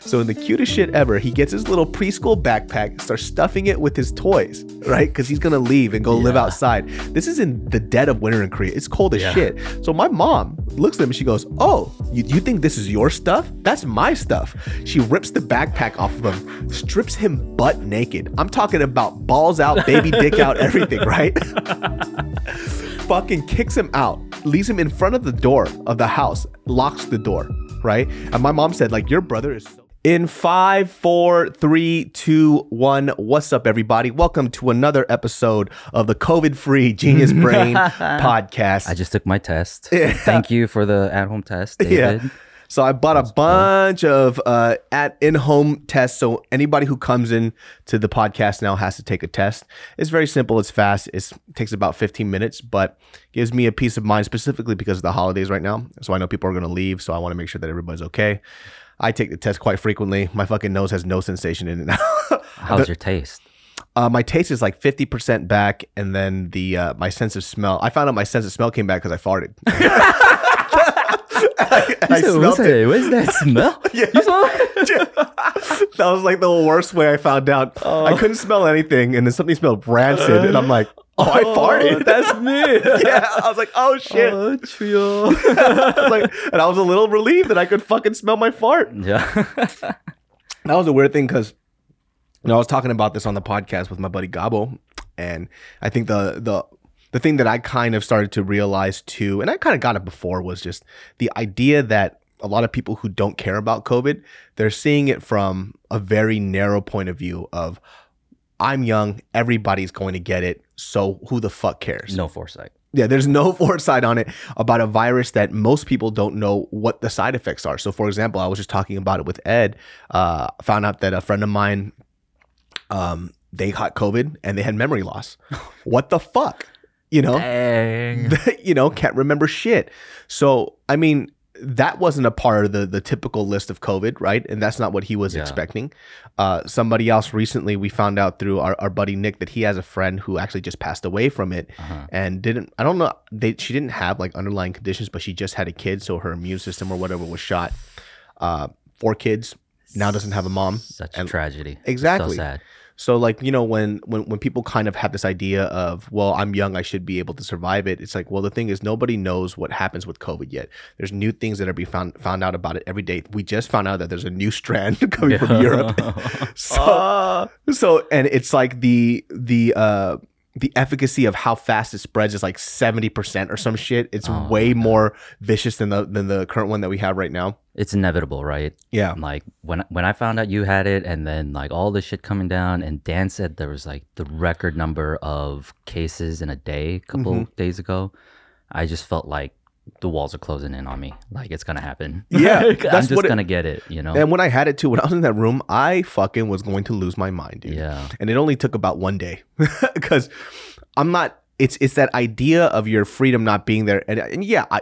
So in the cutest shit ever, he gets his little preschool backpack, starts stuffing it with his toys, right? Because he's gonna leave and go live outside. This is in the dead of winter in Korea. It's cold as Yeah. shit. So my mom looks at him and she goes, "Oh, you, you think this is your stuff? That's my stuff." She rips the backpack off of him, strips him butt naked. I'm talking about balls out, baby dick out, everything, right? fucking kicks him out, leaves him in front of the door of the house, locks the door, right? And my mom said, like, your brother is so. In five, four, three, two, one. What's up, everybody? Welcome to another episode of the COVID free Genius Brain podcast. I just took my test. Thank you for the at-home test, Yeah. So I bought a bunch of uh, at in-home tests. So anybody who comes in to the podcast now has to take a test. It's very simple. It's fast. It's, it takes about 15 minutes, but gives me a peace of mind specifically because of the holidays right now. So I know people are going to leave. So I want to make sure that everybody's okay. I take the test quite frequently. My fucking nose has no sensation in it now. How's your taste? Uh, my taste is like 50% back, and then the uh, my sense of smell. I found out my sense of smell came back because I farted. I, I smelled it. What's that smell? Yeah. You smell that was like the worst way I found out. I oh. couldn't smell anything, and then something smelled rancid, and I'm like, oh, I oh, farted. That's me. yeah, I was like, oh shit. Oh, trio. I was like, and I was a little relieved that I could fucking smell my fart. yeah. That was a weird thing because you know I was talking about this on the podcast with my buddy Gabo, and I think the the the thing that I kind of started to realize too, and I kind of got it before, was just the idea that a lot of people who don't care about COVID, they're seeing it from a very narrow point of view of I'm young, everybody's going to get it, so who the fuck cares? no foresight. Yeah, there's no foresight on it about a virus that most people don't know what the side effects are. So, for example, I was just talking about it with Ed. Uh, found out that a friend of mine, um, they caught COVID and they had memory loss. what the fuck? You know, you know, can't remember shit. So, I mean, that wasn't a part of the the typical list of COVID, right? And that's not what he was Yeah. expecting. Uh, somebody else recently, we found out through our, our buddy Nick that he has a friend who actually just passed away from it Uh-huh. and didn't. I don't know. They she didn't have like underlying conditions, but she just had a kid, so her immune system or whatever was shot. Uh, four kids now doesn't have a mom. Such And- a tragedy. Exactly. So sad. So like you know when when when people kind of have this idea of well I'm young I should be able to survive it. It's like well the thing is nobody knows what happens with COVID yet. There's new things that are being found found out about it every day. We just found out that there's a new strand coming from Europe. So so and it's like the the uh the efficacy of how fast it spreads is like 70% or some shit. It's Oh, way more vicious than the than the current one that we have right now. It's inevitable, right? Yeah. Like when when I found out you had it, and then like all the shit coming down, and Dan said there was like the record number of cases in a day, a couple Mm-hmm. days ago. I just felt like the walls are closing in on me. Like it's gonna happen. Yeah, Like, I'm just what it- gonna get it. You know? And when I had it too, when I was in that room, I fucking was going to lose my mind, dude. yeah. and it only took about one day because I'm not. It's it's that idea of your freedom not being there, and, and yeah, I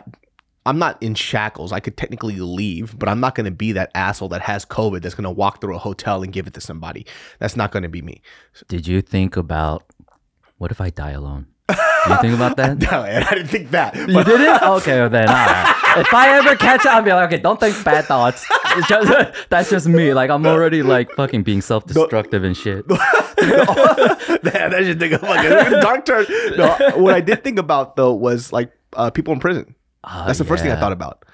I'm not in shackles. I could technically leave, but I'm not going to be that asshole that has COVID that's going to walk through a hotel and give it to somebody. That's not going to be me. Did you think about what if I die alone? You think about that? No, I didn't think that. You didn't? Okay, well then, right. If I ever catch it, I'll be like, okay, don't think bad thoughts. It's just, that's just me. Like, I'm already like fucking being self destructive and shit. that, that should take a fucking dark turn. No, what I did think about though was like uh, people in prison. Ah, That's the first thing I thought about.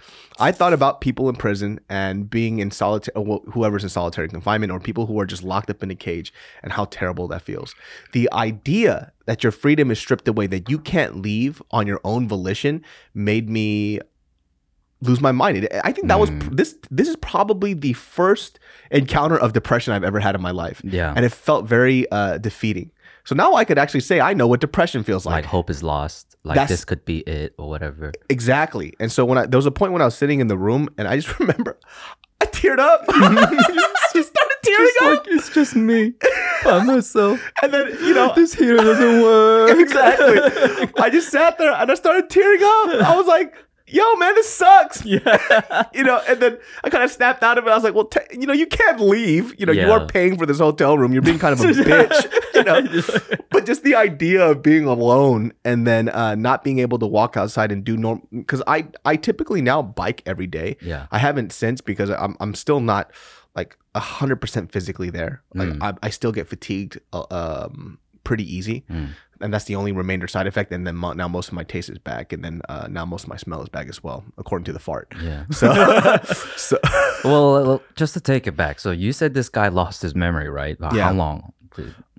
I thought about people in prison and being in solitary, whoever's in solitary confinement, or people who are just locked up in a cage, and how terrible that feels. The idea that your freedom is stripped away, that you can't leave on your own volition, made me lose my mind. I think that was Mm. this. This is probably the first encounter of depression I've ever had in my life, Yeah. and it felt very uh, defeating. So now I could actually say I know what depression feels like like. hope is lost. Like That's- this could be it or whatever. Exactly. And so when I there was a point when I was sitting in the room and I just remember I teared up. I just started tearing up. it's just me by myself. And then, you know, this here doesn't work. exactly. I just sat there and I started tearing up. I was like, yo, man, this sucks. Yeah. You know, and then I kind of snapped out of it. I was like, well, you know, you can't leave. You know, you are paying for this hotel room. You're being kind of a bitch. You know, but just the idea of being alone and then uh, not being able to walk outside and do normal because I I typically now bike every day. Yeah. I haven't since because I'm I'm still not like hundred percent physically there. Like Mm. I, I still get fatigued uh, um, pretty easy, Mm. And that's the only remainder side effect. And then mo- now most of my taste is back, and then uh, now most of my smell is back as well, according to the fart. Yeah. So, so well, just to take it back. So you said this guy lost his memory, right? Yeah. How long?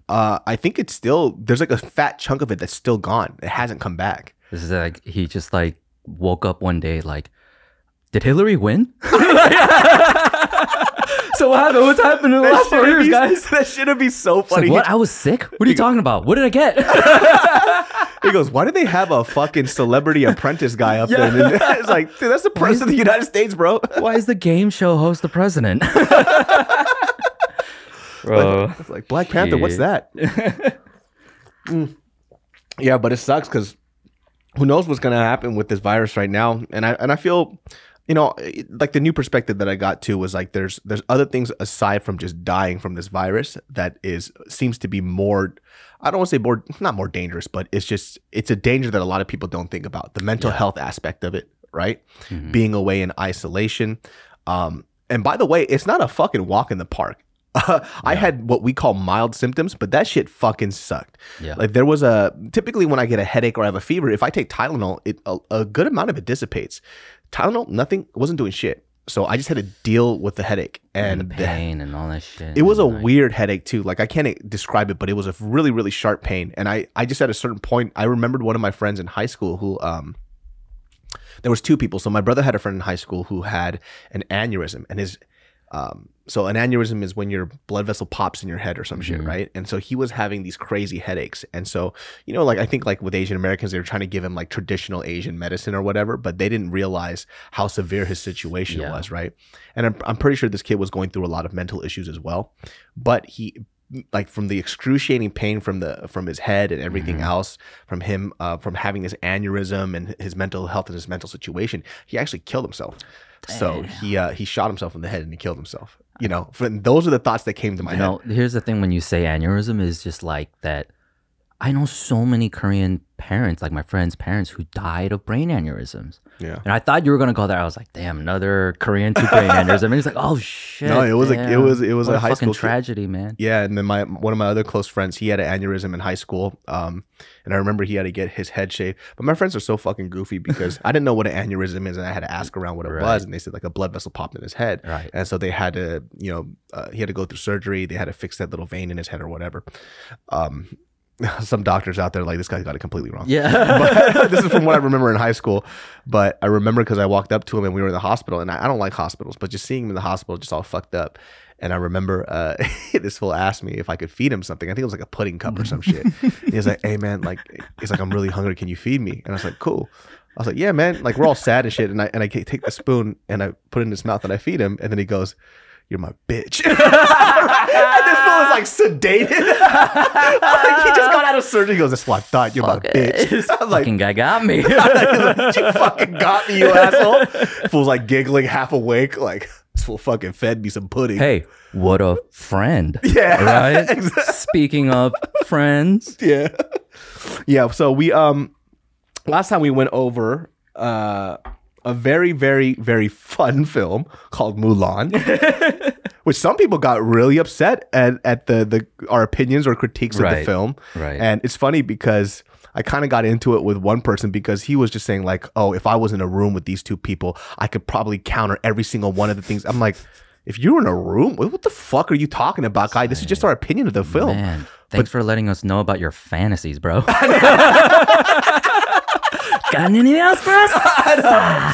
uh, I think it's still there's like a fat chunk of it that's still gone. It hasn't come back. This is like he just like woke up one day like, did Hillary win? so what happened? What's happened in the last four years, be- guys? That shouldn't be so funny. like, what? I was sick. What are you talking about? What did I get? He goes, "Why do they have a fucking celebrity apprentice guy up there?" And it's like, dude, that's the president of the United States, bro. Why is the game show host the president? Bro. It's like Black Panther. What's that? Mm. Yeah, but it sucks because who knows what's gonna happen with this virus right now? And I and I feel, you know, like the new perspective that I got to was like there's there's other things aside from just dying from this virus that is seems to be more. I don't want to say more, not more dangerous, but it's just it's a danger that a lot of people don't think about the mental health aspect of it, right? Mhm. Being away in isolation. Um, and by the way, it's not a fucking walk in the park. I had what we call mild symptoms, but that shit fucking sucked. Yeah. Like there was a typically when I get a headache or I have a fever, if I take Tylenol, it a, a good amount of it dissipates. Tylenol, nothing wasn't doing shit. So I just had to deal with the headache and, and the the- pain and all that shit. it was a like, weird headache too. Like I can't describe it, but it was a really, really sharp pain. And I, I just at a certain point, I remembered one of my friends in high school who, um, there was two people. So my brother had a friend in high school who had an aneurysm, and his, um, so an aneurysm is when your blood vessel pops in your head or some shit, Mhm. right? And so he was having these crazy headaches, and so you know, like I think like with Asian Americans, they were trying to give him like traditional Asian medicine or whatever, but they didn't realize how severe his situation Yeah. was, right? And I'm, I'm pretty sure this kid was going through a lot of mental issues as well but he like from the excruciating pain from the from his head and everything Mhm. else from him uh, from having this aneurysm and his mental health and his mental situation he actually killed himself so he uh, he shot himself in the head and he killed himself you know those are the thoughts that came to my You head know, here's the thing when you say aneurysm is just like that. I know so many Korean parents, like my friends' parents, who died of brain aneurysms. yeah And I thought you were gonna go there. I was like, damn, another Korean to brain aneurysm. And he's like, oh shit. No, it was a- it was- it was What a high fucking school kid. tragedy, man. Yeah, and then my one of my other close friends, he had an aneurysm in high school, um, and I remember he had to get his head shaved. But my friends are so fucking goofy because I didn't know what an aneurysm is, and I had to ask around what it Right. was, and they said like a blood vessel popped in his head, Right. and so they had to, you know, uh, he had to go through surgery. They had to fix that little vein in his head or whatever. Um, some doctors out there like this guy got it completely wrong. Yeah. But this is from what I remember in high school. But I remember because I walked up to him and we were in the hospital, and I, I don't like hospitals, but just seeing him in the hospital, just all fucked up. And I remember uh, this fool asked me if I could feed him something. I think it was like a pudding cup or some shit. he was like, "Hey man, like, he's like, I'm really hungry. Can you feed me?" And I was like, "Cool." I was like, "Yeah, man." Like we're all sad and shit. And I and I take the spoon and I put it in his mouth and I feed him. And then he goes, "You're my bitch." and this fool is like sedated. like he just got out of surgery. He goes, "That's what I thought. You're my it. bitch." This I was like, fucking guy got me. Like, you fucking got me, you asshole. Fool's like giggling, half awake, like this fool fucking fed me some pudding. hey, what a friend. yeah, Right? exactly. Speaking of friends. Yeah, yeah. So we um, last time we went over uh a very, very, very fun film called Mulan, which some people got really upset at at the the our opinions or critiques of the film. Right. And it's funny because I kind of got into it with one person because he was just saying like, "Oh, if I was in a room with these two people, I could probably counter every single one of the things." I'm like, "If you're in a room, what the fuck are you talking about, guy? This is just our opinion of the film." Man, thanks for letting us know about your fantasies, bro. Got anything else for us?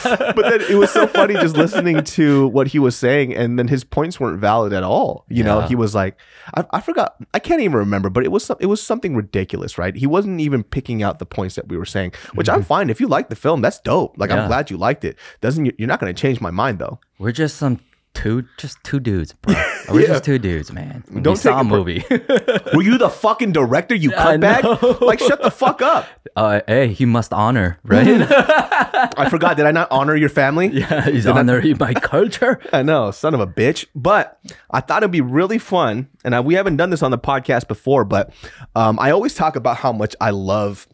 but then it was so funny just listening to what he was saying, and then his points weren't valid at all. You know, Yeah. he was like, I, I forgot, I can't even remember, but it was some, it was something ridiculous, right? He wasn't even picking out the points that we were saying, which I'm fine. If you like the film, that's dope. Like I'm Mm-hmm. Glad you liked it. Doesn't you're not going to change my mind though. We're just some two, just two dudes, bro. We're Yeah. just two dudes, man. We Don't saw a movie. Were you the fucking director? You I cutbag? know. Like shut the fuck up. uh, hey, he must honor, right? I forgot. Did I not honor your family? yeah, he's Did I- honoring my culture. I know, son of a bitch. But I thought it'd be really fun, and I, we haven't done this on the podcast before, but um, I always talk about how much I love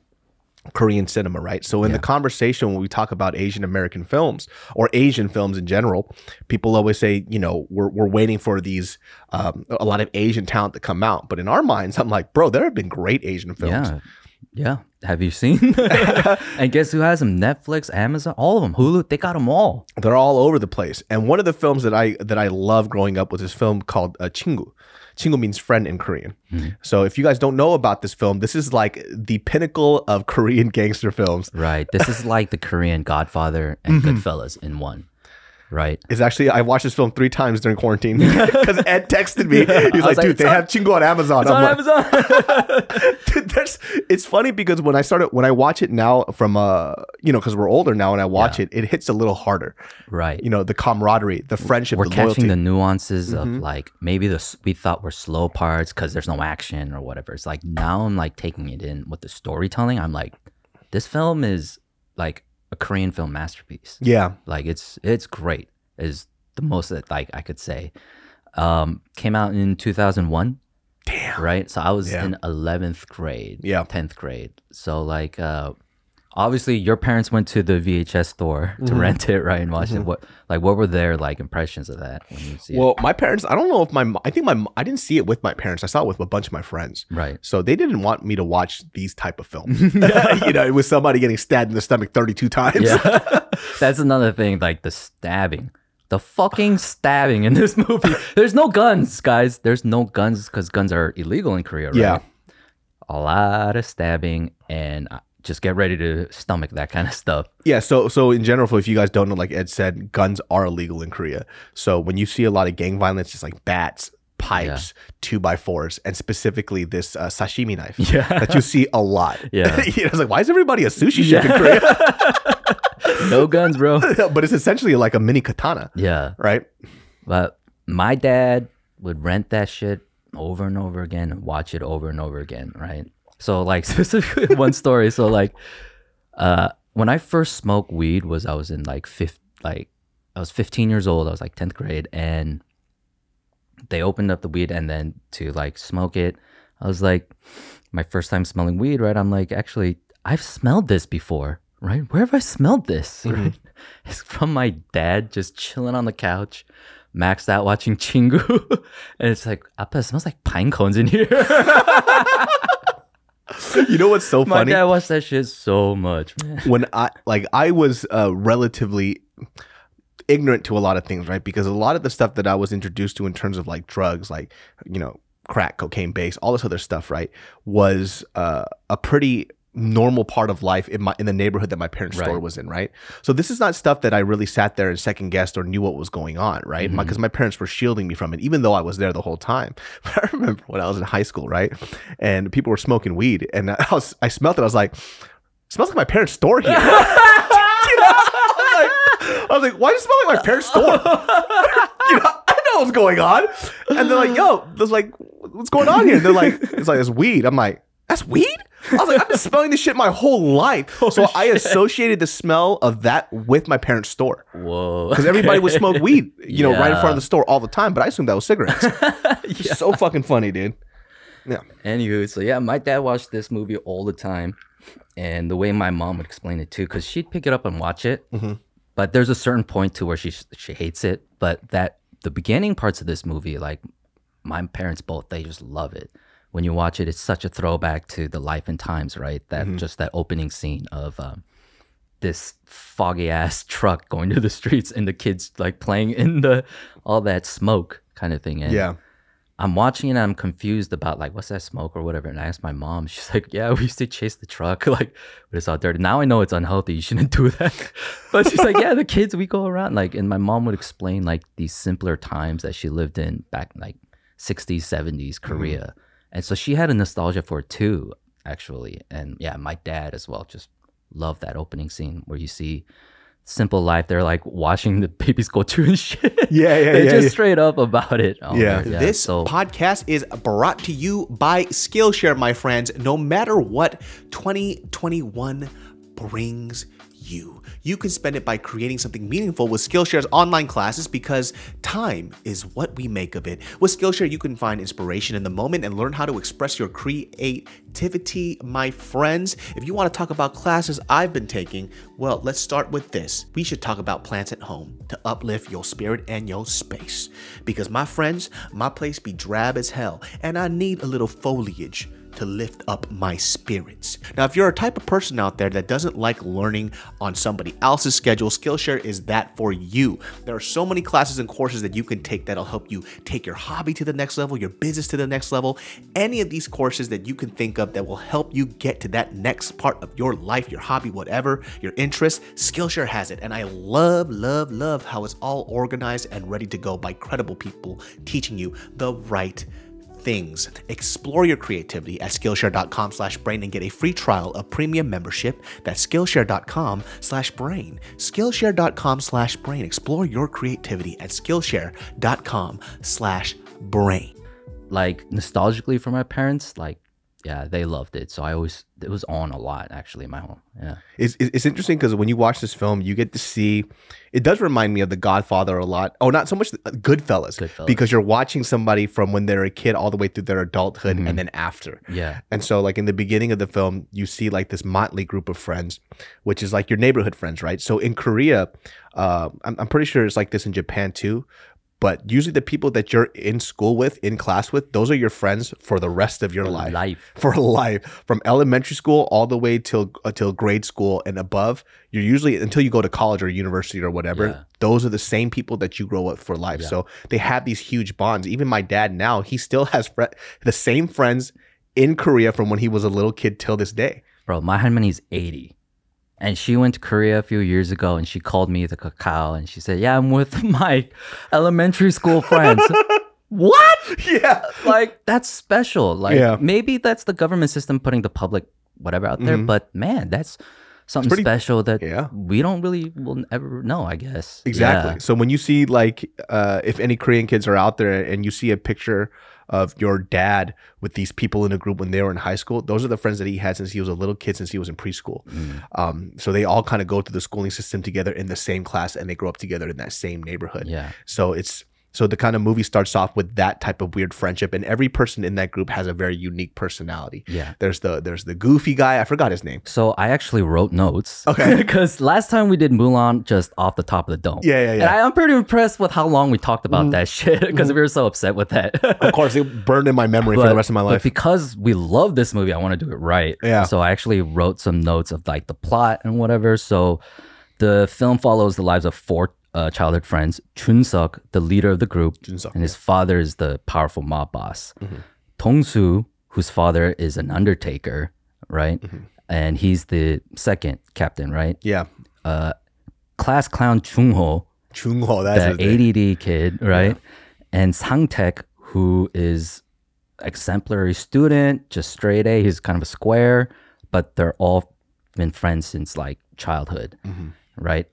Korean cinema, right? So in the conversation when we talk about Asian American films or Asian films in general, people always say, you know, we're, we're waiting for these um, a lot of Asian talent to come out. But in our minds, I'm like, bro, there have been great Asian films. Yeah. Yeah. Have you seen? and guess who has them? Netflix, Amazon, all of them. Hulu, they got them all. They're all over the place. And one of the films that I that I love growing up was this film called uh, Chingu. Chingu means friend in Korean. So if you guys don't know about this film, this is like the pinnacle of Korean gangster films. Right. This is like the Korean Godfather and Mm-hmm. Goodfellas in one. Right. It's actually I watched this film three times during quarantine because Ed texted me. He's like, like, "Dude, they on- have Chingu on Amazon." I'm like, Amazon. Dude, there's it's funny because when I started when I watch it now from uh you know because we're older now and I watch it it hits a little harder right. you know the camaraderie the friendship we're the catching loyalty Mm-hmm. the nuances of like maybe the we thought were slow parts because there's no action or whatever. It's like now I'm like taking it in with the storytelling. I'm like, this film is like a Korean film masterpiece. yeah Like it's it's great. Is the most that like I could say. Um, came out in 2001. Damn. Right. So I was Yeah. in 11th grade. Yeah. 10th grade. So like, uh, obviously your parents went to the VHS store to Mm-hmm. rent it, right, and watch it. What like what were their like impressions of that when you see well my parents I don't know if my I think my I didn't see it with my parents I saw it with a bunch of my friends? Right. so they didn't want me to watch these type of films you know it was somebody getting stabbed in the stomach 32 times Yeah. That's another thing, like the stabbing. The fucking stabbing in this movie. There's no guns, guys. There's no guns because guns are illegal in Korea, right? Yeah. A lot of stabbing and just get ready to stomach that kind of stuff. Yeah, so so in general, if you guys don't know, like Ed said, guns are illegal in Korea. So when you see a lot of gang violence, just like bats, pipes, two by fours, and specifically this uh, sashimi knife Yeah. that you see a lot. Yeah. you know, it's like why is everybody a sushi chef in Korea? No guns, bro. but it's essentially like a mini katana, Yeah. right? But my dad would rent that shit over and over again watch it over and over again, right? So like specifically one story. So like uh when I first smoked weed was I was in like fifth like I was 15 years old. I was like 10th grade and they opened up the weed and then to like smoke it. I was like my first time smelling weed, right? I'm like, actually, I've smelled this before, right? Where have I smelled this? Right? It's from my dad just chilling on the couch, maxed out watching Chingu. and it's like, Appa, it smells like pine cones in here. You know what's so my funny? dad watched that shit so much, man. when I like I was uh, relatively ignorant to a lot of things, right? Because a lot of the stuff that I was introduced to in terms of like drugs, like you know, crack, cocaine, base, all this other stuff, right, was uh, a pretty normal part of life in my in the neighborhood that my parents' store was in, right? So this is not stuff that I really sat there and second guessed or knew what was going on, right? Because mm-hmm. my parents were shielding me from it, even though I was there the whole time. But I remember when I was in high school, right, and people were smoking weed, and I was I smelled it, I was like, smells like my parents' store here. You know? I, was like, I was like, why does it smell like my parents' store? you know, I know what's going on. And they're like, yo, there's like, what's going on here? And they're like, it's like, it's weed. I'm like, that's weed? I was like, I've been smelling this shit my whole life. Oh, so I associated the smell of that with my parents' store. Whoa. Because everybody would smoke weed, you know, right in front of the store all the time. But I assumed that was cigarettes. It's So fucking funny, dude. Yeah. Anywho, so yeah, my dad watched this movie all the time, and the way my mom would explain it too, because she'd pick it up and watch it. Mm-hmm. But there's a certain point to where she she hates it. But that the beginning parts of this movie, like my parents both, they just love it. When you watch it, it's such a throwback to the life and times, right? That just that opening scene of um, this foggy ass truck going to the streets and the kids like playing in the all that smoke kind of thing. And Yeah. I'm watching it and I'm confused about like what's that smoke or whatever. And I asked my mom, she's like, Yeah, we used to chase the truck, like but it's all dirty. Now I know it's unhealthy. You shouldn't do that. but she's like, Yeah, the kids we go around like and my mom would explain like these simpler times that she lived in back in like 60s, 70s Korea. And so she had a nostalgia for it too, actually. And yeah, my dad as well just loved that opening scene where you see simple life. They're like watching the babies go through and shit. Yeah, yeah, They're yeah, just yeah. straight up about it. Oh, Yeah. yeah. This so podcast is brought to you by Skillshare, my friends. No matter what 2021 brings you, you can spend it by creating something meaningful with Skillshare's online classes because time is what we make of it. With Skillshare, you can find inspiration in the moment and learn how to express your creativity, my friends. If you want to talk about classes I've been taking, well, let's start with this. We should talk about plants at home to uplift your spirit and your space. Because, my friends, my place be drab as hell, and I need a little foliage to lift up my spirits. Now, if you're a type of person out there that doesn't like learning on somebody else's schedule, Skillshare is that for you. There are so many classes and courses that you can take that'll help you take your hobby to the next level, your business to the next level. Any of these courses that you can think of that will help you get to that next part of your life, your hobby, whatever, your interest, Skillshare has it. And I love, love, love how it's all organized and ready to go by credible people teaching you the right things. Explore your creativity at Skillshare.com slash brain and get a free trial of premium membership. That's Skillshare.com slash brain. Skillshare.com slash brain. Explore your creativity at Skillshare.com slash brain. Like nostalgically for my parents, like yeah, they loved it. So I always it was on a lot actually in my home. Yeah. It's, it's interesting because when you watch this film, you get to see. It does remind me of The Godfather a lot. Oh, not so much uh, Goodfellas, Goodfellas. because you're watching somebody from when they're a kid all the way through their adulthood Mm-hmm. and then after. Yeah. And so, like in the beginning of the film, you see like this motley group of friends, which is like your neighborhood friends, right? So in Korea, uh, I'm, I'm pretty sure it's like this in Japan too. But usually, the people that you're in school with, in class with, those are your friends for the rest of your life. life. For life, from elementary school all the way till uh, until grade school and above. You're usually until you go to college or university or whatever. Yeah. Those are the same people that you grow up for life. So they have these huge bonds. Even my dad now, he still has the same friends in Korea from when he was a little kid till this day. Bro, my Hanmani's 80. And she went to Korea a few years ago and she called me the Kakao and she said, Yeah, I'm with my elementary school friends. what? Yeah. Like, that's special. Like, Yeah. maybe that's the government system putting the public whatever out there, but man, that's something pretty- special that Yeah. we don't really will ever know, I guess. Exactly. Yeah. So when you see like uh, if any Korean kids are out there and you see a picture of your dad with these people in a group when they were in high school, those are the friends that he had since he was a little kid, since he was in preschool. Mm. Um, so they all kind of go through the schooling system together in the same class and they grow up together in that same neighborhood. Yeah. So it's so the kind of movie starts off with that type of weird friendship, and every person in that group has a very unique personality. Yeah. There's the there's the goofy guy. I forgot his name. So I actually wrote notes. Okay. Because last time we did Mulan just off the top of the dome. Yeah, yeah, yeah. And I, I'm pretty impressed with how long we talked about mm-hmm. that shit because mm-hmm. we were so upset with that. Of course, it burned in my memory for the rest of my life. but because we love this movie, I want to do it right. Yeah. So I actually wrote some notes of like the plot and whatever. So the film follows the lives of four uh, childhood friends. Chun Suk, the leader of the group, and his father is the powerful mob boss. Mm-hmm. Tong Su, whose father is an undertaker, right? Mm-hmm. And he's the second captain, right? yeah, Class clown Chung Ho, Chung Ho. That's the ADD kid, right? And Sang Tek, who is exemplary student, just straight A. He's kind of a square, but they're all been friends since like childhood, Mm-hmm. right?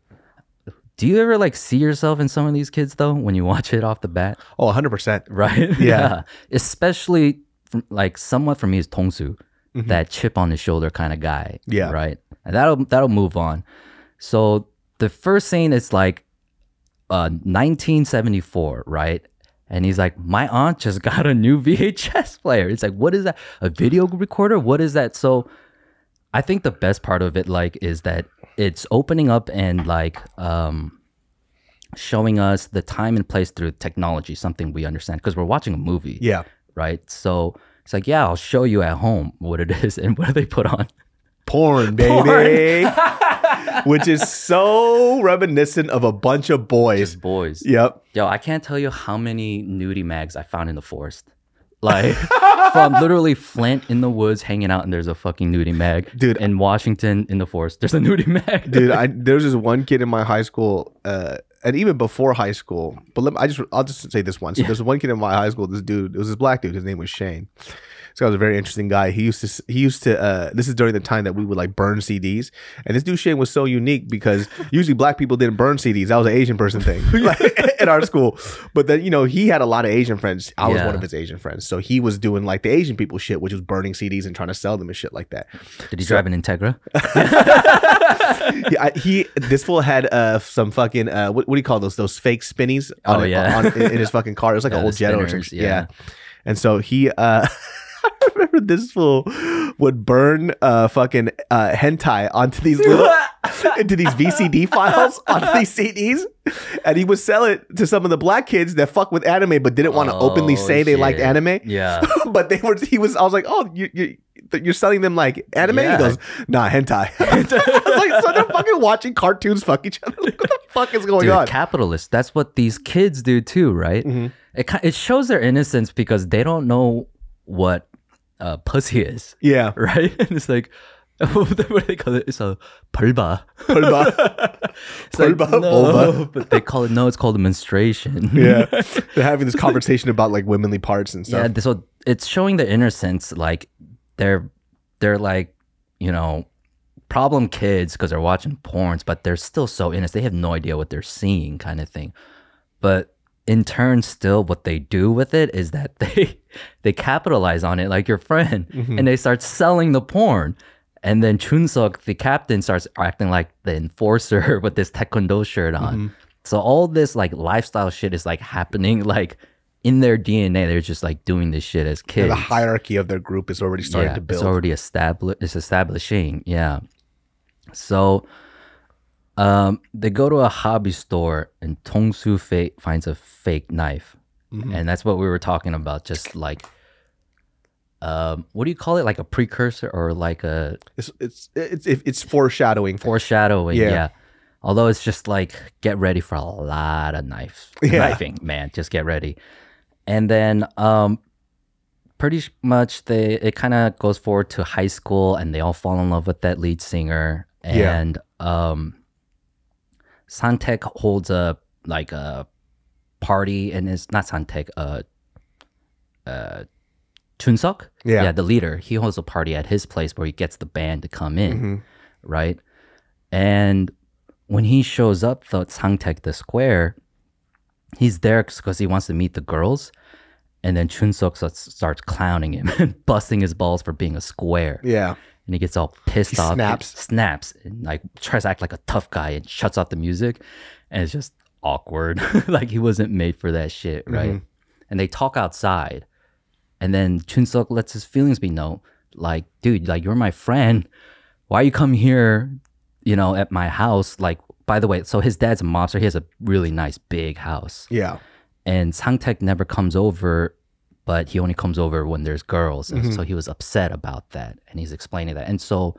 Do you ever like see yourself in some of these kids though when you watch it off the bat, Oh, 100 percent. right? Yeah. Especially from, like somewhat for me is Tongsu, that chip on the shoulder kind of guy. Yeah. Right. And that'll that'll move on. So the first scene is like uh 1974, right? And he's like, My aunt just got a new VHS player. It's like, what is that? A video recorder? What is that? So I think the best part of it, like, is that it's opening up and like um showing us the time and place through technology, something we understand because we're watching a movie Yeah. right? So it's like, yeah, I'll show you at home what it is and what do they put on. Porn, baby. Which is so reminiscent of a bunch of boys. Boys. Yep. Yo, I can't tell you how many nudie mags I found in the forest. Like from literally Flint in the woods hanging out and there's a fucking nudie mag. Dude. In Washington in the forest, there's a nudie mag. Dude, I there's this one kid in my high school, uh, and even before high school. But let me, I just I'll just say this one. So there's one kid in my high school. This dude, it was this black dude. His name was Shane. Guy was a very interesting guy. He used to he used to uh, this is during the time that we would like burn CDs, and this dude shit was so unique because usually black people didn't burn CDs. That was an Asian person thing like, in our school. But then you know he had a lot of Asian friends. I was Yeah. one of his Asian friends, so he was doing like the Asian people shit, which was burning CDs and trying to sell them and shit like that. Did he drive an Integra? he, I, he this fool had uh some fucking uh what, what do you call those those fake spinnies on, Oh, yeah. on in, in his fucking car it was like Yeah, an old jet or some spinners, shit. yeah. yeah. and so he uh I remember this fool would burn uh fucking uh hentai onto these little into these VCD files onto these CDs and he would sell it to some of the black kids that fuck with anime but didn't want to openly Oh, say they liked anime Yeah. but they were he was I was like oh you you you're selling them like anime Yeah. he goes nah hentai I was like so they're fucking watching cartoons fuck each other like, what the fuck is going Dude, on capitalist. That's what these kids do too, right? Mm-hmm. It it shows their innocence because they don't know what uh, pussy is, yeah right? And it's like, what do they call it? It's a pulba. Pulba. It's like, no, but they call it no. It's called a menstruation. yeah they're having this conversation about like womanly parts and stuff. yeah. So it's showing the innocence. Like they're they're like you know problem kids because they're watching porns, but they're still so innocent. They have no idea what they're seeing, kind of thing. But in turn, still, what they do with it is that they they capitalize on it, like your friend, Mm-hmm. and they start selling the porn. And then Chunsuk, the captain, starts acting like the enforcer with this taekwondo shirt on. Mm-hmm. So all this like lifestyle shit is like happening like in their DNA. They're just like doing this shit as Yeah, kids. the hierarchy of their group is already starting to build It's already established. It's establishing. Yeah. So, um, they go to a hobby store and Tong Su Fei finds a fake knife, Mm-hmm. and that's what we were talking about. Just like, um, what do you call it? Like a precursor or like a it's it's it's, it's foreshadowing foreshadowing? Yeah. Yeah. Although it's just like get ready for a lot of knife Yeah. knifing, man. Just get ready. And then um pretty much they it kind of goes forward to high school and they all fall in love with that lead singer Yeah. and um Santek holds a like a party and it's not Santek uh uh Chunsuk Yeah. yeah the leader he holds a party at his place where he gets the band to come in Mhm. right? And when he shows up, the Sangtek, the square, he's there because he wants to meet the girls. And then Chunsuk starts, starts clowning him and busting his balls for being a square. yeah And he gets all pissed He off. snaps. snaps, and like tries to act like a tough guy and shuts off the music. And it's just awkward. like he wasn't made for that shit, right? Mm-hmm. And they talk outside. And then Chunsuk lets his feelings be known. Like, dude, like you're my friend. Why you come here, you know, at my house? Like, by the way, so his dad's a mobster. He has a really nice big house. yeah And Sangtek never comes over, but he only comes over when there's girls. Mm-hmm. And so he was upset about that. And he's explaining that. And so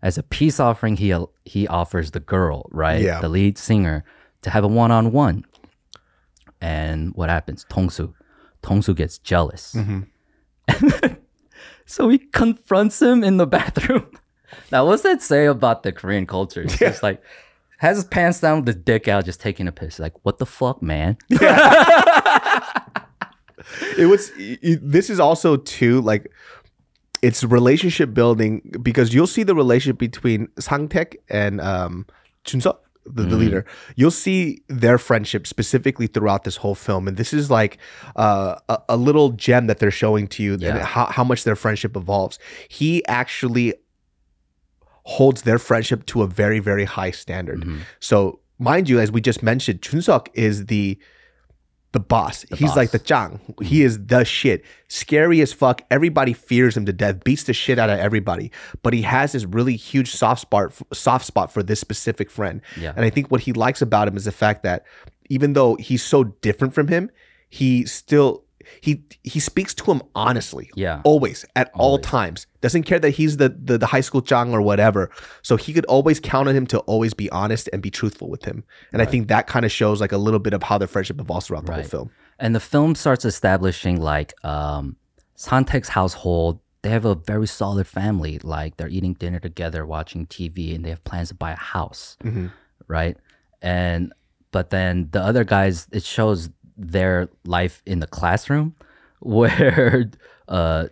as a peace offering, he he offers the girl, right? Yeah. The lead singer to have a one on one. And what happens? Tongsu. Tongsu gets jealous. Mm-hmm. so he confronts him in the bathroom. Now, what's that say about the Korean culture? It's just like has his pants down with his dick out, just taking a piss. Like, what the fuck, man? It was it, this is also too like it's relationship building because you'll see the relationship between Sangtek and um Chunseok the, the leader. You'll see their friendship specifically throughout this whole film and this is like uh, a, a little gem that they're showing to you and how, how much their friendship evolves. He actually holds their friendship to a very very high standard. Mm-hmm. so mind you as we just mentioned Chunseok is the the boss. He's boss. like the Zhang. Mm-hmm. He is the shit. Scary as fuck. Everybody fears him to death. Beats the shit out of everybody. But he has this really huge soft spot, soft spot for this specific friend. Yeah. And I think what he likes about him is the fact that even though he's so different from him, he still he he speaks to him honestly. Yeah. Always at all times. Doesn't care that he's the, the the high school Zhang or whatever. So he could always count on him to always be honest and be truthful with him. And I think that kind of shows like a little bit of how their friendship evolves throughout the whole film. And the film starts establishing like um Santek's household. They have a very solid family. Like they're eating dinner together, watching TV, and they have plans to buy a house. Mhm. Right. And but then the other guys, it shows their life in the classroom where uh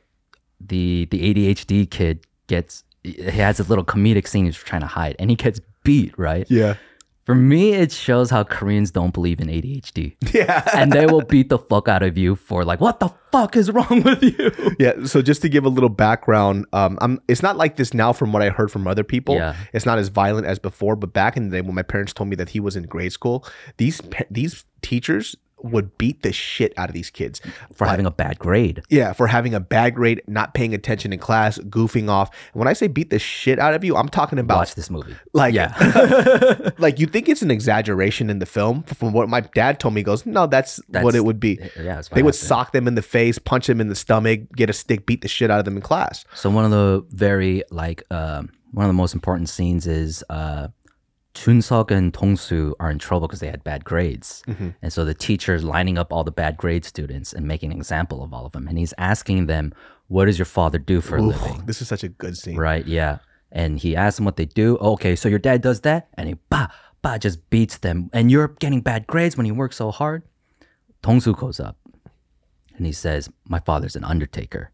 the the ADHD kid gets he has a little comedic scene he's trying to hide and he gets beat, right? Yeah. For me, it shows how Koreans don't believe in ADHD. Yeah. and they will beat the fuck out of you for like, what the fuck is wrong with you? Yeah, so just to give a little background, um, I'm, it's not like this now from what I heard from other people. Yeah. It's not as violent as before, but back in the day when my parents told me that he was in grade school, these these teachers would beat the shit out of these kids For having a bad grade. Yeah, for having a bad grade, not paying attention in class, goofing off. And when I say beat the shit out of you, I'm talking about Watch this movie. like Yeah. like you think it's an exaggeration in the film. From what my dad told me, he goes, no, that's, what it would be. yeah, that's They would happened. sock them in the face, punch them in the stomach, get a stick, beat the shit out of them in class. So one of the very like um, one of the most important scenes is uh, Chunseok and Tongsu are in trouble because they had bad grades, mm-hmm. and so the teacher's lining up all the bad grade students and making an example of all of them, and he's asking them, "What does your father do for a living?" this is such a good scene. Right? Yeah, and he asks them what they do. Oh, okay, so your dad does that, and he bah bah just beats them, and you're getting bad grades when you work so hard. Tongsu goes up, and he says, "My father's an undertaker."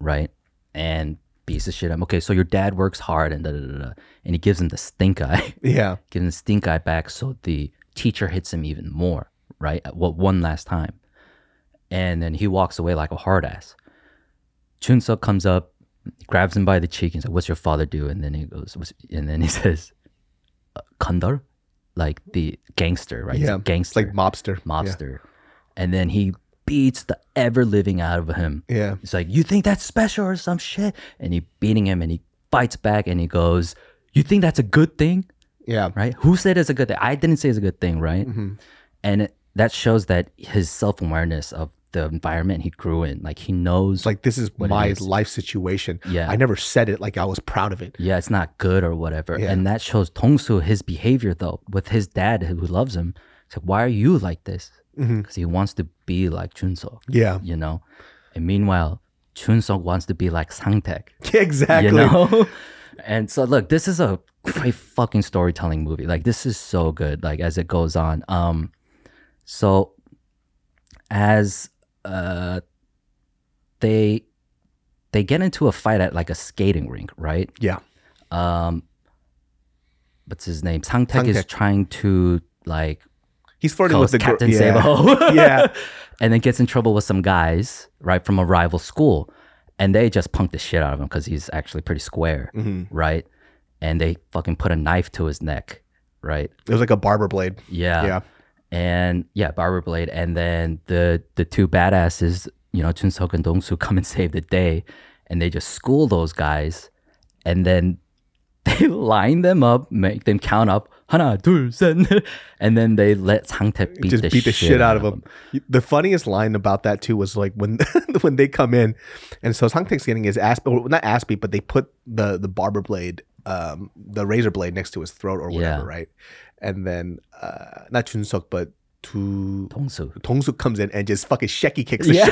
right? And beats of shit up. Okay, so your dad works hard and da da da, da. and he gives him the stink eye, Yeah. gives him the stink eye back. So the teacher hits him even more, right? Well, one last time, and then he walks away like a hard ass. Chunseok comes up, grabs him by the cheek and says, "What's your father do?" And then he goes, and then he says, uh, "Kandar," like the gangster, right? Yeah. gangster, like mobster. Yeah. mobster, and then he beats the ever living out of him. Yeah. It's like, you think that's special or some shit? And he beating him and he fights back and he goes, You think that's a good thing? Yeah. Right? Who said it's a good thing? I didn't say it's a good thing, right? Mm-hmm. And it, that shows that his self awareness of the environment he grew in, like he knows, like this is my is. life situation. Yeah. I never said it like I was proud of it. yeah, it's not good or whatever. Yeah. And that shows Tongsu, his behavior though, with his dad who loves him. It's like, why are you like this? Because Mm-hmm. he wants to be like Chunso, Yeah. you know? And meanwhile, Chunseok wants to be like Sangtaek. Exactly. you know and so look this is a great fucking storytelling movie like this is so good like as it goes on um so as uh they they get into a fight at like a skating rink right Yeah. um what's his name Sangtaek is trying to like He's flirting with the. Captain yeah. Sabo. Yeah. and then gets in trouble with some guys, right, from a rival school. And they just punk the shit out of him because he's actually pretty square, Mm-hmm. right? And they fucking put a knife to his neck, right? It was like a barber blade. Yeah. Yeah. And yeah, barber blade. And then the the two badasses, you know, Chunseok and Dongsu come and save the day. And they just school those guys. And then they line them up, make them count up, Hana, and then they let Sangtae beat, just the beat the shit, shit out of him. The funniest line about that too was like when when they come in, and so Sangtae's getting his ass, not ass beat, but they put the the barber blade, um, the razor blade next to his throat or whatever, yeah. right? And then uh, not Chun Suk, but Tu Dongsu. Tongsuk comes in and just fucking sheki kicks the Yeah.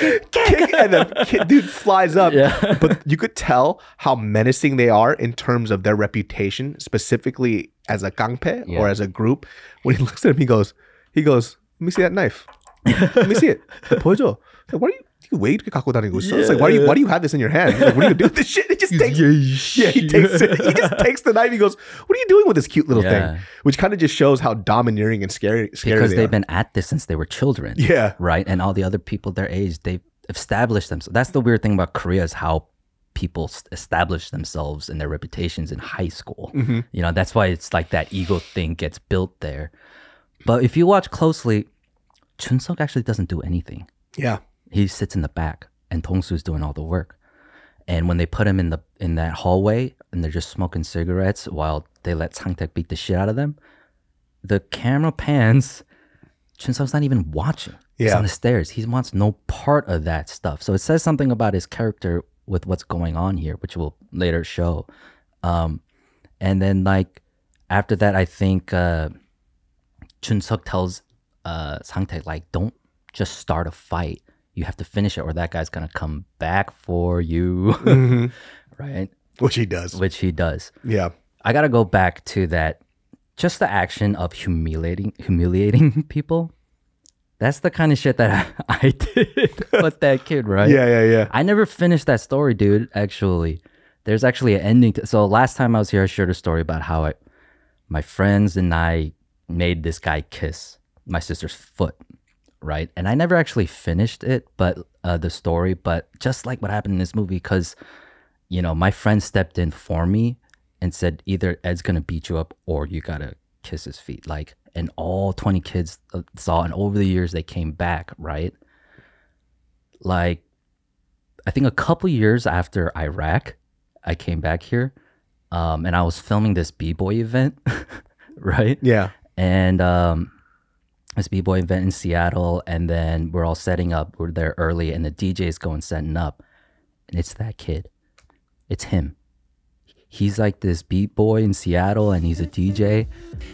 shit, kick, and the kid, dude flies up. Yeah. But you could tell how menacing they are in terms of their reputation, specifically as a gangpe Yeah. or as a group. When he looks at him, he goes, he goes, let me see that knife. Let me see it. 보여줘. Like, what are you? you weighed Kaku Danigu? So. It's like, why do you why do you have this in your hand? Like, what are you doing with this shit? It just takes yeah, yeah he takes it. He just takes the knife. He goes, what are you doing with this cute little yeah. thing? Which kind of just shows how domineering and scary. scary because they have been at this since they were children. Yeah, right. And all the other people their age, they've established themselves. That's the weird thing about Korea is how people establish themselves and their reputations in high school. Mm-hmm. You know, that's why it's like that ego thing gets built there. But if you watch closely, Chunsook actually doesn't do anything. Yeah. He sits in the back and Tongsu's doing all the work. And when they put him in the in that hallway and they're just smoking cigarettes while they let Sangtaek beat the shit out of them, the camera pans. Chunseok's not even watching. He's on the stairs. He wants no part of that stuff. So it says something about his character with what's going on here, which we'll later show. Um, and then like after that, I think uh, Chunseok tells uh, Sangtaek like, don't just start a fight. You have to finish it, or that guy's gonna come back for you, mm-hmm. right? which he does. Which he does. yeah, I gotta go back to that. Just the action of humiliating humiliating people That's the kind of shit that I, I did with that kid, right? Yeah, yeah, yeah. I never finished that story, dude. Actually, there's actually an ending. To, so last time I was here, I shared a story about how I, my friends and I made this guy kiss my sister's foot, right? And I never actually finished it, but uh, the story. But just like what happened in this movie, because you know my friend stepped in for me and said either Ed's gonna beat you up or you gotta kiss his feet. Like, and all 20 kids uh, saw, and over the years they came back, right? Like, I think a couple years after Iraq, I came back here, um, and I was filming this b boy event, right? Yeah. and um, this b-boy event in Seattle, and then we're all setting up. We're there early, and the DJ's going setting up, and it's that kid. It's him. He's like this beat boy in Seattle, and he's a DJ.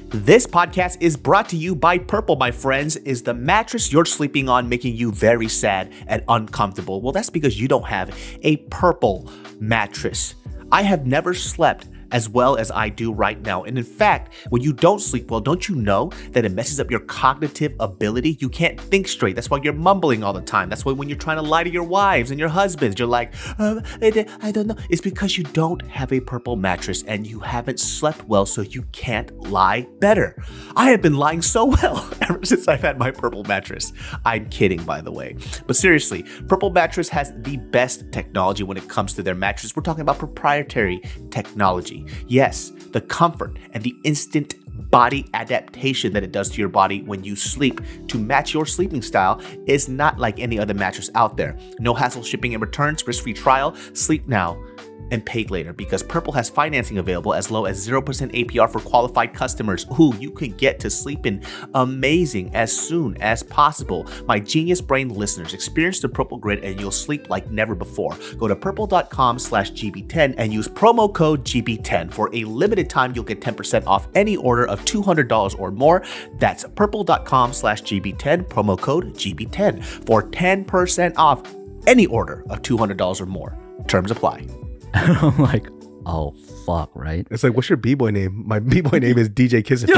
This podcast is brought to you by Purple, my friends. Is the mattress you're sleeping on making you very sad and uncomfortable? Well, that's because you don't have a purple mattress. I have never slept as well as I do right now. And in fact, when you don't sleep well, don't you know that it messes up your cognitive ability? You can't think straight. That's why you're mumbling all the time. That's why when you're trying to lie to your wives and your husbands, you're like, um, I I don't know. It's because you don't have a purple mattress and you haven't slept well, so you can't lie better. I have been lying so well ever since I've had my purple mattress. I'm kidding, by the way. But seriously, Purple Mattress has the best technology when it comes to their mattress. We're talking about proprietary technology. Yes, the comfort and the instant body adaptation that it does to your body when you sleep to match your sleeping style is not like any other mattress out there. No hassle shipping and returns, risk free trial. Sleep now and pay later because Purple has financing available as low as 0% APR for qualified customers. Ooh, you could get to sleeping amazing as soon as possible. My genius brain listeners, experience the Purple Grid and you'll sleep like never before. Go to purple.com slash GB10 and use promo code GB10. For a limited time, you'll get 10% off any order of $200 or more. That's purple.com slash GB10, promo code GB10 for 10% off any order of $200 or more. Terms apply. And I'm like, oh fuck, right? It's like, what's your b boy name? My b boy name is DJ Kissing.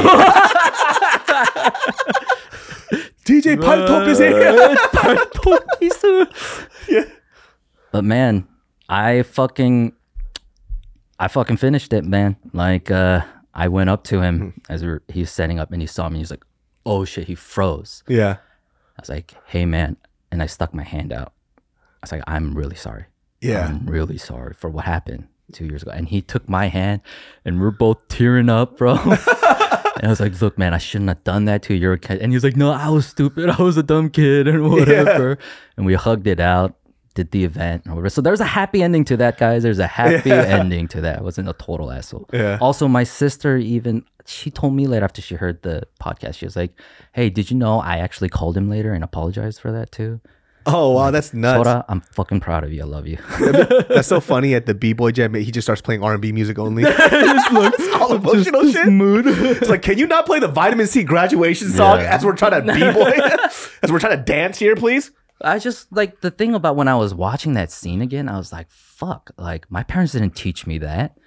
DJ Paltop is here. But man, I fucking, I fucking finished it, man. Like, uh, I went up to him Mm-hmm. as we were, he was setting up, and he saw me. He's like, "Oh shit!" He froze. Yeah. I was like, "Hey, man," and I stuck my hand out. I was like, "I'm really sorry. Yeah. I'm really sorry for what happened two years ago." And he took my hand, and we're both tearing up, bro. and I was like, "Look, man, I shouldn't have done that to you. You're a kid." And he was like, "No, I was stupid. I was a dumb kid, and whatever." And we hugged it out. Did the event and whatever. So there's a happy ending to that, guys. There's a happy ending to that. I wasn't a total asshole. Yeah. Also, my sister even she told me later after she heard the podcast, she was like, "Hey, did you know I actually called him later and apologized for that too?" Oh wow, that's nuts. Soda, I'm fucking proud of you. I love you. That's so funny. At the b boy jam, he just starts playing R and B music only. it's all emotional shit. mood. It's like, can you not play the Vitamin C graduation song Yeah. as we're trying to b boy, as we're trying to dance here, please? I just like the thing about when I was watching that scene again, I was like, fuck, like my parents didn't teach me that.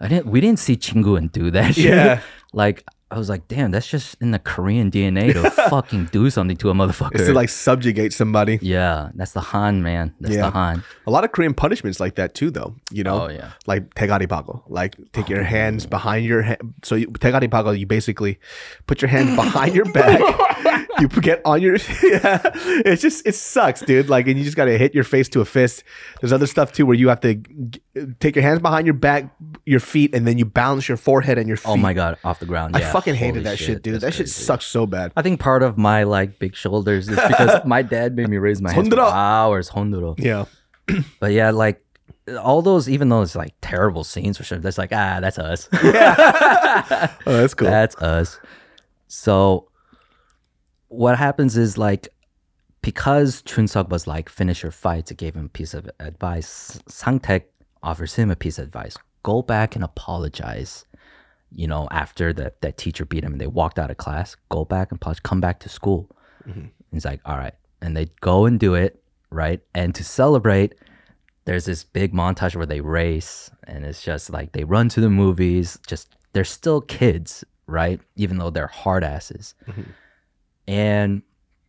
I didn't we didn't see Chingu and do that shit. Yeah. Like I was like, damn, that's just in the Korean DNA to fucking do something to a motherfucker. It's to like subjugate somebody. yeah, that's the Han, man. That's Yeah. the Han. A lot of Korean punishments like that too, though. You know, Oh, yeah. like tegari pago, like take oh, your hands behind your head. So you, tegari pago, you basically put your hands behind your back. you get on your. yeah, it's just it sucks, dude. Like, and you just gotta hit your face to a fist. There's other stuff too where you have to take your hands behind your back, your feet, and then you balance your forehead and your feet. Oh my god, off the ground. I Yeah, fucking hated holy that shit, dude. That's that shit crazy. sucks so bad. I think part of my like big shoulders is because my dad made me raise my hands for Honduro. hours. Honduro. Yeah. But yeah, like all those, even though it's like terrible scenes for sure, that's like ah, that's us. Oh, that's cool. That's us. So what happens is like because Chunsuk was like finish your fights, it gave him a piece of advice. Sangtek offers him a piece of advice. Go back and apologize. You know, after that that teacher beat him and they walked out of class, go back and apologize, come back to school. Mm-hmm. He's like, all right. And they go and do it, right? And to celebrate, there's this big montage where they race and it's just like they run to the movies just they're still kids right even though they're hard asses mm-hmm. and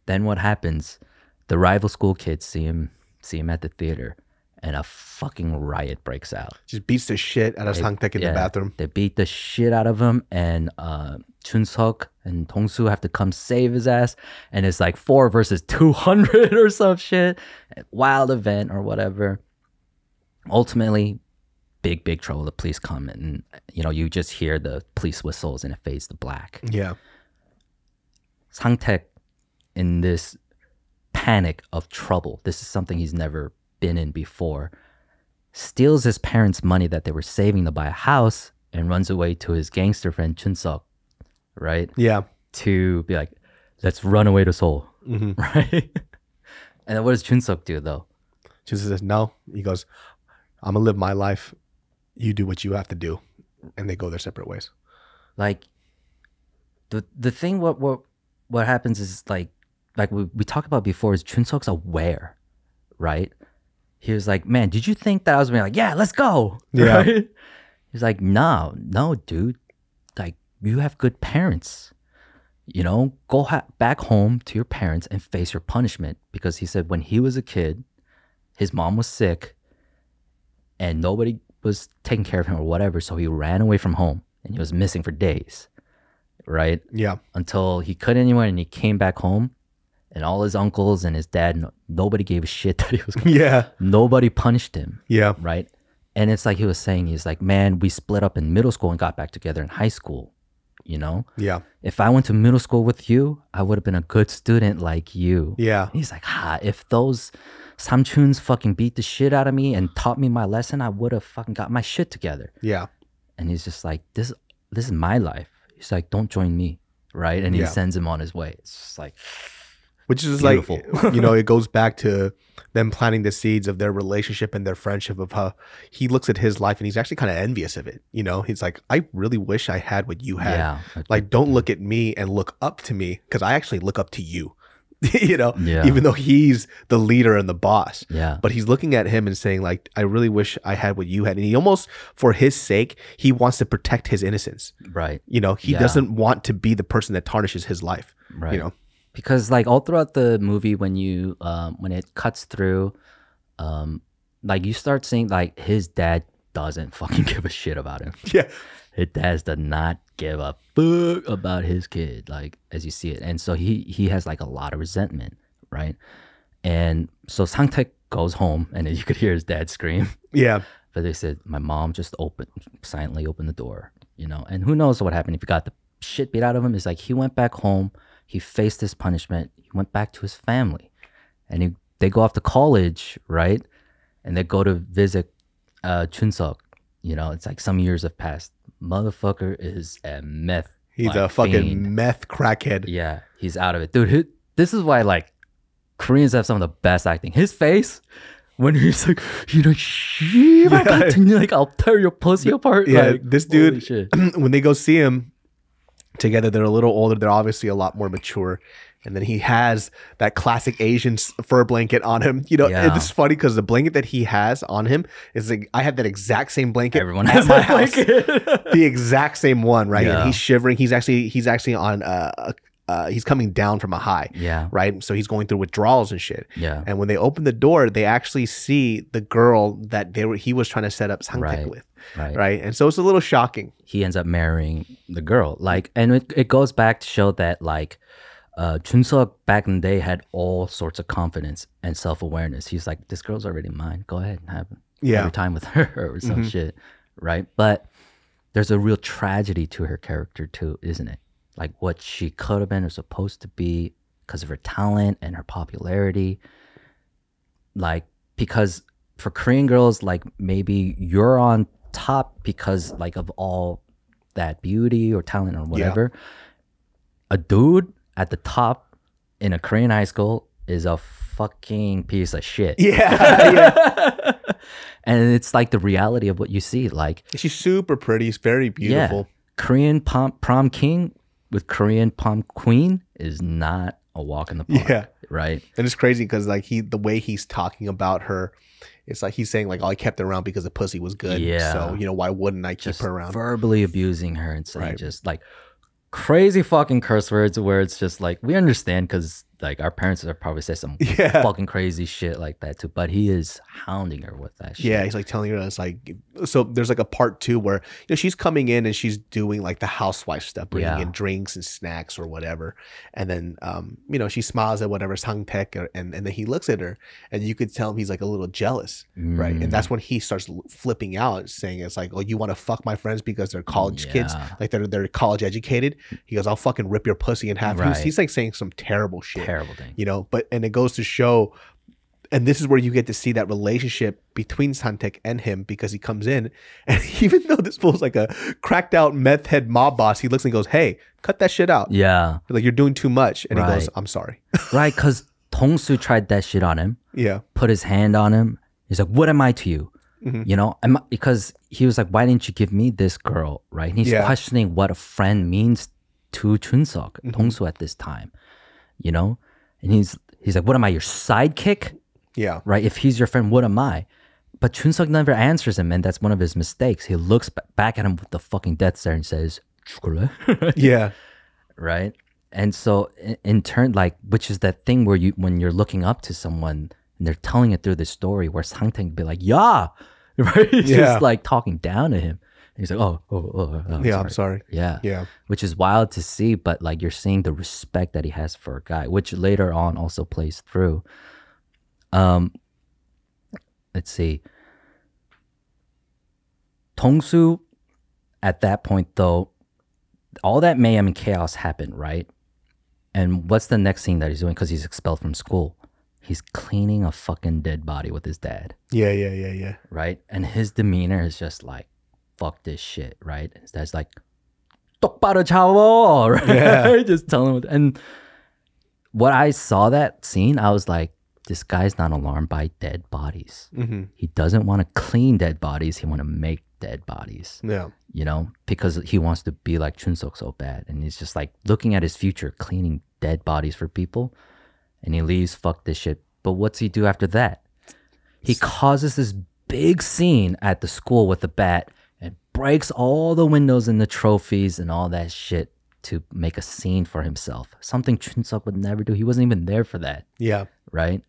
Then what happens? The rival school kids see him see him at the theater, and a fucking riot breaks out. Just beats the shit out of Sangtek in the bathroom. They beat the shit out of him, and uh, Chun-seok and Dong-soo have to come save his ass. And it's like four versus 200 or some shit. Wild event or whatever. Ultimately, big, big trouble. The police come and, you know, you just hear the police whistles and it fades to black. Yeah. Sangtek in this panic of trouble, this is something he's never been in before, steals his parents' money that they were saving to buy a house and runs away to his gangster friend Chun-seok, right? Yeah. To be like, let's run away to Seoul, Mhm. right? and then what does Chun-seok do though? Just says no. He goes, I'm gonna live my life. You do what you have to do, and they go their separate ways. like the the thing what what what happens is like like we, we talked about before is Chunseok's aware, right? He was like, Man, did you think that I was gonna be like, Yeah, let's go? Yeah. Right? He's like, No, no, dude. Like, you have good parents. You know, go ha- back home to your parents and face your punishment. Because he said when he was a kid, his mom was sick and nobody was taking care of him or whatever. So he ran away from home and he was missing for days, right? Yeah. Until he couldn't anymore and he came back home and all his uncles and his dad, no- nobody gave a shit that he was, Yeah. nobody punished him, Yeah. right? And it's like he was saying, he's like, man, we split up in middle school and got back together in high school, you know? Yeah. If I went to middle school with you, I would have been a good student like you. Yeah. He's like, ha, if those Samchuns fucking beat the shit out of me and taught me my lesson, I would have fucking got my shit together. Yeah. And he's just like, this, this is my life. He's like, don't join me, right? And he Yeah. sends him on his way. It's just like, Which is Beautiful. like, you know, it goes back to them planting the seeds of their relationship and their friendship of how he looks at his life and he's actually kind of envious of it. You know, he's like, I really wish I had what you had. yeah, Like, don't look at me and look up to me because I actually look up to you. you know, Yeah. even though he's the leader and the boss. yeah, But he's looking at him and saying, like, I really wish I had what you had. And he almost, for his sake, he wants to protect his innocence. right, You know, he Yeah. doesn't want to be the person that tarnishes his life. right. You know, because like all throughout the movie when you um when it cuts through um like you start seeing like his dad doesn't fucking give a shit about him. Yeah, his dad does not give a fuck about his kid like as you see it. And so he he has like a lot of resentment right? And so Sangtaek goes home and you could hear his dad scream. Yeah, but they said my mom just opened silently opened the door you know? And who knows what happened. If he got the shit beat out of him it's like he went back home he faced his punishment. He went back to his family. And he, they go off to college right? And they go to visit uh Chunseok. You know it's like some years have passed. Motherfucker is a meth he's like, a fucking fiend. meth crackhead. yeah he's out of it. Dude he, this is why like Koreans have some of the best acting. His face when he's like, you know, shit, I got to, like, I'll tear your pussy apart. Yeah, like, this dude- when they go see him together, they're a little older. They're obviously a lot more mature. And then he has that classic Asian fur blanket on him. You know, Yeah. it's funny because the blanket that he has on him is like I have that exact same blanket. Everyone has my blanket. the exact same one, right? Yeah. And he's shivering. He's actually he's actually on a, uh uh he's coming down from a high, yeah, right? So he's going through withdrawals and shit. yeah, And when they open the door, they actually see the girl that they were he was trying to set up Sangtaek Right. with, right. right? And so it's a little shocking. He ends up marrying the girl. Like, and it, it goes back to show that, like, uh, Chunseok back in the day had all sorts of confidence and self awareness. He's like, this girl's already mine. Go ahead and have Yeah. every time with her or some shit, right? But there's a real tragedy to her character too, isn't it? Like what she could have been or supposed to be because of her talent and her popularity. Like because for Korean girls, like maybe you're on top because like of all that beauty or talent or whatever. A dude at the top in a Korean high school is a fucking piece of shit. Yeah, yeah. and it's like the reality of what you see. Like, She's super pretty. She's very beautiful. yeah, Korean prom, prom king with Korean prom queen is not a walk in the park. Yeah. Right. And it's crazy because like he the way he's talking about her, it's like he's saying like, "Oh, I kept her around because the pussy was good. Yeah. So you know why wouldn't I keep Just her around? verbally abusing her and saying Right. just like crazy fucking curse words where it's just like, we understand because like our parents have probably said some Yeah. fucking crazy shit like that too. But he is hounding her with that shit. Yeah, he's like telling her it's like so. There's like a part two where you know she's coming in and she's doing like the housewife stuff, bringing Yeah. in drinks and snacks or whatever, and then um you know she smiles at whatever Sang Tek or, and and then he looks at her and you could tell him he's like a little jealous, right? Mm. And that's when he starts flipping out, saying it's like, oh, you want to fuck my friends because they're college kids, like they're they're college educated. He goes, I'll fucking rip your pussy in half. He's, Right. he's like saying some terrible shit terrible thing. you know but and it goes to show and this is where you get to see that relationship between Santek and him because he comes in and even though this fool's like a cracked out meth head mob boss he looks and goes hey cut that shit out Yeah, like you're doing too much and he goes i'm sorry right. Because Tong Su tried that shit on him. yeah put his hand on him. He's like, "What am I to you?" Mhm. You know, am I- because he was like, "Why didn't you give me this girl?" Right? And he's Yeah. questioning what a friend means to Chunseok, Mhm. Tongsu at this time you know? And he's he's like, What am I, your sidekick? Yeah. Right? If he's your friend, what am I? But Chunsook never answers him, and that's one of his mistakes. He looks back at him with the fucking death stare and says, Yeah. Right? And so in turn, like, which is that thing where you when you're looking up to someone and they're telling it through the story where Sangtang be like, Yeah, right? He's yeah. just like talking down to him. He's like, oh, oh, oh, oh yeah i'm sorry Yeah. yeah Which is wild to see, but like you're seeing the respect that he has for a guy, which later on also plays through. Um, let's see. Tongsu, at that point though, all that mayhem and chaos happened, right? And what's the next thing that he's doing? Because he's expelled from school. He's cleaning a fucking dead body with his dad, yeah yeah yeah yeah right? And his demeanor is just like, fuck this shit, right? His dad's like, 똑바로 잡어, right? Yeah. just telling him. And what I saw that scene, I was like, this guy's not alarmed by dead bodies. hmm He doesn't want to clean dead bodies. He want to make dead bodies yeah you know, because he wants to be like Chunsok so bad. And he's just like looking at his future, cleaning dead bodies for people. And he leaves, fuck this shit. But what's he do after that? He causes this big scene at the school with a bat and breaks all the windows and the trophies and all that shit to make a scene for himself. Something Chunsok would never do. He wasn't even there for that, yeah right?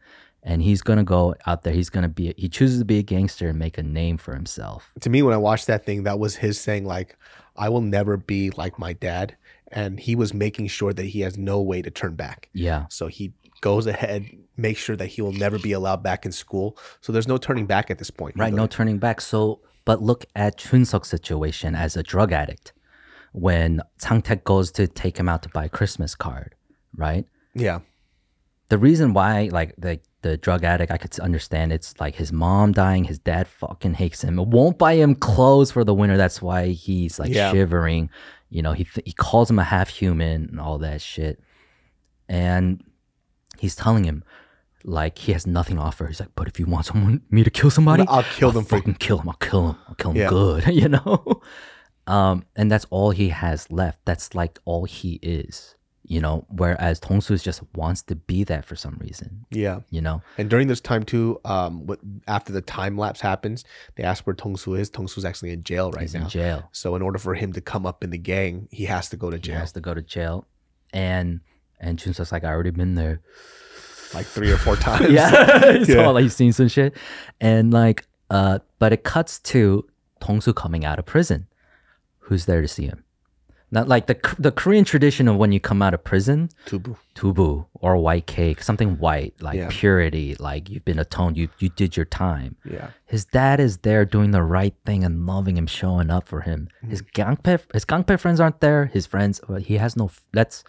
And he's gonna go out there. He's gonna be. He chooses to be a gangster and make a name for himself. to me when i watched that thing that was his saying like i will never be like my dad and he was making sure that he has no way to turn back Yeah. So he goes ahead, makes sure that he will never be allowed back in school. So there's no turning back at this point. Right, no turning back. So, but look at Chunsok's situation as a drug addict. When Changtek goes to take him out to buy a Christmas card, right? Yeah. The reason why, like, the, the drug addict, I could understand it's like his mom dying, his dad fucking hates him, won't buy him clothes for the winter. That's why he's like Yeah. shivering. You know, he, th- he calls him a half human and all that shit. And he's telling him, like, he has nothing to offer. He's like, but if you want someone, me to kill somebody, I'll kill them for you. fucking kill him. I'll kill him. I'll kill him Yeah. good, you know? Um, and that's all he has left. That's like all he is, you know? Whereas Tongsu just wants to be that for some reason, Yeah. you know? And during this time too, um, what after the time lapse happens, they ask where Tongsu is. Tongsu's actually in jail right He's now. in jail. So in order for him to come up in the gang, he has to go to jail. He has to go to jail. And and Junso's like, I already been there. Like three or four times. yeah. so Yeah. like he's seen some shit. And like uh but it cuts to Tongsu coming out of prison. Who's there to see him? Not like the the Korean tradition of when you come out of prison, Tubu. tubu or white cake, something white, like Yeah. purity, like you've been atoned, you you did your time. Yeah. His dad is there doing the right thing and loving him, showing up for him. His gangpe his gangpe friends aren't there. His friends, well, he has no. That's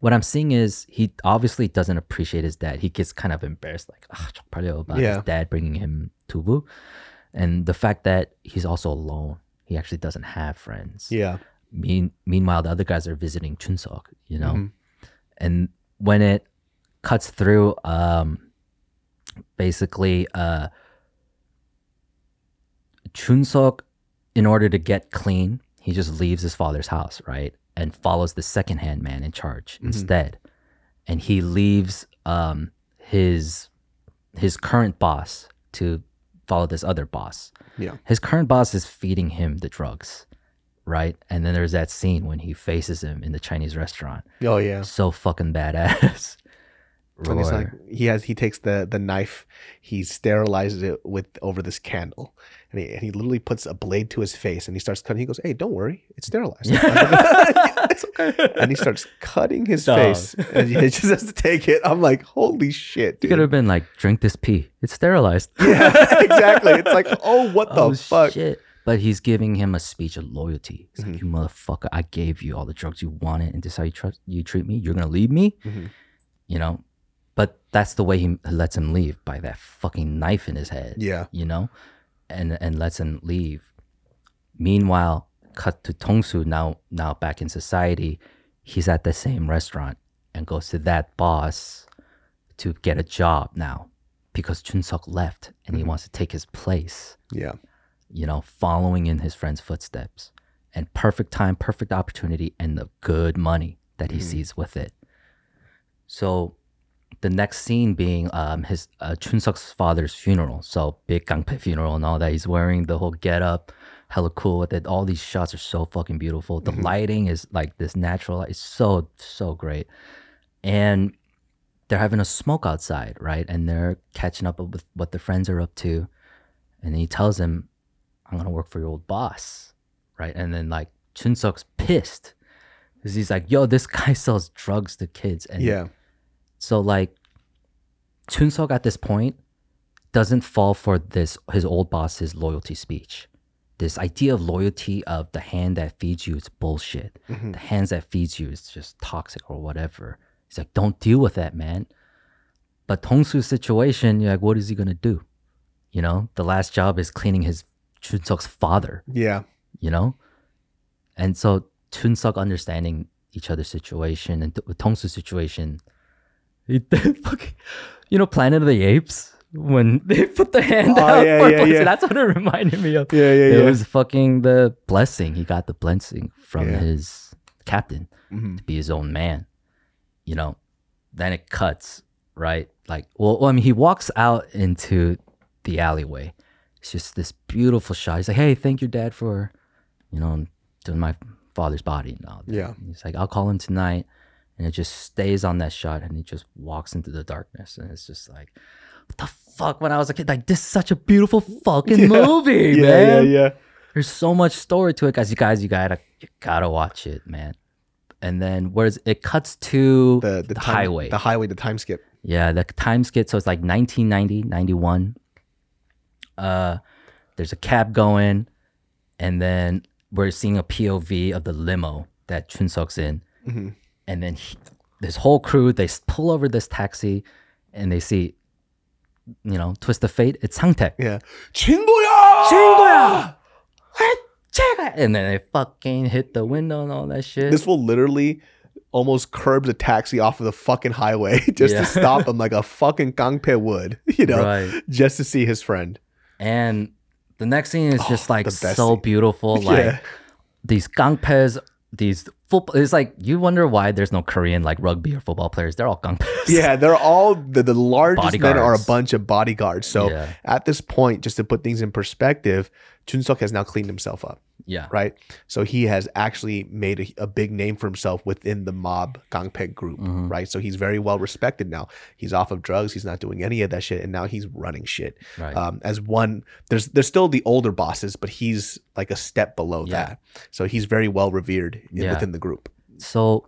what I'm seeing is he obviously doesn't appreciate his dad. He gets kind of embarrassed, like ah, oh, probably about yeah. his dad bringing him Tubu, and the fact that he's also alone. He actually doesn't have friends. Yeah. Mean, meanwhile, the other guys are visiting Chunseok, you know, mm -hmm. and when it cuts through, um, basically, uh, Chunseok, in order to get clean, he just leaves his father's house, right? And follows the secondhand man in charge instead. And he leaves um, his his current boss to follow this other boss Yeah. his current boss is feeding him the drugs, right? And then there's that scene when he faces him in the Chinese restaurant. Oh yeah. So fucking badass. And he's like, he has, he takes the the knife, he sterilizes it with over this candle, and he, and he literally puts a blade to his face, and he starts cutting. He goes, "Hey, don't worry, it's sterilized." it's okay. and he starts cutting his Dog. face, and he just has to take it. I'm like, "Holy shit, You could have been like, drink this pee. It's sterilized. yeah, exactly. It's like, oh, what the oh, fuck? shit. But he's giving him a speech of loyalty. He's Mm-hmm. like, you motherfucker, I gave you all the drugs you wanted, and this is how you, trust, you treat me? You're going to leave me? Mhm. You know? But that's the way he lets him leave by that fucking knife in his head. Yeah, You know? And and lets him leave. Meanwhile, cut to Tongsu now now back in society. He's at the same restaurant and goes to that boss to get a job now because Chun-seok left and he Mm-hmm. wants to take his place yeah, you know, following in his friend's footsteps. And perfect time, perfect opportunity, and the good money that he sees with it. So the next scene being um, his uh, Chun-seok's father's funeral. So big gangpe funeral and all that. He's wearing the whole get up, hella cool with it. All these shots are so fucking beautiful. The lighting is like this natural. It's so so great. And they're having a smoke outside, right? And they're catching up with what their friends are up to. And he tells him, I'm gonna work for your old boss, right? And then like Chun-seok's pissed because he's like, "Yo, this guy sells drugs to kids." And yeah, so like Chun-seok at this point doesn't fall for this his old boss's loyalty speech. This idea of loyalty of the hand that feeds you is bullshit. Mm-hmm. The hands that feeds you is just toxic or whatever. He's like, don't deal with that, man. But Tongsu's situation, you're like, what is he gonna do? You know, the last job is cleaning his Chun-seok's father yeah, you know? And so Chun-seok understanding each other's situation and Tongsu's situation, fucking, you know, Planet of the Apes when they put the hand Oh, out yeah, for yeah, yeah. That's what it reminded me of. yeah, yeah, It yeah. was fucking the blessing. He got the blessing from Yeah. his captain Mhm. to be his own man. You know, then it cuts, right? Like, well, I mean, he walks out into the alleyway. It's just this beautiful shot. He's like, hey, thank your dad for, you know, doing my father's body and all that. Yeah. He's like, I'll call him tonight. And it just stays on that shot and he just walks into the darkness. And it's just like, what the fuck? When I was a kid, like, this is such a beautiful fucking movie, yeah, man. yeah, yeah. There's so much story to it, guys. You guys, you gotta, you gotta watch it, man. And then whereas it cuts to The the, time, highway. the highway, the time skip. yeah, the time skip. So it's like 1990, 91. Uh, there's a cab going, and then we're seeing a POV of the limo that Chun Seok's in, Mhm and then he, this whole crew they s- pull over this taxi, and they see, you know, twist of fate. It's Sangtek. Yeah, 친구야, 친구야! And then they fucking hit the window and all that shit. This will literally almost curb the taxi off of the fucking highway just Yeah. to stop him like a fucking gangpe would, you know, Right. just to see his friend. And the next scene is just like Oh, the best so scene. beautiful. Like Yeah. these gangpes, these football. It's like you wonder why there's no Korean like rugby or football players. They're all gangpes. Yeah, they're all the, the largest men are a bunch of bodyguards. So Yeah. at this point, just to put things in perspective, Chun has now cleaned himself up, yeah. right? So he has actually made a, a big name for himself within the mob gangpeg group, Mm-hmm. right? So he's very well respected now. He's off of drugs. He's not doing any of that shit, and now he's running shit. Right. Um, as one, there's there's still the older bosses, but he's like a step below Yeah. that. So he's very well revered in- Yeah. within the group. So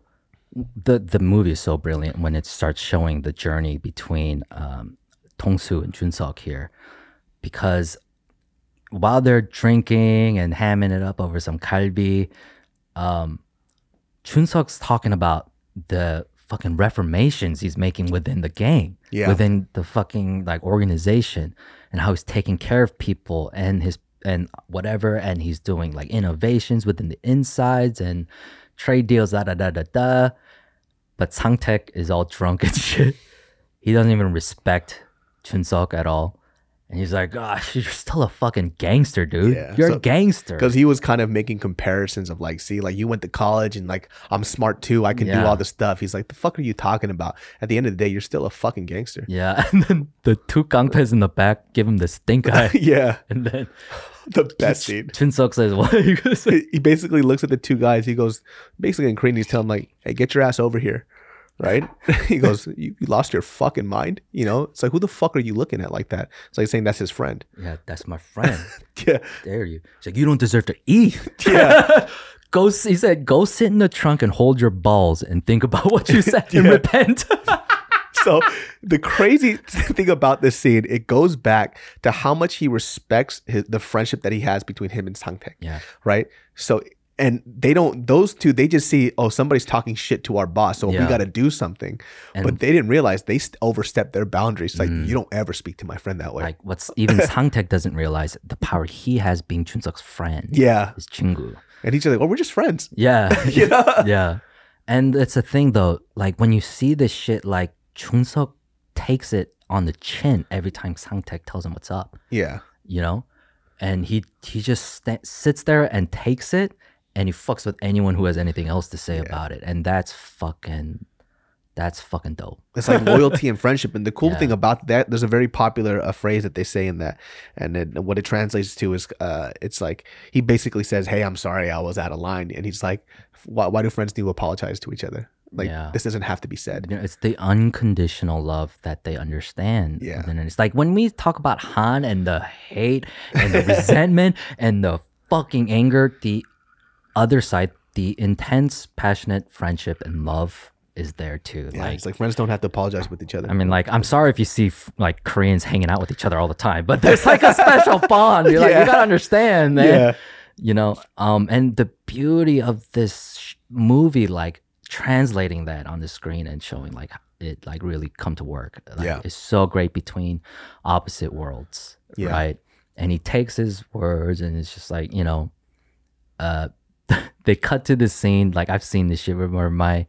the the movie is so brilliant when it starts showing the journey between um, Tongsu and Junseok here, because while they're drinking and hamming it up over some kalbi, um, Junseok's talking about the fucking reformations he's making within the gang, Yeah. within the fucking like organization, and how he's taking care of people and his and whatever, and he's doing like innovations within the insides and trade deals, da da da da da. But Sangtek is all drunk and shit. He doesn't even respect Chunseok at all. And he's like, gosh, you're still a fucking gangster, dude. Yeah, You're so- a gangster. because he was kind of making comparisons of like, see, like you went to college and like I'm smart too. I can do all this stuff. He's like, the fuck are you talking about? At the end of the day, you're still a fucking gangster. Yeah, and then the two gangpes in the back give him the stink eye. yeah, and then the best scene. Chunseok says, what are you gonna say? He basically looks at the two guys. He goes, basically in Korean, he's telling like, hey, get your ass over here. Right? he goes, you, you lost your fucking mind. You know, it's like, who the fuck are you looking at like that? It's like saying that's his friend. Yeah, that's my friend. Yeah. Dare you? He's like, you don't deserve to eat. Yeah. Go. He said, go sit in the trunk and hold your balls and think about what you said and repent. so the crazy thing about this scene, it goes back to how much he respects his, the friendship that he has between him and Sangtek. yeah. right? So and they don't those two they just see oh somebody's talking shit to our boss so we got to do something And- but they didn't realize they st- overstepped their boundaries like mm. you don't ever speak to my friend that way Like what's even Sangtek doesn't realize the power he has being Chunseok's friend. yeah Is Chingu. and he's just like oh we're just friends Yeah. yeah yeah. And it's a thing though, like when you see this shit, like Chunseok takes it on the chin every time Sangtek tells him what's up, yeah you know? And he he just sits there and takes it and he fucks with anyone who has anything else to say about it. And that's fucking that's fucking dope. it's like loyalty and friendship and the cool Yeah. thing about that there's a very popular uh, phrase that they say in that and it, what it translates to is uh, it's like he basically says hey i'm sorry i was out of line and he's like why, why do friends need to apologize to each other like Yeah. this doesn't have to be said You know, it's the unconditional love that they understand. Yeah. And it's like when we talk about Han and the hate and the resentment and the fucking anger, the other side, the intense, passionate friendship and love is there too. yeah, like, it's like friends don't have to apologize with each other I mean, like, I'm sorry if you see like Koreans hanging out with each other all the time, but there's like a special bond. You're like, Yeah. you gotta understand, man yeah you know um and the beauty of this sh- movie like translating that on the screen and showing like it like really come to work like, Yeah. it's so great between opposite worlds Yeah. right and he takes his words and it's just like you know uh they cut to the scene like i've seen this shit where my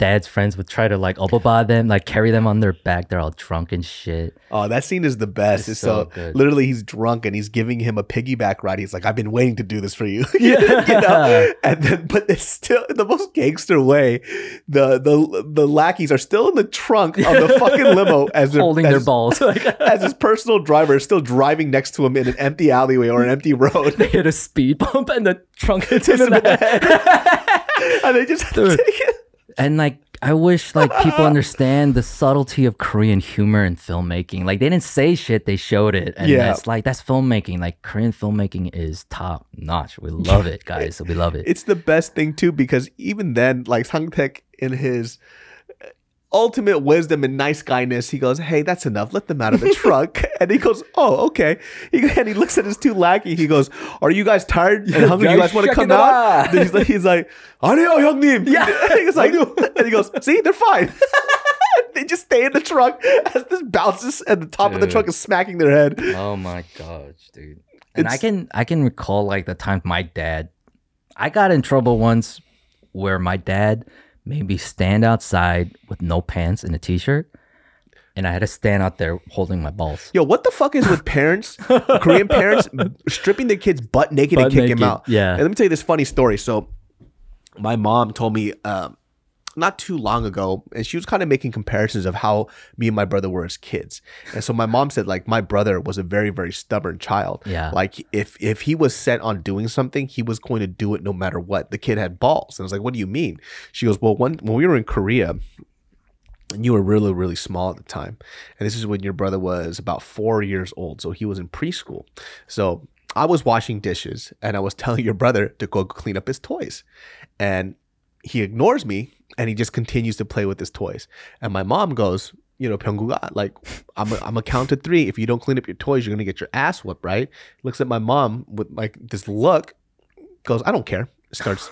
dad's friends would try to like obaba them like carry them on their back they're all drunk and shit Oh, that scene is the best. It's, It's so, good. literally he's drunk and he's giving him a piggyback ride. He's like, "I've been waiting to do this for you." Yeah. you know. And then, but it's still in the most gangster way. The the the lackeys are still in the trunk of the fucking limo as they're holding as, their balls as his personal driver is still driving next to him in an empty alleyway or an empty road. they hit a speed bump and the trunk hits him in the head. and they just Dude. And like, I wish like people understand the subtlety of Korean humor and filmmaking. Like, they didn't say shit; they showed it, and Yeah. that's like that's filmmaking. Like, Korean filmmaking is top notch. We love it, guys. We love it. It's the best thing too because even then, like Sangtek in his ultimate wisdom and nice guyness, he goes, "Hey, that's enough. Let them out of the truck." and he goes, "Oh, okay." He, and he looks at his two lackey. He goes, "Are you guys tired and hungry? you guys want to come out?" He's like, he's like, young name." Yeah. he's like, and he goes, "See, they're fine." they just stay in the truck as this bounces and the top dude. of the truck is smacking their head. Oh my gosh, dude. And I can I can recall like the time my dad I got in trouble once where my dad made me stand outside with no pants and a t-shirt, and I had to stand out there holding my balls. Yo, what the fuck is with parents, Korean parents, stripping their kids butt naked and Butt kicking them out? yeah. And let me tell you this funny story. So, my mom told me um, not too long ago, and she was kind of making comparisons of how me and my brother were as kids. And so my mom said, like, my brother was a very, very stubborn child. Yeah. Like, if if he was set on doing something, he was going to do it no matter what. The kid had balls. And I was like, what do you mean? She goes, well, one when we were in Korea, and you were really really small at the time and this is when your brother was about four years old so he was in preschool so i was washing dishes and i was telling your brother to go clean up his toys and he ignores me and he just continues to play with his toys. And my mom goes you know Pyongguga, like I'm a, I'm a count to three. If you don't clean up your toys you're gonna get your ass whooped right? Looks at my mom with like this look goes i don't care starts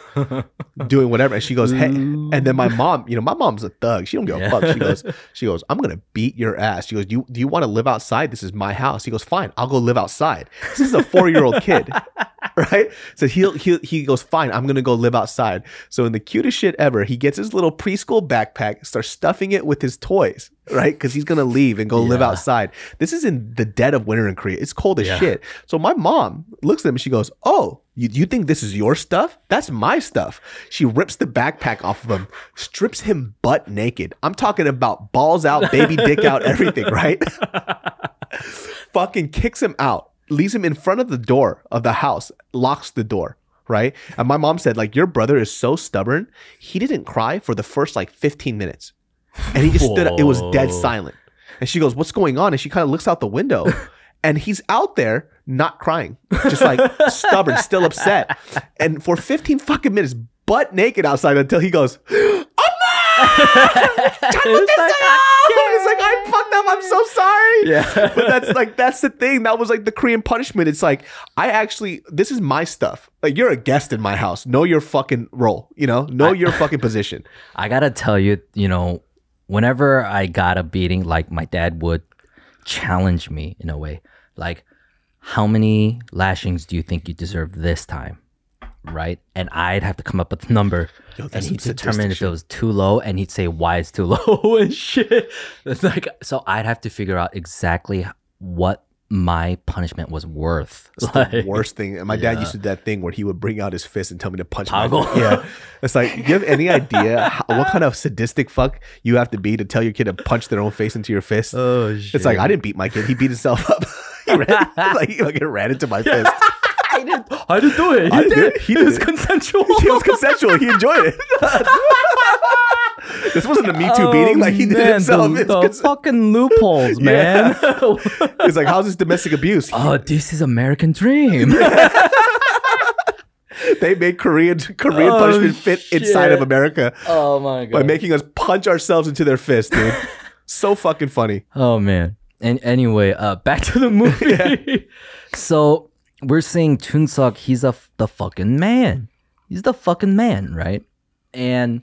doing whatever and she goes hey and then my mom you know my mom's a thug. She don't give a fuck. She goes she goes i'm gonna beat your ass. She goes do you, do you want to live outside? This is my house. He goes fine i'll go live outside. This is a four-year-old kid right? So he'll, he he goes fine i'm gonna go live outside. So in the cutest shit ever he gets his little preschool backpack starts stuffing it with his toys right because he's gonna leave and go live outside this is in the dead of winter in korea it's cold as Yeah. shit so my mom looks at him and she goes oh you, you think this is your stuff? That's my stuff. She rips the backpack off of him, strips him butt naked. I'm talking about balls out, baby dick out, everything, right? Fucking kicks him out, leaves him in front of the door of the house, locks the door, right? And my mom said, like, your brother is so stubborn. He didn't cry for the first like 15 minutes. And he just stood up. It was dead silent. And she goes, "What's going on?" And she kind of looks out the window, and he's out there not crying, just like stubborn, still upset. And for 15 fucking minutes, butt naked outside until he goes, It's like, I fucked up. I'm so sorry. Yeah. But that's like that's the thing. That was like the Korean punishment. It's like I actually this is my stuff. Like you're a guest in my house. Know your fucking role. You know, know your fucking position. I gotta tell you, you know, whenever I got a beating, like my dad would challenge me in a way, like, how many lashings do you think you deserve this time? Right? And I'd have to come up with a number. and he'd determine if it was too low and he'd say why it's too low and shit. It's like so I'd have to figure out exactly what my punishment was worth. The Like- worst thing. And my dad used to do that thing where he would bring out his fist and tell me to punch Toggle. my Yeah. It's like, you have any idea how, what kind of sadistic fuck you have to be to tell your kid to punch their own face into your fist? Oh shit. It's like I didn't beat my kid. He beat himself up. he ran, like he fucking ran into my fist. I didn't I didn't do it. He I did. did. He it was did it. consensual. He was consensual. He enjoyed it. This wasn't a Me Too beating. Like he did Oh, man, himself. The, It's the fucking loopholes, man. He's like, how's this domestic abuse? oh, this is American dream. They made Korean Korean Oh, punishment fit inside of. America oh my god! by making us punch ourselves into their fist, dude. so fucking funny. Oh man. And anyway, uh, back to the movie. so we're seeing Chun-suk. He's a the fucking man. He's the fucking man, right? And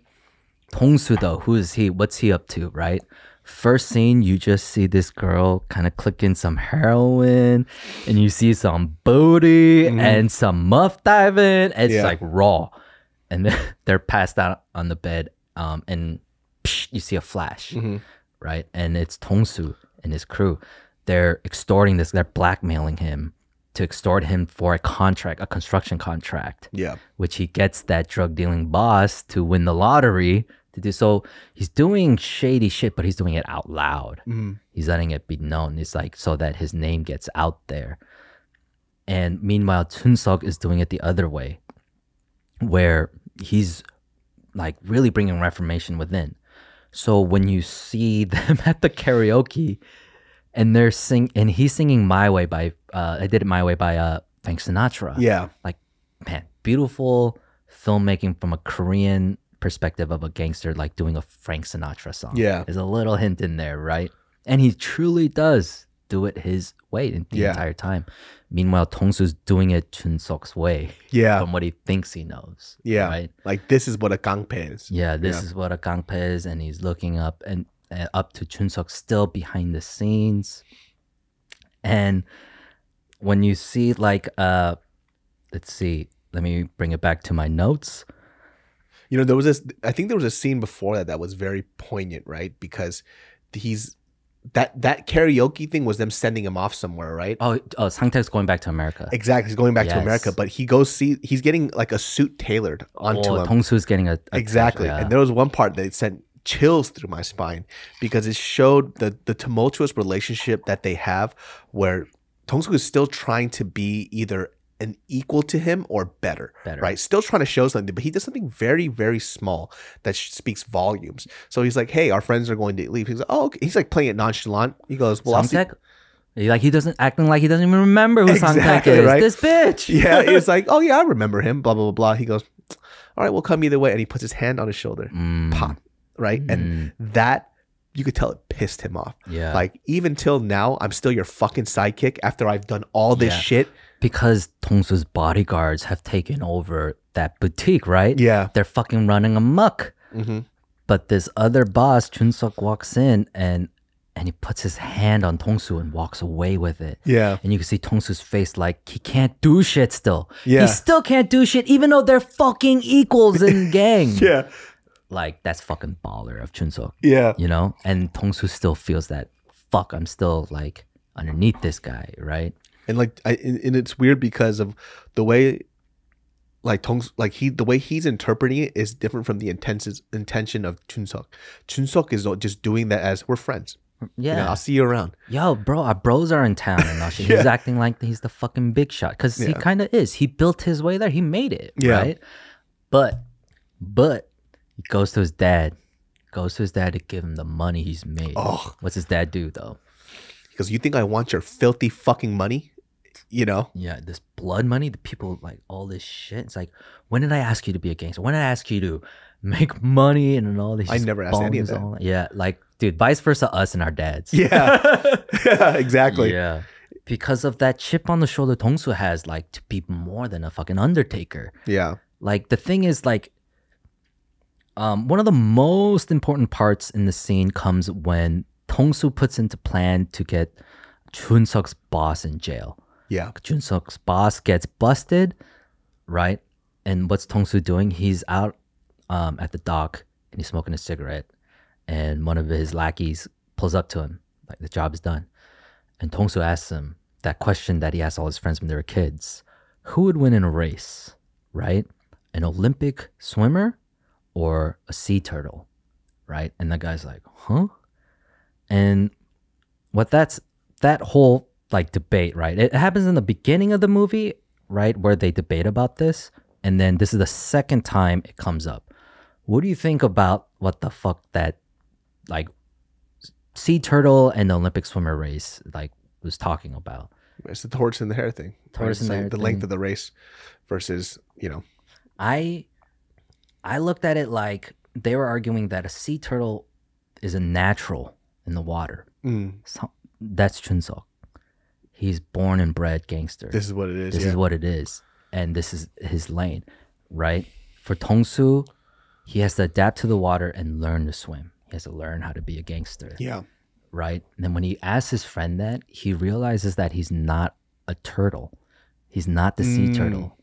Tongsu though, who is he? What's he up to, right? First scene, you just see this girl kind of clicking some heroin, and you see some booty and some muff diving. It's Yeah. like raw, and then they're passed out on the bed, um, and psh, you see a flash, right? And it's Tongsu and his crew. They're extorting this. They're blackmailing him to extort him for a contract, a construction contract Yeah. which he gets that drug dealing boss to win the lottery to do. So he's doing shady shit but he's doing it out loud. He's letting it be known. It's like so that his name gets out there. And meanwhile Chun-suk is doing it the other way where he's like really bringing reformation within. So when you see them at the karaoke and they're sing and he's singing my way by uh i did it my way by uh frank sinatra. Yeah. like man beautiful filmmaking from a korean perspective of a gangster like doing a frank sinatra song Yeah. there's a little hint in there right and he truly does do it his way the Yeah. entire time meanwhile tongsu's doing it chun-suk's way Yeah. from what he thinks he knows Yeah. right Like this is what a gangpe is. yeah, this Yeah. is what a gangpe is, and he's looking up and uh, up to Chun-suk still behind the scenes. And when you see like uh let's see, let me bring it back to my notes. You know, there was this. I think there was a scene before that that was very poignant, right? Because he's that that karaoke thing was them sending him off somewhere, right? Oh, oh Sangtaek's going back to America. Exactly. He's going back to America, but he goes see. He's getting like a suit tailored onto oh, him. Tongsu's getting a, a exactly. yeah. And there was one part that sent chills through my spine because it showed the the tumultuous relationship that they have, where Tongsu is still trying to be either an equal to him or better, Better. right? Still trying to show something, but he does something very, very small that speaks volumes. So he's like, "Hey, our friends are going to leave." He's like, "Oh," okay. he's like playing it nonchalant. He goes, "Well, I'll see." He, like he doesn't acting like he doesn't even remember who Exactly, is. right? This bitch. yeah, it's like, "Oh yeah, I remember him." Blah blah blah blah. He goes, "All right, we'll come either way," and he puts his hand on his shoulder. Mm, Pop, right? And that you could tell it pissed him off. Yeah. Like even till now, I'm still your fucking sidekick after I've done all this Yeah. shit. Because Tongsu's bodyguards have taken over that boutique, right? Yeah. They're fucking running amok. Mhm. But this other boss, Chun-suk, walks in and and he puts his hand on Tongsu and walks away with it. Yeah. And you can see Tongsu's face like he can't do shit still. Yeah. He still can't do shit even though they're fucking equals in gang. Yeah. Like that's fucking baller of Chun-suk, Yeah. you know? And Tongsu still feels that fuck, I'm still like underneath this guy, right? And like, I, and, and it's weird because of the way, like Tongs, like he, the way he's interpreting it is different from the intentions intention of Chunsuk. Chunsuk is not just doing that as we're friends. Yeah. You know, I'll see you around. Yo, bro, our bros are in town and all shit. He's acting like he's the fucking big shot because he kind of is. He built his way there. He made it, Yeah. right? But, but he goes to his dad, Goes to his dad to give him the money he's made. Oh. What's his dad do though? Because you think I want your filthy fucking money? You know? Yeah, this blood money, the people like all this shit. It's like, when did I ask you to be a gangster? When did I ask you to make money and all this? I never asked any of all Yeah, like dude, vice versa, us and our dads. Yeah. yeah, exactly. Yeah. Because of that chip on the shoulder Tongsu has, like to be more than a fucking undertaker. Yeah. Like the thing is like um one of the most important parts in the scene comes when Tongsu puts into plan to get Chunseok's boss in jail. Yeah. Chunseok's boss gets busted, right? And what's Tongsu doing? He's out um, at the dock and he's smoking a cigarette. And one of his lackeys pulls up to him, like the job is done. And Tongsu asks him that question that he asked all his friends when they were kids: Who would win in a race, right? An Olympic swimmer or a sea turtle, right? And the guy's like, huh? And what that's that whole like debate, right? It happens in the beginning of the movie, right, where they debate about this, and then this is the second time it comes up. What do you think about what the fuck that like sea turtle and the Olympic swimmer race like was talking about? It's the tortoise and the hare thing. right? Tortoise and the like the length of the race versus, you know, I I looked at it like they were arguing that a sea turtle is a natural in the water. mm, So, that's Chunseok. He's born and bred gangster. this is what it is. this yeah. is what it is and this is his lane right for tongsu he has to adapt to the water and learn to swim he has to learn how to be a gangster yeah. right and then when he asks his friend that he realizes that he's not a turtle he's not the sea Mm. turtle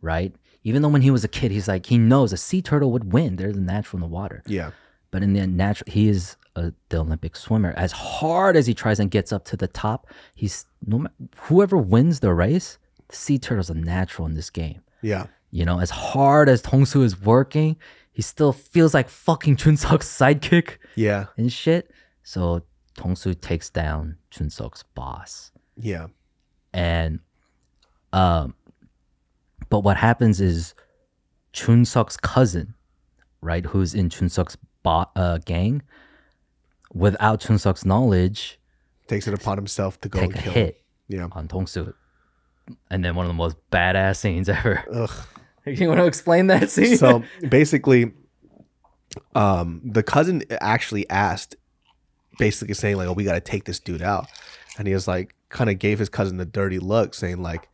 right even though when he was a kid he's like he knows a sea turtle would win they're the natural in the water Yeah. but in the natural, he is a, the Olympic swimmer. As hard as he tries and gets up to the top, he's no whoever wins the race. The sea turtle's a natural in this game. Yeah. You know, as hard as Tongsu is working, he still feels like fucking Chunseok's sidekick Yeah. and shit. So Tongsu takes down Chunseok's boss, Yeah. and um, but what happens is Chunseok's cousin, right, who's in Chunseok's bo- uh, gang, without Chunseok's knowledge, Takes it upon himself to go take and a kill him. hit Yeah. on Tongsu. And then one of the most badass scenes ever. Ugh. you want to explain that scene? so basically um the cousin actually asked basically saying like oh we got to take this dude out and he was like kind of gave his cousin the dirty look saying like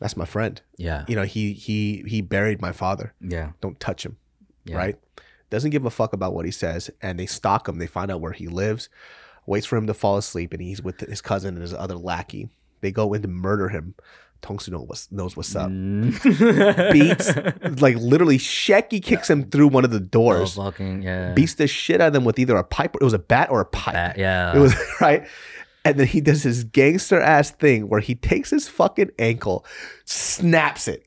that's my friend yeah, you know he he he buried my father yeah, don't touch him yeah. right doesn't give a fuck about what he says and they stalk him. They find out where he lives waits for him to fall asleep and he's with his cousin and his other lackey. They go in to murder him. Tongsu knows knows what's up. Mm. beats like literally Shecky kicks him through one of the Oh, doors fucking yeah. beats the shit out of them with either a pipe or it was a bat or a pipe. Bat- yeah. it was right? And then he does his gangster ass thing where he takes his fucking ankle snaps it.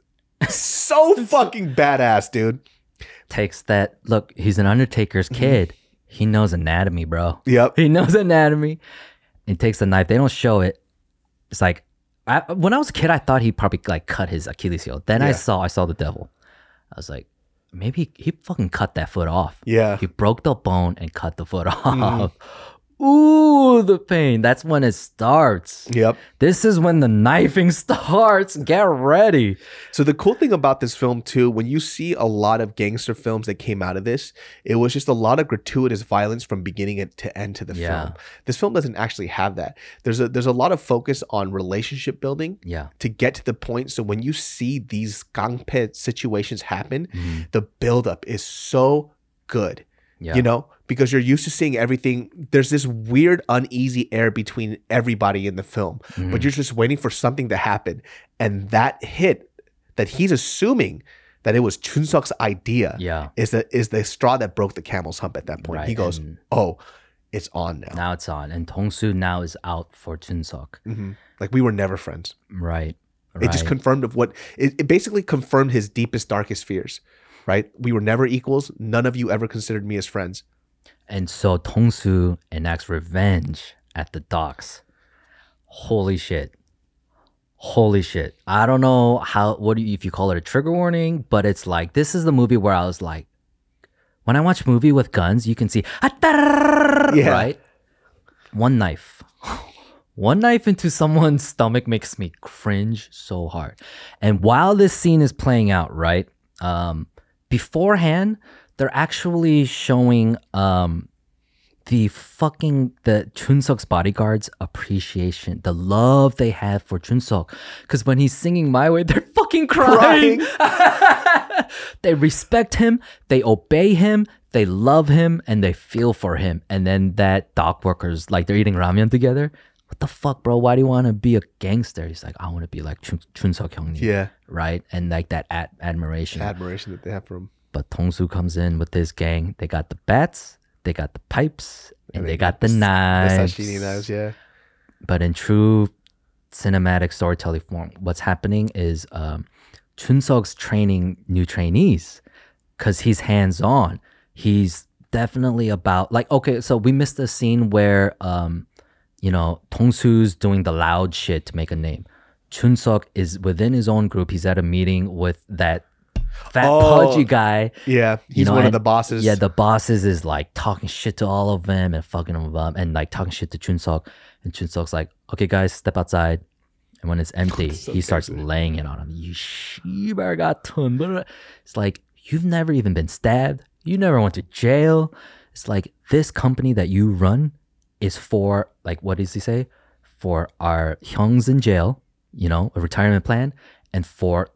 So fucking badass dude takes that look he's an undertaker's Mm-hmm. kid. He knows anatomy bro. Yep. He knows anatomy. He takes the knife. They don't show it. It's like I, when i was a kid i thought he probably like cut his achilles heel. Then i saw i saw the devil. I was like maybe he fucking cut that foot off. Yeah. He broke the bone and cut the foot off ooh the pain that's when it starts yep this is when the knifing starts get ready So the cool thing about this film too, when you see a lot of gangster films that came out of this, it was just a lot of gratuitous violence from beginning to end to the Yeah. film. This film doesn't actually have that. There's a there's a lot of focus on relationship building yeah to get to the point. So when you see these gangpe situations happen, Mhm. the buildup is so good. Yeah You know, because you're used to seeing everything. There's this weird, uneasy air between everybody in the film, Mm-hmm. but you're just waiting for something to happen. And that hit that he's assuming that it was Chunseok's idea yeah is the is the straw that broke the camel's hump at that point. he goes, and- "Oh, it's on now." Now it's on, and Tongsu now is out for Chunseok. Mhm. Like we were never friends. Right. It just confirmed of what it, it basically confirmed his deepest, darkest fears. Right? We were never equals. None of you ever considered me as friends. and so Tongsu enacts revenge at the docks. Holy shit. Holy shit. I don't know how what do you, if you call it a trigger warning, but it's like this is the movie where I was like when I watch movie with guns, you can see "Ah, Yeah. right. One knife, one knife into someone's stomach makes me cringe so hard. And while this scene is playing out, right, um, beforehand, they're actually showing um, the fucking the Chunseok's bodyguards appreciation, the love they have for Chunseok. Because when he's singing "My Way," they're fucking crying. they respect him, they obey him, they love him, and they feel for him. And then that dock workers, like they're eating ramen together. What the fuck, bro? Why do you want to be a gangster? He's like, I want to be like Chun Chunseok Hyungni. Yeah. Right? And like that ad- admiration. Admiration that they have for him. But Tongsu comes in with his gang. They got the bats, they got the pipes, and, they, got the knives. The sashimi knives, yeah. But in true cinematic storytelling form, what's happening is um, Chunseok's training new trainees because he's hands on. He's definitely about like okay, so we missed a scene where um, you know, Tong Su's doing the loud shit to make a name. Chun Sok is within his own group. He's at a meeting with that fat oh, pudgy guy. Yeah, he's you know, one and, of the bosses. Yeah, the bosses is like talking shit to all of them and fucking them up and like talking shit to Chun Sok. And Chun Sok's like, okay, guys, step outside. And when it's empty, so he starts crazy. laying it on him. You shibar got ton. It's like, you've never even been stabbed. You never went to jail. It's like, this company that you run is for, like, what does he say? For our hyungs in jail, you know, a retirement plan, and for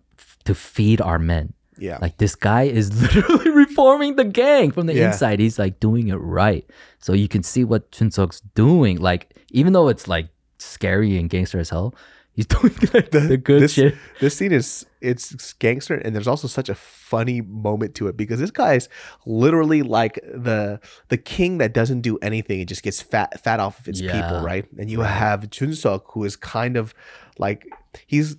to feed our men. yeah. Like this guy is literally reforming the gang from the Yeah. inside. He's like doing it right. So you can see what Chunseok's doing. Like even though it's like scary and gangster as hell, he's doing like the, good this, shit. This scene is it's gangster, and there's also such a funny moment to it because this guy is literally like the the king that doesn't do anything and just gets fat fat off of its Yeah. people, right? And you have Chunseok, who is kind of like he's.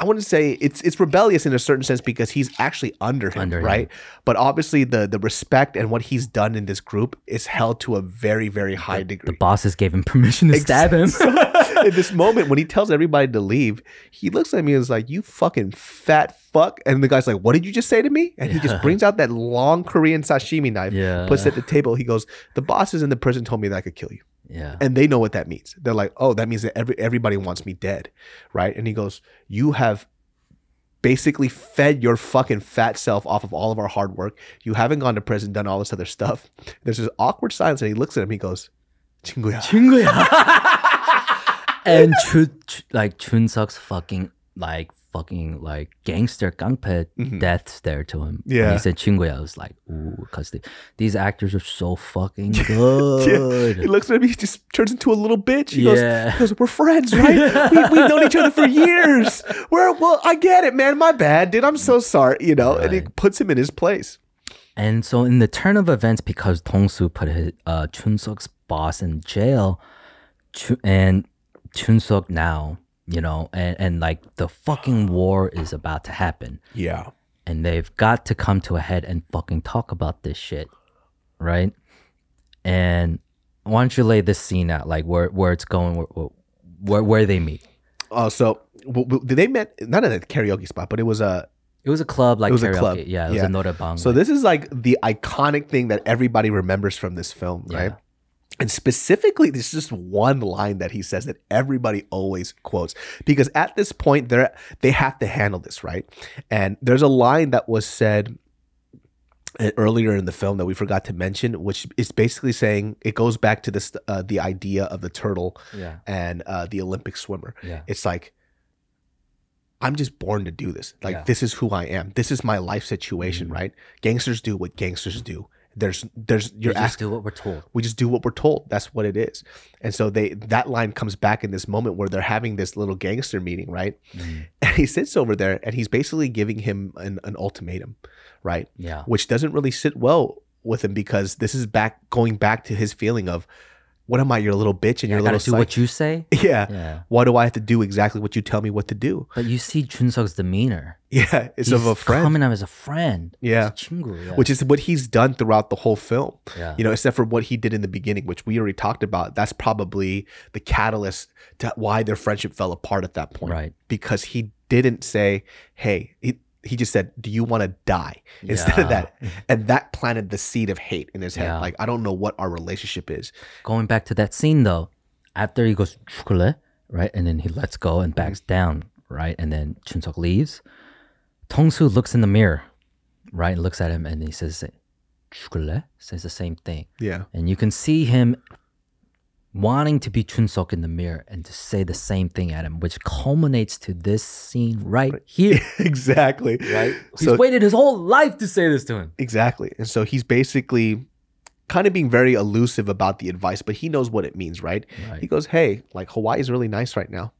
I wouldn't say it's it's rebellious in a certain sense because he's actually under him, Under him. right? But obviously the the respect and what he's done in this group is held to a very very high degree. The bosses gave him permission to stab him. in this moment when he tells everybody to leave, he looks at me and is like, "You fucking fat fuck!" And the guy's like, "What did you just say to me?" And he just brings out that long Korean sashimi knife, Yeah. puts it at the table. He goes, "The bosses in the prison told me that I could kill you." yeah. and they know what that means. They're like, "Oh, that means that every everybody wants me dead, right?" And he goes, "You have basically fed your fucking fat self off of all of our hard work. You haven't gone to prison, done all this other stuff." There's this awkward silence, and he looks at him. He goes, "친구야." and Chun, Ch- like Chunseok's fucking like fucking like gangster gangpe mm-hmm. death stare to him. Yeah. He said Chinguya, I was like, ooh, because the, these actors are so fucking good. yeah. He looks at me, he just turns into a little bitch. He, yeah. goes, he goes, we're friends, right? we, have known each other for years. We're, well, I get it, man. My bad, dude. I'm so sorry, you know? Right. And it puts him in his place. And so in the turn of events, because Tongsu put his, uh, Chun Suk's boss in jail, Chun, and Chun Suk now you know, and, and like the fucking war is about to happen. Yeah. and they've got to come to a head and fucking talk about this shit, right? And why don't you lay this scene out, like where where it's going, where where, where they meet? Oh, so w- w- they met not at a karaoke spot, but it was a. It was a club, like It was a club. Yeah, it was Yeah. a. So this is like the iconic thing that everybody remembers from this film, right? And specifically, this is just one line that he says that everybody always quotes because at this point they're they have to handle this, right? And there's a line that was said uh, earlier in the film that we forgot to mention, which is basically saying it goes back to this uh, the idea of the turtle yeah, and uh, the Olympic swimmer. yeah, It's like I'm just born to do this. Like Yeah. this is who I am. This is my life situation, Mhm. right? Gangsters do what gangsters do. There's there's you you're just asking do what we're told. we just do what we're told. That's what it is. And so they that line comes back in this moment where they're having this little gangster meeting, right? Mhm. And he sits over there and he's basically giving him an, an ultimatum, right? Yeah, Which doesn't really sit well with him because this is back going back to his feeling of what am I, your little bitch and yeah I your gotta little do what you say. Yeah. Yeah, Why do I have to do exactly what you tell me what to do? but you see Chunseok's demeanor. Yeah, it's He's of a friend. coming up as a friend. Yeah. He's a 친구, yeah. which is what he's done throughout the whole film. yeah, You know, except for what he did in the beginning, which we already talked about. That's probably the catalyst to why their friendship fell apart at that point. Right. Because he didn't say, "Hey," he, he just said, "Do you want to die?" Instead of Yeah. that, and that planted the seed of hate in his head. Yeah. Like I don't know what our relationship is. Going back to that scene though, after he goes 죽을래? right, and then he lets go and backs down, right, and then Chunseok leaves. Tongsu looks in the mirror, right, and looks at him, and he says, 죽을래? Says the same thing, Yeah, and you can see him wanting to be Chun Sok in the mirror and to say the same thing at him, which culminates to this scene right here. exactly. Right. He's so, waited his whole life to say this to him. Exactly. And so he's basically kind of being very elusive about the advice, but he knows what it means, right? right? He goes, "Hey, like Hawaii is really nice right now.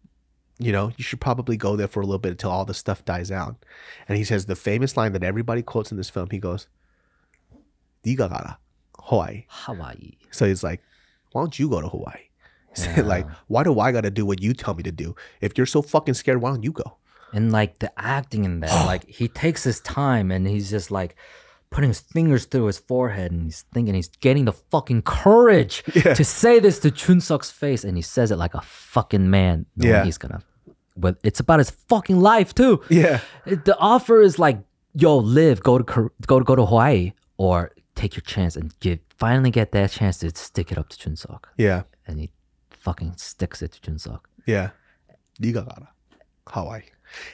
You know, you should probably go there for a little bit until all the stuff dies out." And he says the famous line that everybody quotes in this film. He goes, Hawaii." Hawaii. So he's like, "Why don't you go to Hawaii?" Saying, like, "Why do I got to do what you tell me to do? If you're so fucking scared, why don't you go?" and like the acting in that like he takes his time and he's just like putting his fingers through his forehead and he's thinking he's getting the fucking courage to say this to Chunseok's face and he says it like a fucking man Yeah. he's gonna but it's about his fucking life too Yeah, It- the offer is like yo live go to go to go to Hawaii or take your chance and give finally get that chance to stick it up to Chunsook. Yeah. And he fucking sticks it to Chunsook. Yeah. Nigagara. Hawaii.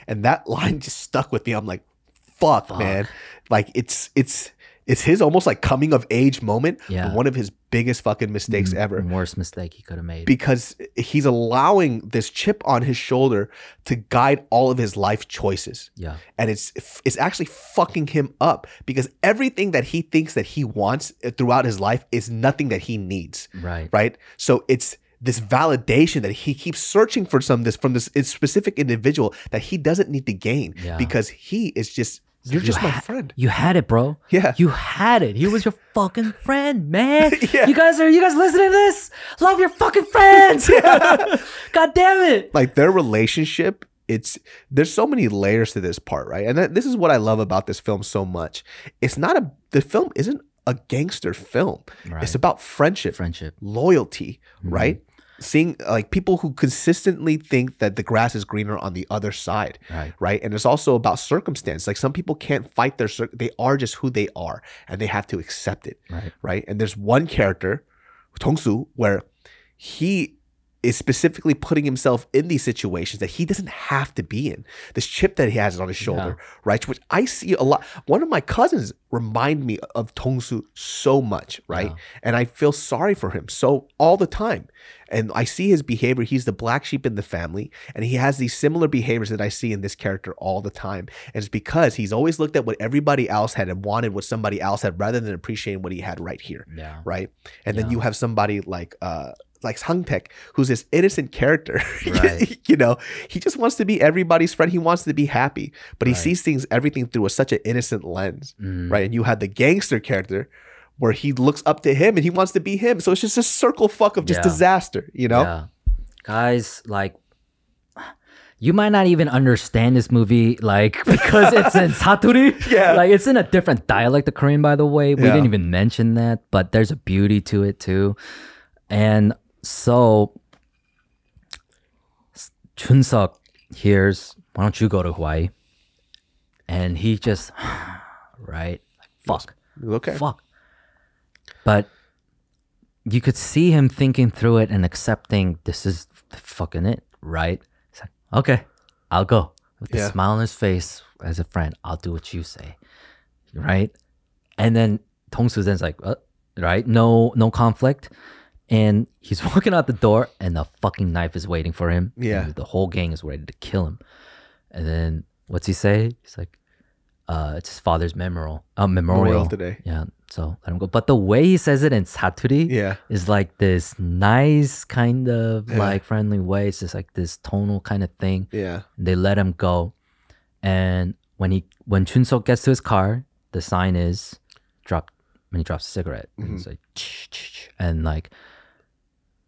And that line just stuck with me. I'm like, fuck, fuck. man. Like it's it's it's his almost like coming of age moment. Yeah. one of his biggest fucking mistakes ever. worst mistake he could have made because he's allowing this chip on his shoulder to guide all of his life choices. yeah And it's it's actually fucking him up because everything that he thinks that he wants eh, throughout his life is nothing that he needs. right Right? So it's this validation that he keeps searching for some this from this specific individual that he doesn't need to gain Yeah. because he is just you're just my friend. You had it, bro. Yeah. You had it. He was your fucking friend, man. Yeah. You guys are you guys listening to this? Love your fucking friends. God damn it. like their relationship it's there's so many layers to this part right and that, this is what i love about this film so much it's not a the film isn't a gangster film Right. it's about friendship Friendship. loyalty Mm-hmm. right seeing like people who consistently think that the grass is greener on the other side Right. right and it's also about circumstance like some people can't fight their cir- they are just who they are and they have to accept it Right. right? And there's one character, Tongsu, where he is specifically putting himself in these situations that he doesn't have to be in. This chip that he has on his shoulder, right? Which I see a lot. One of my cousins remind me of Tongsu so much, right? And I feel sorry for him so all the time. And I see his behavior. He's the black sheep in the family, and he has these similar behaviors that I see in this character all the time. And it's because he's always looked at what everybody else had and wanted what somebody else had rather than appreciating what he had right here Yeah. right? And then you have somebody like uh like Sangtek, who's this innocent character. Right. you know, he just wants to be everybody's friend. He wants to be happy, but he Right. sees things everything through a, such an innocent lens, Mm. right? And you had the gangster character where he looks up to him and he wants to be him. So it's just a circle fuck of just Yeah. disaster, you know? Yeah. Guys, like you might not even understand this movie, like because it's in Saturi. Yeah. Like it's in a different dialect of Korean, by the way. We Yeah. didn't even mention that, but there's a beauty to it too. And so Chunseok hears, why don't you go to Hawaii? And he just right, like fuck. Okay. Fuck. But you could see him thinking through it and accepting this is fucking it, right? He's like, okay, I'll go. With a smile on his face as a friend, I'll do what you say. Right? And then Tongsu then's like, uh, right? No no conflict. And he's walking out the door and the fucking knife is waiting for him. Yeah. And the whole gang is ready to kill him. And then what's he say? He's like, uh, it's his father's memorial. Uh, memorial. Memorial today. Yeah. So let him go. But the way he says it in Saturi Yeah. is like this nice kind of Yeah. like friendly way. It's just like this tonal kind of thing. Yeah. They let him go. And when he when Chunseok gets to his car, the sign is drop when he drops a cigarette. And Mm-hmm. it's like "Ch, ch, ch," and like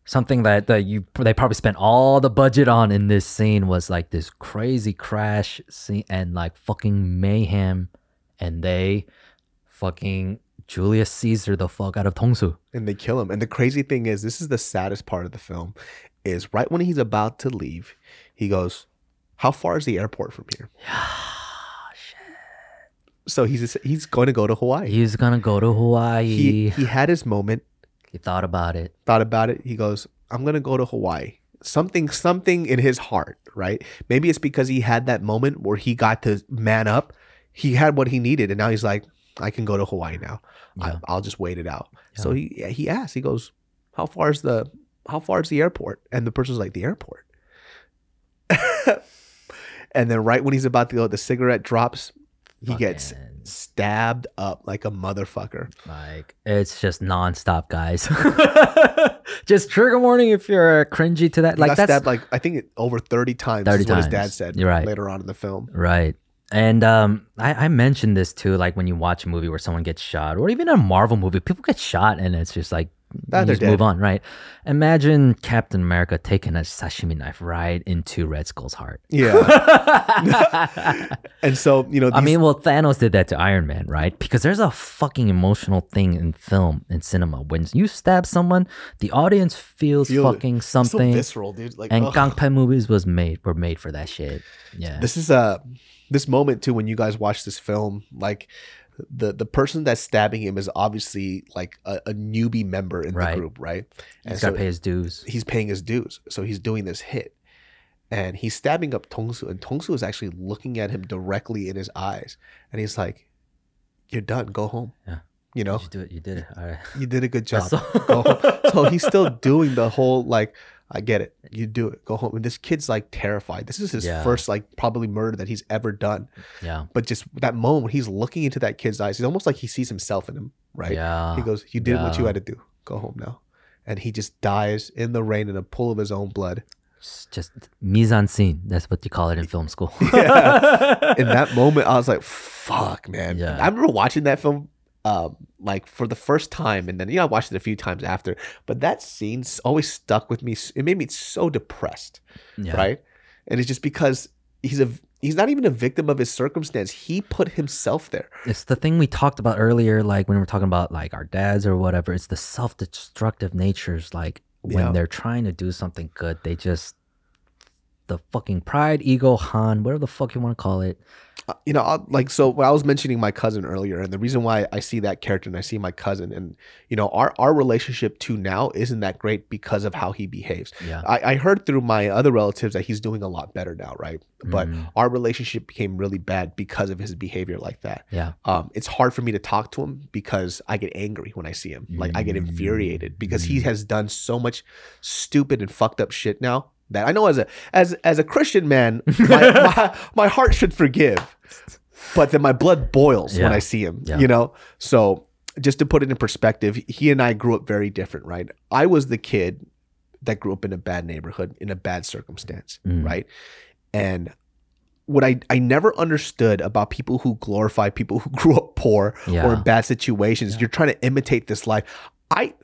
something that, that you they probably spent all the budget on in this scene was like this crazy crash scene and like fucking mayhem and they fucking Julius Caesar the fuck out of Tongsu. and they kill him. And the crazy thing is, this is the saddest part of the film, is right when he's about to leave, he goes, "How far is the airport from here?" So he's he's going to go to Hawaii. He's gonna go to Hawaii. He, he had his moment, thought about it. thought about it. He goes, "I'm going to go to Hawaii." Something something in his heart, right? Maybe it's because he had that moment where he got to man up. He had what he needed, and now he's like, "I can go to Hawaii now. Yeah. I, I'll just wait it out." So he he asked. He goes, "How far is the how far is the airport?" And the person's like, "The airport." and then right when he's about to go, the cigarette drops. He gets stabbed up like a motherfucker. Like it's just nonstop, guys. just trigger warning if you're cringy to that. He Like that's stabbed like I think over thirty times. 30 is what his dad said You're right. later on in the film. Right. And um, I, I mentioned this too, like when you watch a movie where someone gets shot, or even a Marvel movie, people get shot and it's just like, Ah, just move on, right? Imagine Captain America taking a sashimi knife right into Red Skull's heart. Yeah, and so you know, I mean, well, Thanos did that to Iron Man, right? Because there's a fucking emotional thing in film and cinema. When you stab someone, the audience feels Feel fucking so something. visceral, dude. Like, and ugh. Gangpai movies was made were made for that shit. Yeah. this is a this moment too when you guys watch this film like the the person that's stabbing him is obviously like a, a newbie member in Right. the group right and He's so got to pay his dues. he's paying his dues so he's doing this hit and he's stabbing up tongsu and tongsu is actually looking at him directly in his eyes and he's like you're done go home Yeah. you know You do it. You did it. All right. you did a good job so he's still doing the whole like i get it you do it go home and this kid's like terrified this is his Yeah. first like probably murder that he's ever done Yeah. but just that moment when he's looking into that kid's eyes, it's almost like he sees himself in him, right? Yeah. He goes, "You did what you had to do. Go home now." And he just dies in the rain in a pool of his own blood. It's just mise en scene. That's what you call it in film school. Yeah. in that moment, I was like, "Fuck, man!" Yeah. I remember watching that film, um, like for the first time, and then you know I watched it a few times after. But that scene always stuck with me. It made me so depressed, yeah. right? And it's just because he's a he's not even a victim of his circumstance. He put himself there. It's the thing we talked about earlier, like when we were talking about like our dads or whatever. It's the self-destructive natures. Like when Yeah. they're trying to do something good, they just the fucking pride, ego, Han, whatever the fuck you want to call it. Uh, you know, I'll- like so. When I was mentioning my cousin earlier, and the reason why I see that character and I see my cousin, and you know, our our relationship to now isn't that great because of how he behaves. Yeah. I, I heard through my other relatives that he's doing a lot better now, right? But Mm. our relationship became really bad because of his behavior like that. Yeah. Um, it's hard for me to talk to him because I get angry when I see him. Like I get Mm. infuriated because he has done so much stupid and fucked up shit now that I know as a as as a Christian man, my, my, my heart should forgive, but then my blood boils when I see him. Yeah. You know, so just to put it in perspective, he and I grew up very different, right? I was the kid that grew up in a bad neighborhood in a bad circumstance, Mm. right? And what I, I never understood about people who glorify people who grew up poor or in bad situations, you're trying to imitate this life. I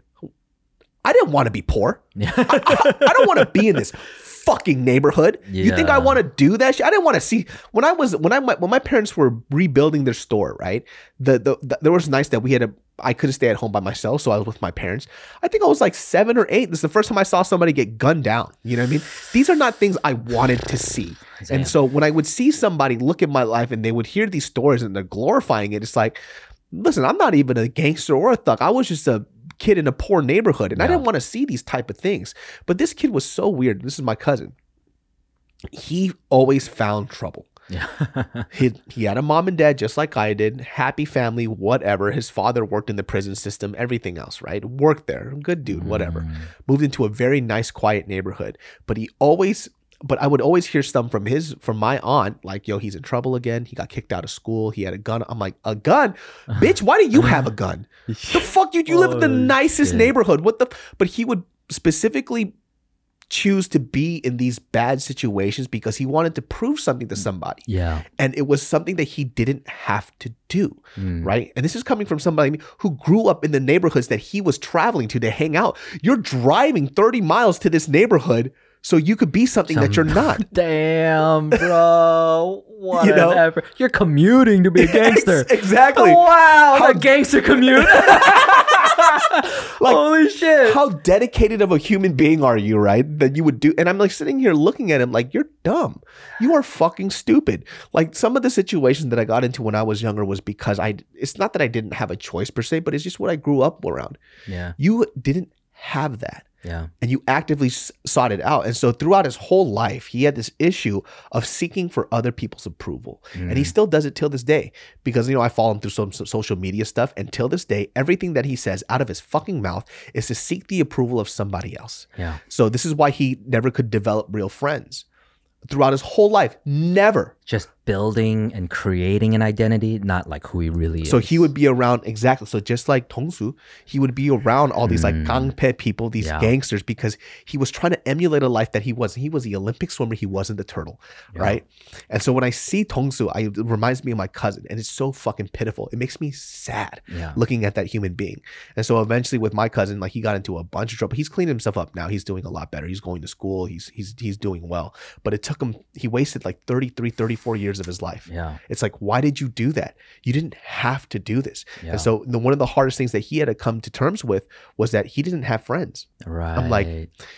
I didn't want to be poor. Yeah. I, I don't want to be in this fucking neighborhood. You think I want to do that shit? I didn't want to see when I was when I when my parents were rebuilding their store, right? The, the, the there was nights that we had a I couldn't stay at home by myself, so I was with my parents. I think I was like seven or eight. This is the first time I saw somebody get gunned down. You know what I mean? These are not things I wanted to see. Damn. And so when I would see somebody look at my life and they would hear these stories and they're glorifying it, it's like, listen, I'm not even a gangster or a thug. I was just a kid in a poor neighborhood and I didn't want to see these type of things. But this kid was so weird. This is my cousin. He always found trouble. yeah. He, he had a mom and dad just like I did, happy family, whatever. His father worked in the prison system, everything else, right? Worked there, good dude, whatever. Mm. Moved into a very nice, quiet neighborhood. But he always, but I would always hear some from his, from my aunt, like, yo, he's in trouble again. He got kicked out of school. He had a gun. I'm like, a gun? Bitch, why do you have a gun? The fuck, you, you live in the Oh, nicest shit. neighborhood. What the, but he would specifically choose to be in these bad situations because he wanted to prove something to somebody Yeah. and it was something that he didn't have to do Mm. right and this is coming from somebody who grew up in the neighborhoods that he was traveling to to hang out you're driving 30 miles to this neighborhood so you could be something that you're not Damn, bro. Whatever. You know? You're commuting to be a gangster. exactly Wow, How- the gangster commute. Like, Holy shit. how dedicated of a human being are you, right? That you would do. And I'm like sitting here looking at him like, you're dumb. You are fucking stupid. Like some of the situations that I got into when I was younger was because I, it's not that I didn't have a choice per se, but it's just what I grew up around. yeah. You didn't have that. Yeah. and you actively sought it out. And so throughout his whole life, he had this issue of seeking for other people's approval. And Mm. he still does it till this day because, you know, I follow him through some, some social media stuff. And till this day, everything that he says out of his fucking mouth is to seek the approval of somebody else. Yeah. So this is why he never could develop real friends. Throughout his whole life, never. Just building and creating an identity, not like who he really is. So he would be around exactly. So just like Tongsu, he would be around all these like hmm. gangpe people, these Yeah. gangsters, because he was trying to emulate a life that he wasn't. He was the Olympic swimmer. He wasn't the turtle, right? And so when I see Tongsu, I, it reminds me of my cousin, and it's so fucking pitiful. It makes me sad Yeah. looking at that human being. And so eventually, with my cousin, like he got into a bunch of trouble. He's cleaned himself up now. He's doing a lot better. He's going to school. He's he's he's doing well. But it took him. He wasted like 33, 34 years of his life. Yeah. It's like, why did you do that? You didn't have to do this. Yeah. And so, the, one of the hardest things that he had to come to terms with was that he didn't have friends. Right. I'm like,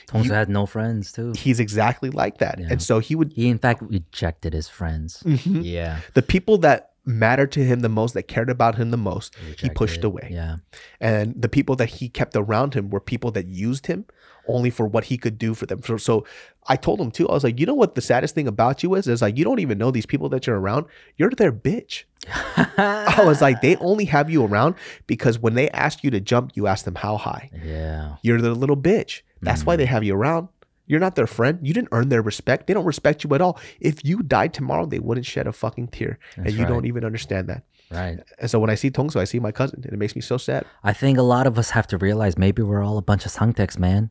Tongsu had no friends too. He's exactly like that. Yeah. And so, he would, He in fact rejected his friends. Mhm. Yeah. the people that mattered to him the most, that cared about him the most, he pushed away. Yeah. And the people that he kept around him were people that used him only for what he could do for them. So, so I told him too, I was like, you know what the saddest thing about you is? Is like, you don't even know these people that you're around. You're their bitch. I was like, they only have you around because when they ask you to jump, you ask them how high. yeah. You're their little bitch. That's why they mm-hmm. have you around. You're not their friend. You didn't earn their respect. They don't respect you at all. If you died tomorrow, they wouldn't shed a fucking tear. That's and you right. don't even understand that. Right. And so when I see Tongsu, I see my cousin, and it makes me so sad. I think a lot of us have to realize maybe we're all a bunch of Sangtex, man.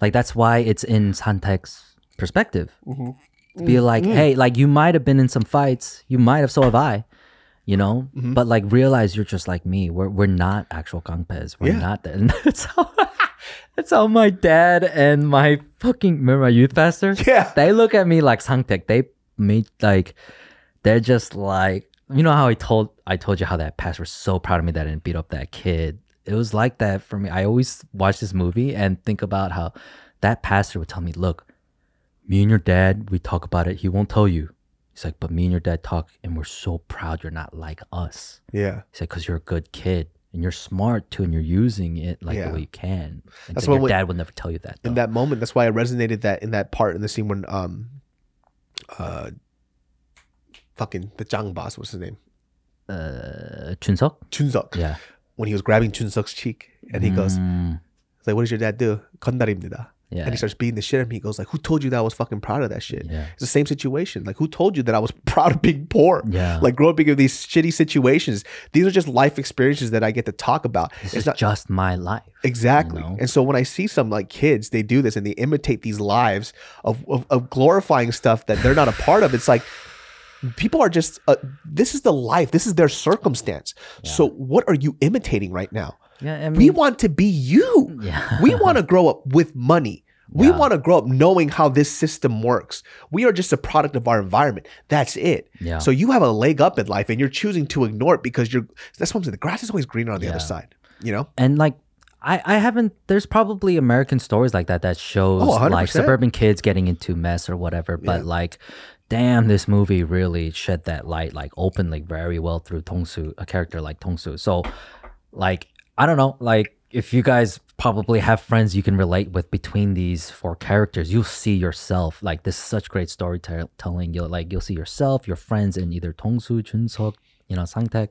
Like that's why it's in Sangtex perspective. Mm-hmm. To be like, mm-hmm. hey, like you might have been in some fights, you might have, so have I. You know, mm-hmm. but like realize you're just like me. We're we're not actual gangpes. We're Yeah. not that. And that's how that's how my dad and my fucking remember my youth pastor. Yeah. they look at me like Sangtek. They made like they're just like you know how I told I told you how that pastor was so proud of me that I didn't beat up that kid. It was like that for me. I always watch this movie and think about how that pastor would tell me, "Look, me and your dad, we talk about it. He won't tell you." He's like, "But me and your dad talk, and we're so proud you're not like us." Yeah. He said, "Cause you're a good kid." And you're smart too, and you're using it like Yeah. the way you can. And That's what your dad would never tell you that. In that moment, that's why I resonated that in that part in the scene when um uh fucking the Zhang boss, what's his name? uh, Chunseok? Chunseok. Yeah When he was grabbing Chunseok's cheek and he goes, Mm, It's like, what does your dad do? 건달입니다. yeah. And he starts beating the shit out of him. He goes like, who told you that I was fucking proud of that shit? Yeah. It's the same situation. Like, who told you that I was proud of being poor? Yeah. Like, growing up in these shitty situations. These are just life experiences that I get to talk about. This it's is not just my life. exactly. you know? And so when I see some like kids, they do this and they imitate these lives of, of, of glorifying stuff that they're not a part of. It's like, people are just, uh, this is the life. This is their circumstance. So what are you imitating right now? Yeah, I mean, We want to be you. Yeah. we want to grow up with money. We Yeah. want to grow up knowing how this system works. We are just a product of our environment. That's it. Yeah. So you have a leg up in life and you're choosing to ignore it because you're that's what I'm saying. The grass is always greener on the other side. You know? and like I, I haven't there's probably American stories like that that shows Oh, like suburban kids getting into mess or whatever. But Yeah. like damn this movie really shed that light like openly very well through Tongsu, a character like Tongsu. So like I don't know, like if you guys probably have friends you can relate with between these four characters, you'll see yourself. Like this is such great storytelling. You'll like you'll see yourself, your friends in either Tongsu, Chunseok, you know, Sangtaek,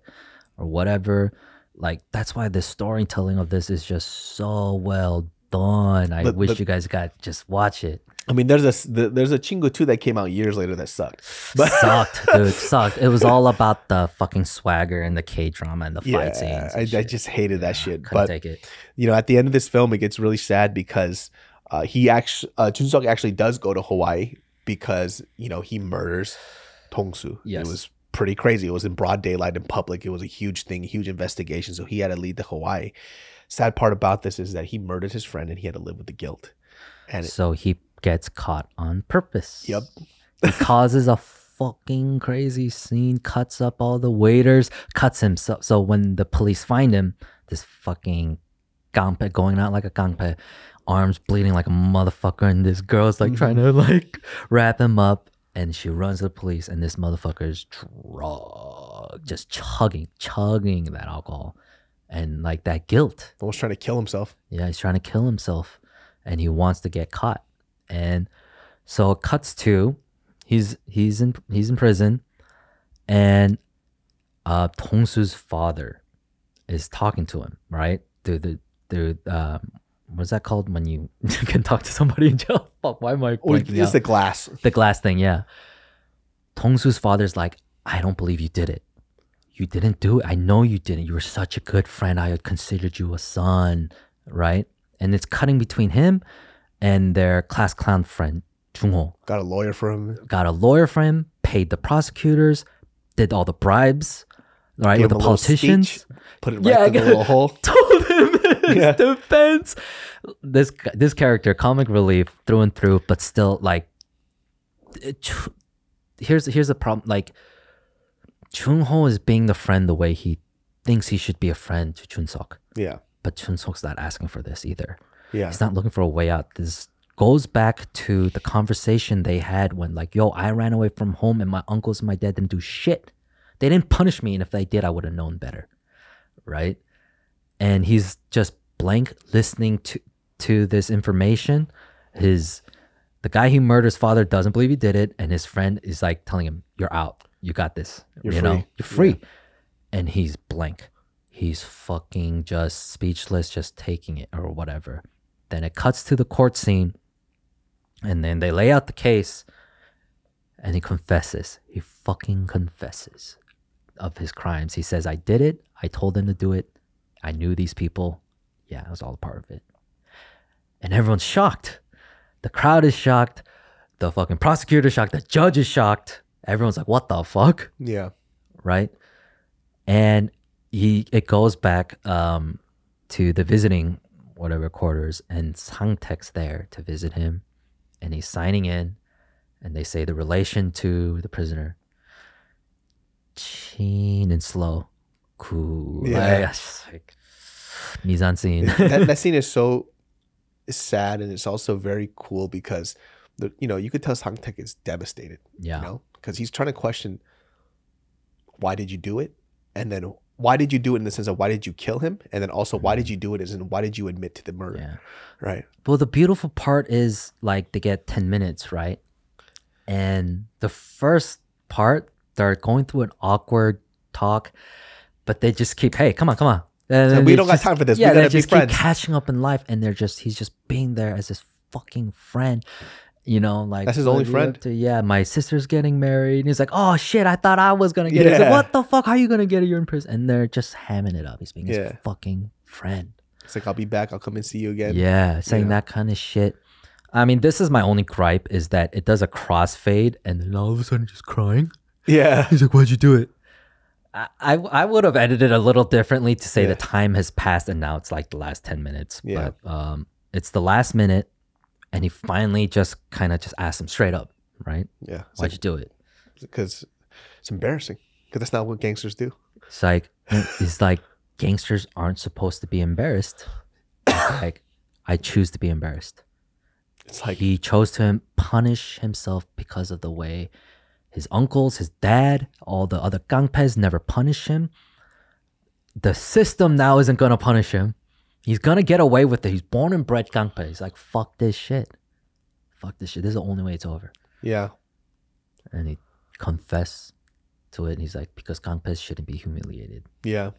or whatever. Like that's why the storytelling of this is just so well done. I But- wish but- you guys got just watch it. I mean, there's a the, there's a Chingu 2 that came out years later that sucked. But sucked, dude. Sucked. It was all about the fucking swagger and the K drama and the yeah, fight scenes. I, I just hated that shit. But take it. you know, at the end of this film, it gets really sad because uh, he actually, uh, Chunseok actually does go to Hawaii because, you know, he murders Tongsu. Yes. It was pretty crazy. It was in broad daylight in public. It was a huge thing, huge investigation. So he had to lead to Hawaii. Sad part about this is that he murdered his friend and he had to live with the guilt. And it, So he gets caught on purpose. Yep. he causes a fucking crazy scene, cuts up all the waiters, cuts himself. So when the police find him, this fucking gangpe, going out like a gangpe, arms bleeding like a motherfucker, and this girl's like trying to mm-hmm. like wrap him up, and she runs to the police, and this motherfucker's drug, just chugging, chugging that alcohol, and like that guilt. Almost trying to kill himself. Yeah, he's trying to kill himself and he wants to get caught. And so it cuts to he's he's in he's in prison and uh Tongsu's father is talking to him, right? Through the through um what's that called when you can talk to somebody in jail? Fuck, why am I blanking it's out? the glass. the glass thing, yeah. Tongsu's father's like, I don't believe you did it. You didn't do it. I know you didn't. You were such a good friend. I had considered you a son, right? And it's cutting between him and their class clown friend, Jungho. Got a lawyer for him. Got a lawyer for him, paid the prosecutors, did all the bribes, right? Gave With the him a little politicians speech, Put it right Yeah, in the little hole. told him his Yeah. defense. This this character, comic relief through and through, but still like. it- here's here's the problem. Like, Chunho is being the friend the way he thinks he should be a friend to Chunsok, Yeah. but Chunsok's not asking for this either. Yeah. He's not looking for a way out. This goes back to the conversation they had when, like, yo, I ran away from home and my uncles and my dad didn't do shit. They didn't punish me, and if they did, I would have known better. Right? And he's just blank listening to to this information. His the guy who murdered his father doesn't believe he did it, and his friend is like telling him, You're out. You got this. You're you know, you're free. And he's blank. He's fucking just speechless, just taking it or whatever. Then it cuts to the court scene, and then they lay out the case, and he confesses. He fucking confesses of his crimes. He says, I did it. I told them to do it. I knew these people. Yeah, it was all a part of it. And everyone's shocked. The crowd is shocked. The fucking prosecutor's shocked. The judge is shocked. Everyone's like, what the fuck? Yeah. right? And he it goes back um, to the visiting whatever quarters, and Sangtek's there to visit him, and he's signing in, and they say the relation to the prisoner, chin and slow, cool, Yeah. like, like mise en scene. that, that scene is so sad and it's also very cool because the you know you could tell Sangtek is devastated. yeah, You know because he's trying to question why did you do it, and then why did you do it in the sense of why did you kill him, and then also why did mm-hmm. you do it as in why did you admit to the murder? yeah. Right. Well, the beautiful part is like they get 10 minutes, right? And the first part, they're going through an awkward talk, but they just keep, hey, come on, come on. And So we don't got time for this. Yeah, they gotta be just keep catching up in life, and they're just, he's just being there as his fucking friend. You know, like That's his only what are you friend? to? Yeah, my sister's getting married. And he's like, "Oh shit, I thought I was gonna get it." He's like, "What the fuck? How are you gonna get it? You're in prison." And they're just hamming it up. He's being his fucking friend. It's like I'll be back. I'll come and see you again. Yeah, saying Yeah. that kind of shit. I mean, this is my only gripe is that it does a crossfade and then all of a sudden just crying. Yeah. He's like, "Why'd you do it?" I I, I would have edited a little differently to say Yeah. the time has passed and now it's like the last ten minutes. Yeah. But um, it's the last minute, and he finally just kind of just asked him straight up, right? Yeah. Why'd like you do it? because it's embarrassing because that's not what gangsters do. It's like it's like gangsters aren't supposed to be embarrassed. It's like I choose to be embarrassed. It's like he chose to punish himself because of the way his uncles, his dad, all the other gangpes never punish him. The system now isn't gonna punish him. He's gonna get away with it. He's born and bred gangpe. He's like, fuck this shit. Fuck this shit. This is the only way it's over. yeah. And he confessed to it. And he's like, because gangpes shouldn't be humiliated. Yeah.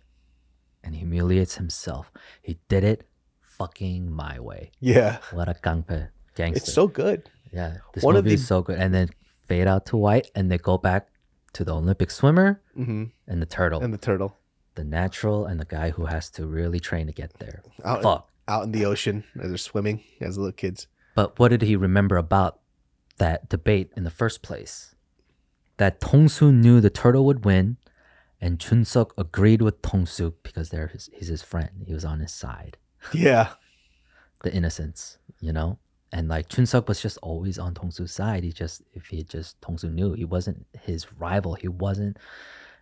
And he humiliates himself. He did it fucking my way. Yeah. What a gangpe gangster. It's so good. Yeah, this One of movie is so good. And then fade out to white, and they go back to the Olympic swimmer hmm and the turtle, And the turtle the natural, and the guy who has to really train to get there. out Fuck. out in the ocean as they're swimming as little kids. But what did he remember about that debate in the first place? That Tongsu knew the turtle would win, and Chunsuk agreed with Tongsu because they're his, he's his friend. He was on his side. Yeah. The innocence, you know. And like Chunsuk was just always on Tongsu's side. He just if he just Tongsu knew he wasn't his rival. He wasn't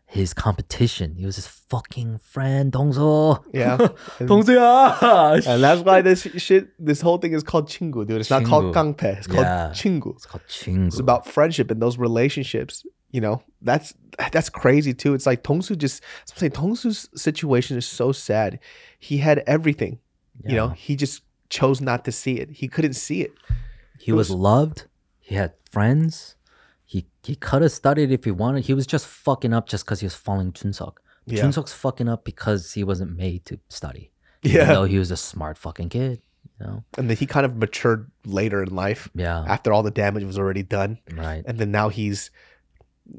his competition. He was his fucking friend, Dongso. Yeah, Dongso야. and that's why this shit, this whole thing is called chingu, dude. It's not called gangpe. It's called yeah. chingu. It's called chingu. It's about friendship and those relationships. You know, that's that's crazy too. It's like Tongsu just. I'm saying Tongsu's situation is so sad. He had everything. Yeah. You know, he just chose not to see it. He couldn't see it. He it was, was loved. He had friends. He he could have studied if he wanted. He was just fucking up just because he was following Chunseok. Yeah. Chunseok's fucking up because he wasn't made to study. Yeah. Even though he was a smart fucking kid. You know? And then he kind of matured later in life Yeah. after all the damage was already done. Right. And then now he's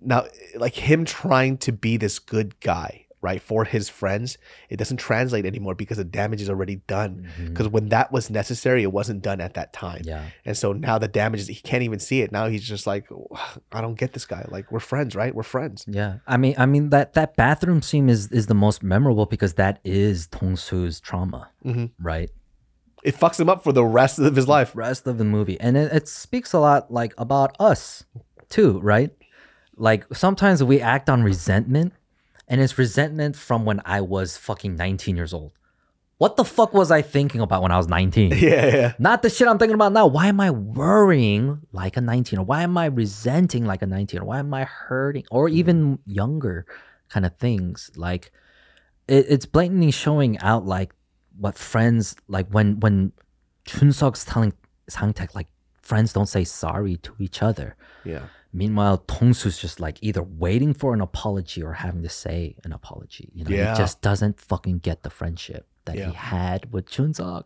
now like him trying to be this good guy, right? For his friends, it doesn't translate anymore because the damage is already done. Because when that was necessary, it wasn't done at that time. Yeah. And so now the damage is he can't even see it. Now he's just like, I don't get this guy. Like we're friends, right? We're friends. Yeah. I mean I mean that that bathroom scene is is the most memorable because that is Tongsu's trauma. Mhm. Right. It fucks him up for the rest of his life. rest of the movie and it, it speaks a lot like about us too right like sometimes we act on resentment and it's resentment from when i was fucking 19 years old what the fuck was i thinking about when i was 19 Yeah, yeah. not the shit i'm thinking about now why am i worrying like a 19 or why am i resenting like a 19 or why am i hurting or hmm. even younger kind of things like it, it's blatantly showing out like what friends like when when Chunseok's telling Sangtek like friends don't say sorry to each other. Yeah. Meanwhile, Tongsu's just like either waiting for an apology or having to say an apology. You know, Yeah. he just doesn't fucking get the friendship that Yeah. he had with Chunseok.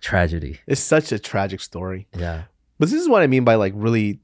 Tragedy. It's such a tragic story. Yeah. But this is what I mean by like really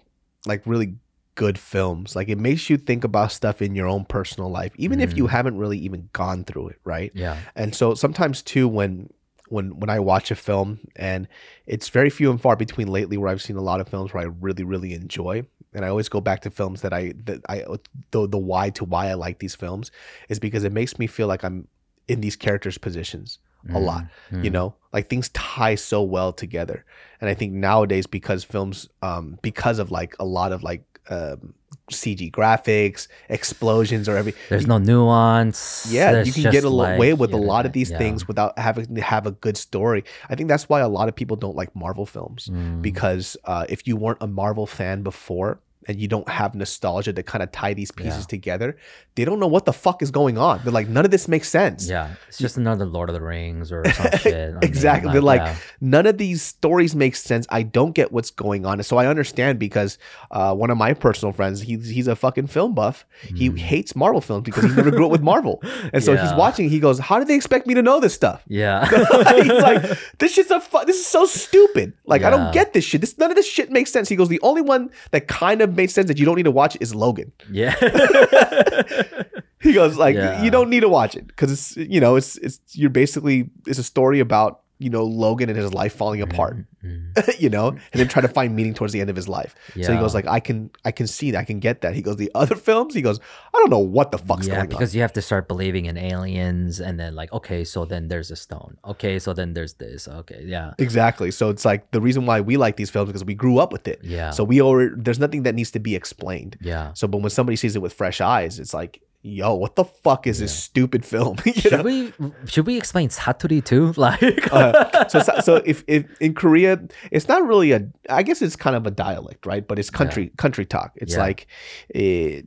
like really good films. Like it makes you think about stuff in your own personal life, even if you Mm. haven't really even gone through it, right? Yeah. And so sometimes too when when when I watch a film and it's very few and far between lately where I've seen a lot of films where I really really enjoy and I always go back to films that I that I the the why to why I like these films is because it makes me feel like I'm in these characters positions a lot you Mm. know? Like things tie so well together. And i think nowadays because films um because of like a lot of like um cg graphics explosions or every There's no nuance. yeah There's you can get away like, with a lot of these yeah. things without having to have a good story i think that's why a lot of people don't like marvel films Mm. because uh, if you weren't a marvel fan before and you don't have nostalgia to kind of tie these pieces Yeah. together they don't know what the fuck is going on they're like none of this makes sense Yeah, it's just another Lord of the Rings or some shit. Exactly. They're like, yeah. none of these stories make sense. I don't get what's going on. So I understand because uh, one of my personal friends, he's he's a fucking film buff. He hates Marvel films because he never grew up with Marvel. And so he's Hmm. Watching. He goes, "How do they expect me to know this stuff?" yeah, he's like, "This shit's a fu- this is so stupid. Like I don't get this shit. This none of this shit makes sense." He goes, "The only one that kind of makes sense that you don't need to watch is Logan." yeah, He goes like, Yeah. "You don't need to watch it because it's you know it's it's you're basically it's a story about." You know Logan and his life falling apart. Mm. you know, and then try to find meaning towards the end of his life. So he goes like, I can, I can see that, I can get that. He goes, the other films, he goes, I don't know what the fuck's yeah, going because you have to start believing in aliens, and then like, okay, so then there's a stone. Okay, so then there's this. Okay, yeah. Exactly. So it's like the reason why we like these films because we grew up with it. yeah, So we already, there's nothing that needs to be explained. yeah. So, but when somebody sees it with fresh eyes, it's like, yo, what the fuck is this stupid film? Should know? we should we explain Saturi too? Like, Uh, so, so if, if in Korea, it's not really a. I guess it's kind of a dialect, right? But it's country country talk. It's Yeah. like, it,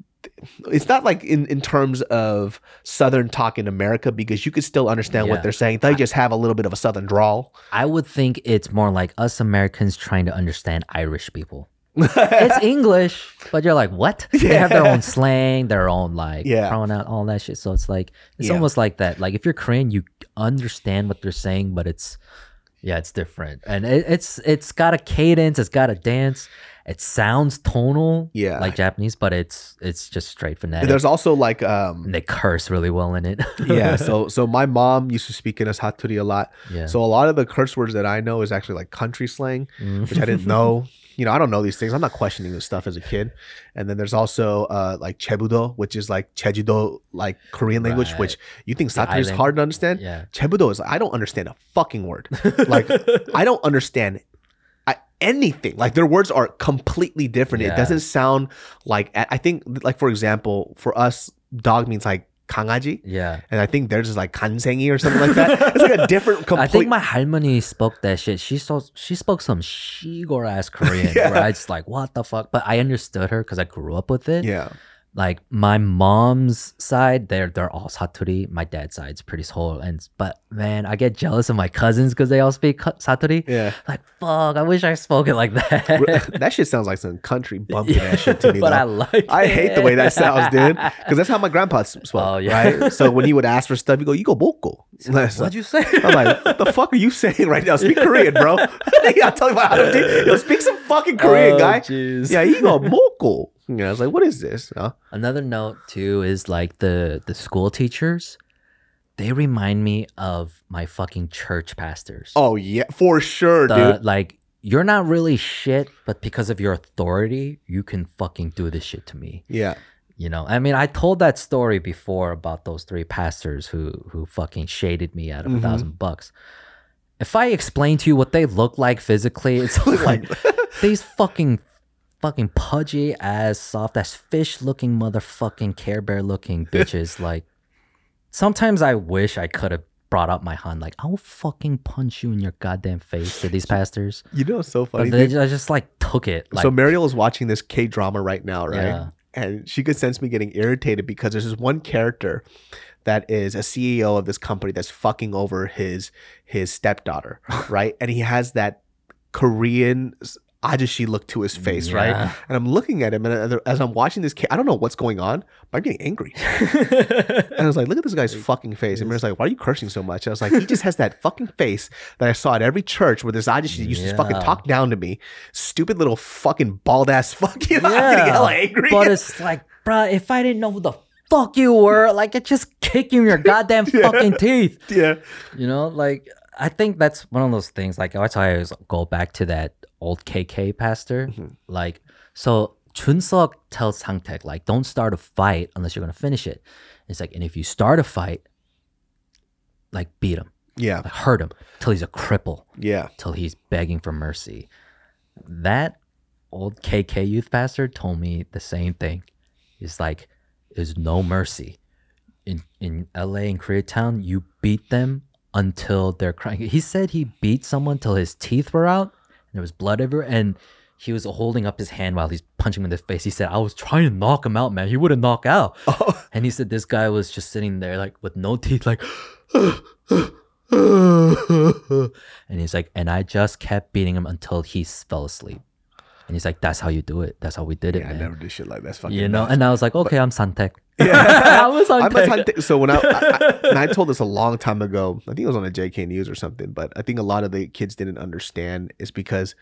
it's not like in in terms of Southern talk in America because you could still understand Yeah. what they're saying. They just have a little bit of a Southern drawl. I would think it's more like us Americans trying to understand Irish people. It's English, but you're like, what? They have their own slang, their own like Yeah. pronoun, all that shit. So it's like it's Yeah. almost like that. Like if you're Korean, you understand what they're saying, but it's yeah, it's different, and it, it's it's got a cadence, it's got a dance. It sounds tonal, Yeah. like Japanese, but it's it's just straight phonetic. There's also like um and they curse really well in it. yeah so so my mom used to speak in us haturi a lot yeah. so a lot of the curse words that i know is actually like country slang Mm. which i didn't know you know i don't know these things. I'm not questioning this stuff as a kid. And then there's also uh like chebudo which is like chejudo like korean language Right. which you think saturi is hard to understand? Yeah. chebudo is i don't understand a fucking word. Like i don't understand anything. Like their words are completely different. It doesn't sound like I think like for example for us dog means like 강아지, Yeah. and I think theirs is like 간생이 or something like that. It's like a different complete. I think my 할머니 spoke that shit. She so she spoke some shigor ass Korean Yeah. where I just like what the fuck. But I understood her because I grew up with it. yeah. Like my mom's side, they're they're all saturi. My dad's side's pretty Seoul, and but man, I get jealous of my cousins because they all speak saturi. Yeah. Like fuck, I wish I spoke it like that. that shit sounds like some country bumping that shit to me. but though. I like. I hate the way that sounds, dude. Because that's how my grandpa spoke, Oh, yeah. right? So when he would ask for stuff, you go, "You go boko." What'd you say? I'm like, what the fuck are you saying right now? Speak Korean, bro. yeah, I'll tell you about how to do. Yo, speak some fucking Korean, Oh, guy. jeez. Yeah, you go moko. You know, I was like, what is this? Another note too is like the the school teachers. They remind me of my fucking church pastors. Oh yeah, for sure, the, dude. like you're not really shit, but because of your authority, you can fucking do this shit to me. Yeah, You know, I mean, I told that story before about those three pastors who who fucking shaded me out of a mm-hmm. thousand bucks. If I explain to you what they look like physically, it's like these fucking fucking pudgy ass, soft ass fish looking motherfucking Care Bear looking bitches. like sometimes I wish I could have brought up my hand like I'll fucking punch you in your goddamn face to these pastors. you know, it's so funny. But they just, I just like took it. Like so Mariel is watching this K drama right now, right? Yeah. And she could sense me getting irritated because there's this one character that is a CEO of this company that's fucking over his his stepdaughter, right? And he has that Korean ajashi look to his face, right? And I'm looking at him, and as- I'm watching this, kid, I don't know what's going on, but I'm getting angry. and I was like, look at this guy's fucking face. And Mariel's like, why are you cursing so much? And I was like, he just has that fucking face that I saw at every church where this ajashi used to fucking talk down to me. Stupid little fucking bald ass fucking. I'm getting hella angry. But it's like, bruh, if I didn't know who the fuck you were, like it just kick you in your goddamn fucking teeth. yeah. You know, like I think that's one of those things. Like that's why I always go back to that old KK pastor. Mm-hmm. Like, so Chunseok tells Sangtek, like, don't start a fight unless you're gonna finish it. It's like, and if you start a fight, like beat him, Yeah. like hurt him till he's a cripple, Yeah. till he's begging for mercy. That old KK youth pastor told me the same thing. He's like, there's no mercy. In in LA and Koreatown, you beat them until they're crying. He said he beat someone till his teeth were out there was blood everywhere and he was holding up his hand while he's punching him in the face. He said, I was trying to knock him out, man. He wouldn't knock out. Oh. And he said this guy was just sitting there like with no teeth, like and he's like, and I just kept beating him until he fell asleep. And he's like, that's how you do it. That's how we did it, Yeah, I never do shit like that. That's fucking you know, nuts. and I was like, okay, I'm Sangtek. I was I'm a Sangtek. So when I, I, I and I told this a long time ago, I think it was on a JK News or something, but I think a lot of the kids didn't understand is because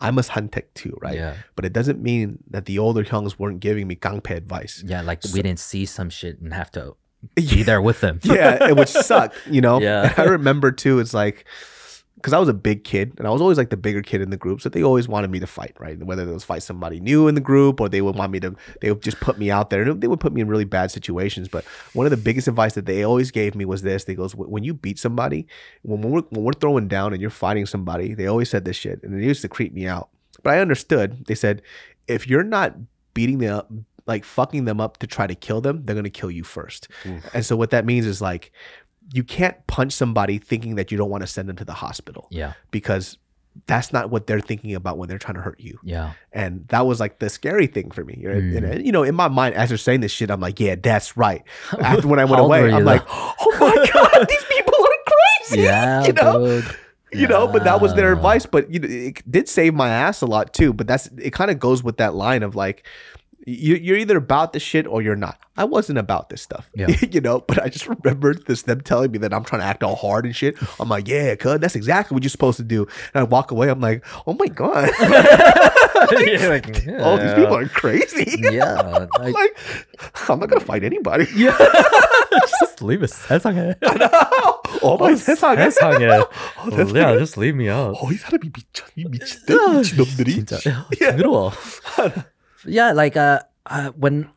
I'm a tech too, right? Yeah. But it doesn't mean that the older Hyungs weren't giving me gangpe advice. Yeah, like we didn't see some shit and have to be there with them. yeah, it would suck, you know. Yeah. And I remember too. It's like because I was a big kid and I was always like the bigger kid in the group, so they always wanted me to fight, right? Whether it was fight somebody new in the group or they would want me to, they would just put me out there. And they would put me in really bad situations. But one of the biggest advice that they always gave me was this: they goes, when you beat somebody, when we're when we're throwing down and you're fighting somebody, they always said this shit, and it used to creep me out. But I understood. They said, if you're not beating them up, like fucking them up to try to kill them, they're gonna kill you first. And so what that means is like you can't punch somebody thinking that you don't want to send them to the hospital Yeah, because that's not what they're thinking about when they're trying to hurt you. yeah. And that was like the scary thing for me. Mm. and, you know, in my mind, as they're saying this shit, I'm like, yeah, that's right. After when I went How old were away, I'm though? like, oh my God, these people are crazy. Yeah, you know? dude. you know but that was their advice but you know, it did save my ass a lot too but that's it kind of goes with that line of like you, you're either about this shit or you're not i wasn't about this stuff Yeah. you know but i just remembered this them telling me that i'm trying to act all hard and shit i'm like yeah cuz that's exactly what you're supposed to do and i walk away i'm like oh my god You're like, all these people are crazy Yeah, I'm like, like i'm not gonna fight anybody yeah. just leave us. 세상에. oh my 세상에 세상에. Yeah, just leave me out. 어, 이 사람이 미쳤, 이 미친데 미친놈들이. 진짜 징그러워. yeah, like uh, uh, when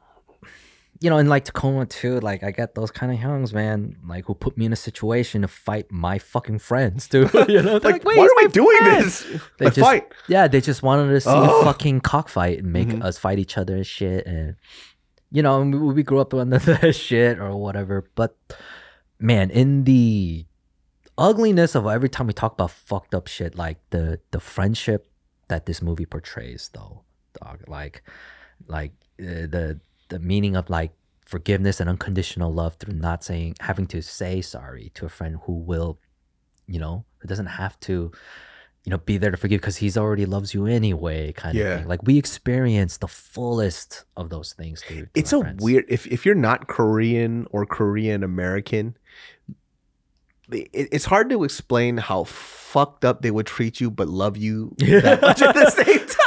you know in like Tacoma too, like I get those kind of youngs, man, like who put me in a situation to fight my fucking friends, dude. you know, They're Like, why are we doing friend." this? They just, fight. yeah, they just wanted to see Oh. a fucking cockfight and make Mhm. us fight each other and shit. And you know, we, we grew up on that shit or whatever. But man, in the ugliness of every time we talk about fucked up shit, like the the friendship that this movie portrays, though, dog, like, like uh, the the meaning of like forgiveness and unconditional love through not saying having to say sorry to a friend who will, you know, who doesn't have to you know, be there to forgive because he's already loves you anyway, kind Yeah. of thing. Like we experience the fullest of those things through. through it's a friends. weird if if you're not Korean or Korean American, it's hard to explain how fucked up they would treat you but love you that much at the same time.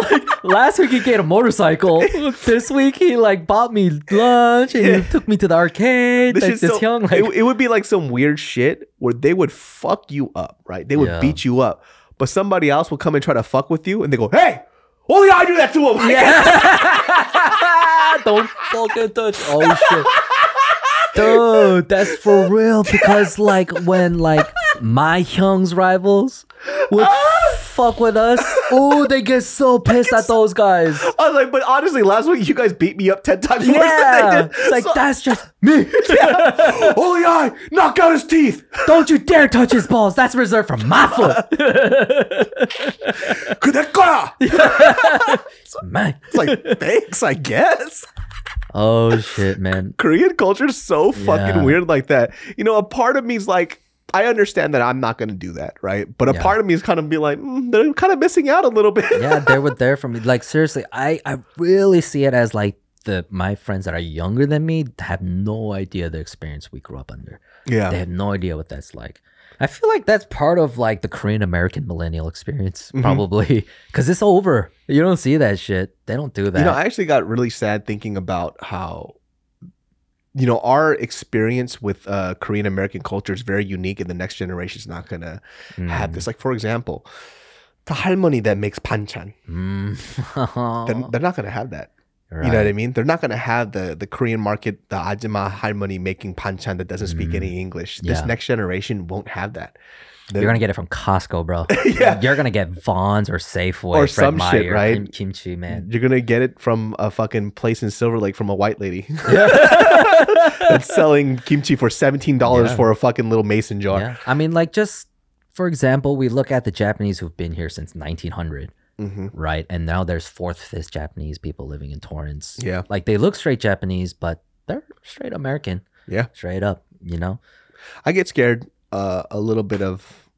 Last week he gave a motorcycle. this week he like bought me lunch and Yeah. he took me to the arcade. This like is this so- young, like it, it would be like some weird shit where they would fuck you up, right? They would Yeah. beat you up, but somebody else would come and try to fuck with you, and they go, "Hey, only I do that to him." Don't fucking touch. Oh shit. Dude, that's for real. Because like when like my Hyung's rivals would ah! fuck with us, oh, they get so pissed at those guys. I was like, but honestly, last week you guys beat me up ten times worse than they did. it's like So- that's just me. Holy eye, knock out his teeth. Don't you dare touch his balls. That's reserved for my foot. Kudekora! Man. It's like, thanks, I guess. Oh shit, man. Korean culture is so fucking Yeah. weird like that. You know, a part of me is like, I understand that I'm not going to do that, right? But a Yeah. part of me is kind of be like, mm, they're kind of missing out a little bit. yeah, they were there for me. Like seriously, I I really see it as like the my friends that are younger than me have no idea the experience we grew up under. Yeah. They have no idea what that's like. I feel like that's part of like the Korean American millennial experience, Mm-hmm. probably because it's over. You don't see that shit. They don't do that. You know, I actually got really sad thinking about how, you know our experience with uh, Korean American culture is very unique, and the next generation is not gonna mm. have this. Hmm. Like for example, the harmony that makes panchan, mm. they're, they're, not gonna have that. Right. You know what I mean? They're not gonna have the the Korean market, the ajima harmony making panchan that doesn't speak mm. any hmm. English. This yeah. next generation won't have that. They're- You're gonna get it from Costco, bro. Yeah. You're gonna get Vons or Safeway Or Fred some Meyer, shit, right? kim- kimchi, man. You're gonna get it from a fucking place in Silver Lake from a white lady that's selling kimchi for seventeen dollars Yeah. for a fucking little mason jar. Yeah. I mean, like, just for example, we look at the Japanese who've been here since 1900, hmm right? And now there's fourth, fifth Japanese people living in Torrance. Yeah. Like, they look straight Japanese, but they're straight American, Yeah, straight up, you know? I get scared uh, a little bit of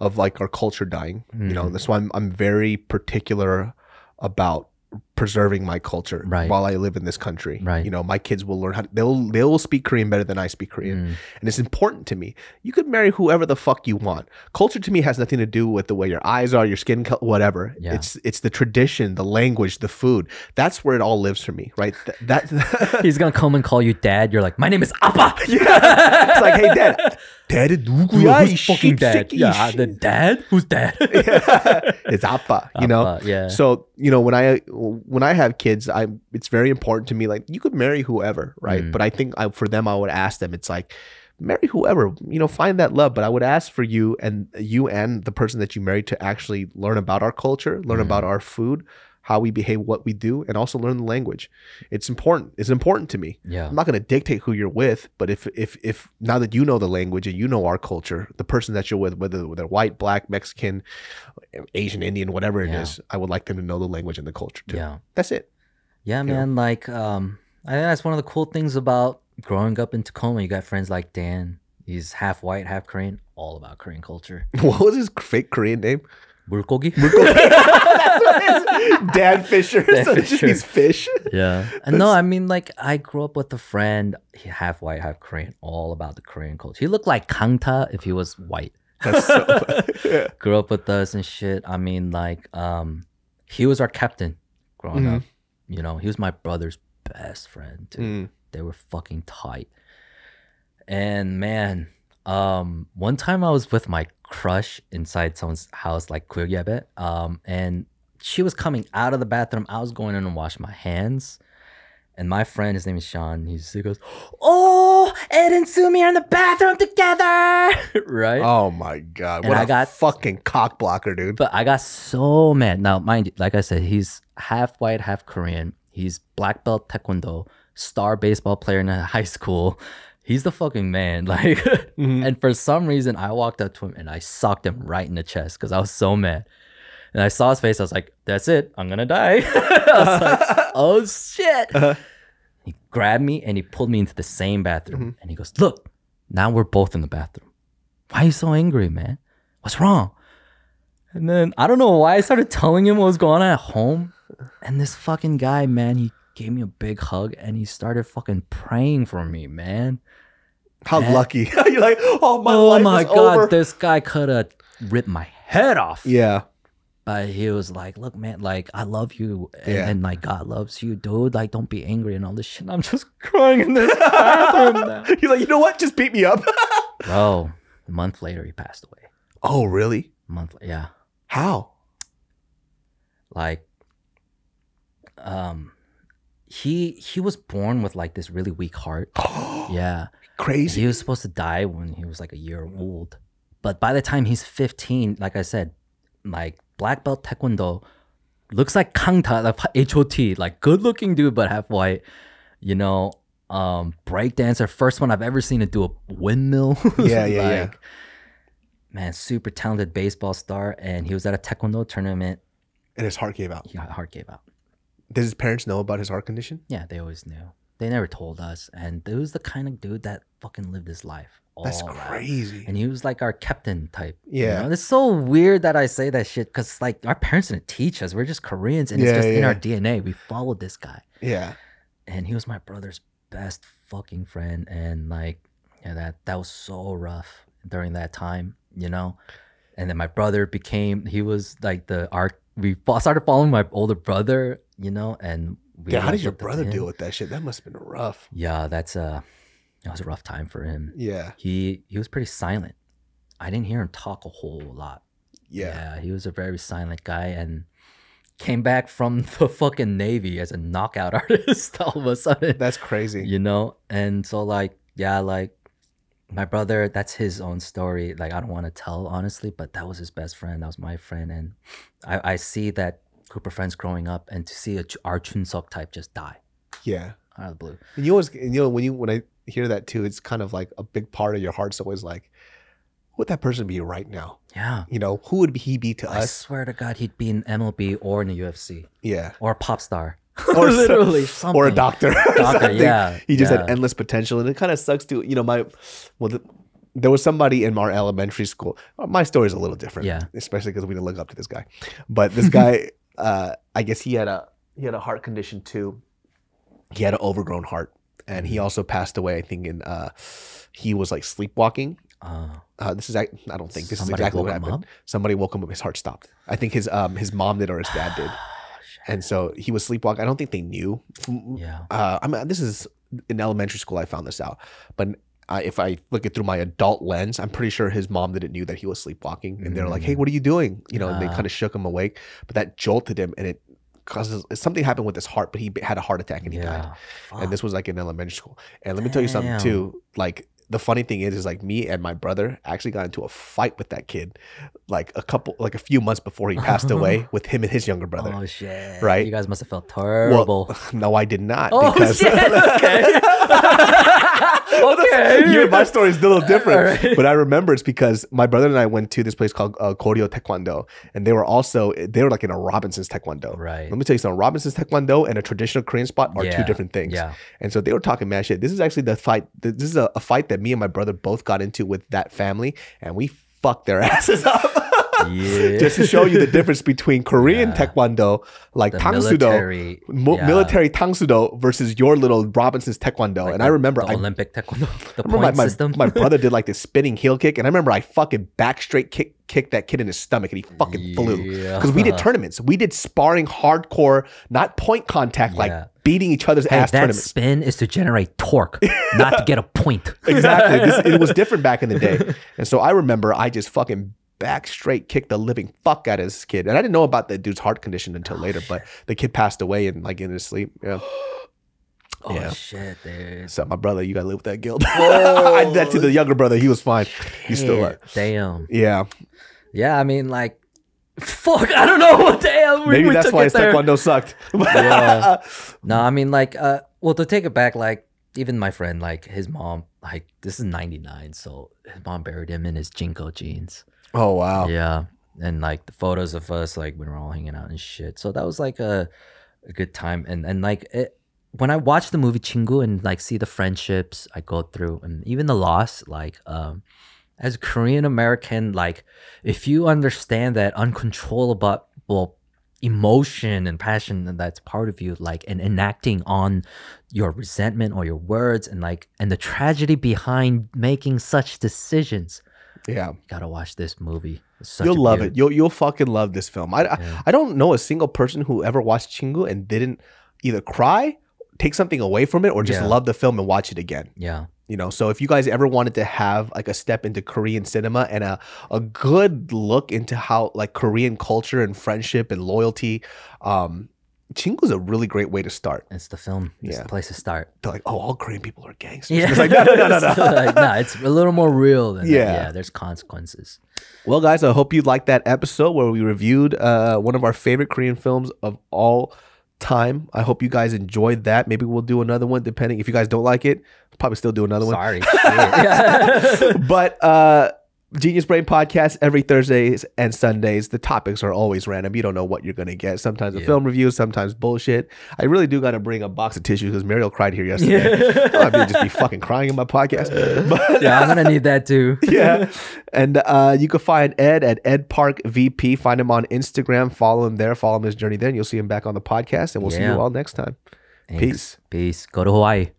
of like our culture dying. You know, Mhm. that's why I'm I'm very particular about preserving my culture Right. while I live in this country. Right. You know, my kids will learn how they'll they will speak Korean better than I speak Korean. Mm. And it's important to me. You could marry whoever the fuck you want. Culture to me has nothing to do with the way your eyes are, your skin color, whatever. Yeah. It's it's the tradition, the language, the food. That's where it all lives for me, right? Th- that He's gonna come and call you dad. You're like, my name is Appa. yeah. It's like, hey dad, dad 누구야? 이 Who's fucking dad? shit새끼, Yeah, 이 the dad? Who's dad? it's appa, you know. Appa, yeah. So you know when I when I have kids, I it's very important to me. Like you could marry whoever, right? Mm. But I think I, for them, I would ask them. It's like marry whoever, you know, find that love. But I would ask for you and you and the person that you marry to actually learn about our culture, learn Mm. about our food, how we behave, what we do, and also learn the language. It's important. It's important to me. Yeah. I'm not going to dictate who you're with, but if if if now that you know the language and you know our culture, the person that you're with, whether they're white, black, Mexican, Asian, Indian, whatever it is, Yeah. I would like them to know the language and the culture too. Yeah. That's it. Yeah, know? man. Like, um, I think that's one of the cool things about growing up in Tacoma. You got friends like Dan. He's half white, half Korean. All about Korean culture. What was his fake Korean name? Bulgogi. That's what it is. Dan Fisher. Dan so just Fisher. fish. yeah. And no, I mean, like, I grew up with a friend, he half white, half Korean, all about the Korean culture. He looked like Kangta if he was white. So, yeah. Grew up with us and shit. I mean, like, um, he was our captain growing Mhm. up. You know, he was my brother's best friend too. Mm. They were fucking tight. And man, um, one time I was with my crush inside someone's house, like Kuyabet, um, and she was coming out of the bathroom. I was going in and wash my hands. And my friend, his name is Sean, he's, he goes, Oh, Ed and Sumi are in the bathroom together. right? Oh my god! And What I a got- fucking cock blocker, dude. But I got so mad. Now, mind you, like I said, he's half white, half Korean. He's black belt taekwondo, star baseball player in high school. He's the fucking man. Like, Mm-hmm. and for some reason, I walked up to him and I socked him right in the chest because I was so mad. And I saw his face. I was like, "That's it. I'm gonna die." I was like, "Oh shit!" Uh-huh. He grabbed me and he pulled me into the same bathroom. Mm-hmm. And he goes, "Look, now we're both in the bathroom. Why are you so angry, man? What's wrong?" And then I don't know why I started telling him what was going on at home. And this fucking guy, man, he gave me a big hug and he started fucking praying for me, man. How lucky. You're like, oh, my oh my god, over. this guy could have ripped my head off. yeah. But he was like, "Look, man, like I love you, and, Yeah. and like God loves you, dude. Like, don't be angry and all this shit." I'm just crying in this bathroom now, You're like, you know what? Just beat me up. bro. A month later, he passed away. oh, really? A month, yeah. How? Like, um, he he was born with like this really weak heart. yeah, Crazy. he was supposed to die when he was like a year old, but by the time he's 15, like I said, like black belt taekwondo looks like Kangta, like H-O-T, like good looking dude, but half white, you know, um, break dancer, first one I've ever seen to do a windmill. Yeah, yeah, yeah. Man, super talented baseball star. And he was at a taekwondo tournament. And his heart gave out. He heart gave out. Did his parents know about his heart condition? Yeah, they always knew. They never told us. And he was the kind of dude that fucking lived his life. That's out. crazy. And he was like our captain type. you Yeah. know? It's so weird that I say that shit because like our parents didn't teach us. We're just Koreans and Yeah, it's just in our DNA. We followed this guy. Yeah. And he was my brother's best fucking friend. And like, yeah, that that was so rough during that time, you know? And then my brother became he was like the art we started following my older brother, you know, and we Yeah. How did your looked up to brother deal with that shit? That must have been rough. Yeah, that's a that was a rough time for him. Yeah. He he was pretty silent. I didn't hear him talk a whole lot. Yeah. he was a very silent guy and came back from the fucking navy as a knockout artist all of a sudden. That's crazy. you know, and so like yeah, like my brother, that's his own story. Like I don't want to tell honestly, but that was his best friend. That was my friend, and I, I see that group of friends growing up, and to see a, Ch- our Chun Sok type just die Yeah. out of the blue. And you always, and you know, when you when I hear that too, it's kind of like a big part of your heart's always like, who would that person be right now? Yeah. You know, who would he be to I us? I swear to God, he'd be in MLB or in the UFC Yeah. or a pop star, Or literally something. Or a doctor. Doctor, yeah, He just yeah. had endless potential, and it kind of sucks to you know my. Well, the, there was somebody in our elementary school. My story is a little different, Yeah. especially because we didn't look up to this guy. But this guy, uh, I guess he had a he had a heart condition too. He had an overgrown heart, and Mm-hmm. he also passed away. I think in uh, he was like sleepwalking. Uh, Uh, this is I don't think this is exactly what happened. up? Somebody woke him up. His heart stopped. I think his um his mom did or his dad did, and so he was sleepwalking. I don't think they knew. yeah. Uh, I mean, this is in elementary school. I found this out, but I, if I look it through my adult lens, I'm pretty sure his mom didn't knew that he was sleepwalking, and they're like, "Hey, mm. what are you doing?" You know, and they ah. kind of shook him awake, but that jolted him, and it causes something happened with his heart. But he had a heart attack and he died Yeah. and this was like in elementary school. And let me tell you something Damn. too. Like the funny thing is, is like me and my brother actually got into a fight with that kid, like a couple, like a few months before he passed away, with him and his younger brother. Oh shit! Right? You guys must have felt Well, terrible. no, I did not. oh because shit! Okay. Okay. you, my story is a little different, Alright. but I remember it's because my brother and I went to this place called uh, Koryo Taekwondo, and they were also they were like in a Robinson's Taekwondo. Right. Let me tell you something. Robinson's Taekwondo and a traditional Korean spot are two different things. yeah. And so they were talking mad shit. This is actually the fight. This is a, a fight that me and my brother both got into with that family, and we fucked their asses up. Yeah. Just to show you the difference between Korean Yeah. Taekwondo, like The Tangsudo, military, mo- yeah. military Tangsudo versus your little Robinson's Taekwondo. Like and the- I remember I Olympic taekwondo, the point my, my, system. my brother did like this spinning heel kick, and I remember I fucking back straight kick kicked that kid in his stomach, and he fucking flew. Because we did tournaments, we did sparring, hardcore, not point contact, like beating each other's Hey, ass that tournaments. spin is to generate torque, not to get a point. exactly. This, it was different back in the day, and so I remember I just fucking back straight kicked the living fuck out of this kid, and I didn't know about the dude's heart condition until Oh, later. But the kid passed away and like in his sleep. Yeah. Oh Yeah. shit, dude. So my brother, you gotta live with that guilt. I did that to the younger brother. He was fine. He's still Shit, like, damn. yeah. Yeah, I mean, like, fuck, I don't know what the hell we, Maybe we that's took why. Taekwondo sucked. Yeah. No, I mean like uh well to take it back, like even my friend, like his mom, like this is ninety nine, so his mom buried him in his JNCO jeans. Oh wow. Yeah. And like the photos of us, like when we're all hanging out and shit. So that was like a, a good time. And and like it, when I watch the movie Chingu and like see the friendships I go through and even the loss, like um as a Korean American, like if you understand that uncontrollable emotion and passion that's part of you, like and enacting on your resentment or your words and like and the tragedy behind making such decisions Yeah. gotta watch this movie. It's such You'll love it. You'll you'll fucking love this film. I, Yeah. I I don't know a single person who ever watched Chingu and didn't either cry, take something away from it, or just Yeah. love the film and watch it again. Yeah, You know, so if you guys ever wanted to have like a step into Korean cinema and a, a good look into how like Korean culture and friendship and loyalty, um, Chingu's a really great way to start. it's the film. It's Yeah. the place to start. They're like, oh, all Korean people are gangsters. Yeah, It's like, no, no, no, no, no. like, nah, it's a little more real than that. Yeah. Yeah, there's consequences. Well, guys, I hope you liked that episode where we reviewed uh, one of our favorite Korean films of all time. I hope you guys enjoyed that. Maybe we'll do another one, depending. If you guys don't like it, probably still do another one. Sorry. But uh Genius Brain podcast every Thursdays and Sundays. The topics are always random. You don't know what you're gonna get. Sometimes a Yeah. film review, sometimes bullshit. I really do gotta bring a box of tissues because Mariel cried here yesterday. I mean, just be fucking crying in my podcast. But yeah, I'm gonna need that too. yeah. And uh, you can find Ed at Ed Park VP. Find him on Instagram. Follow him there. Follow him his journey there. And you'll see him back on the podcast. And we'll see you all next time. Thanks. Peace. Peace. Go to Hawaii.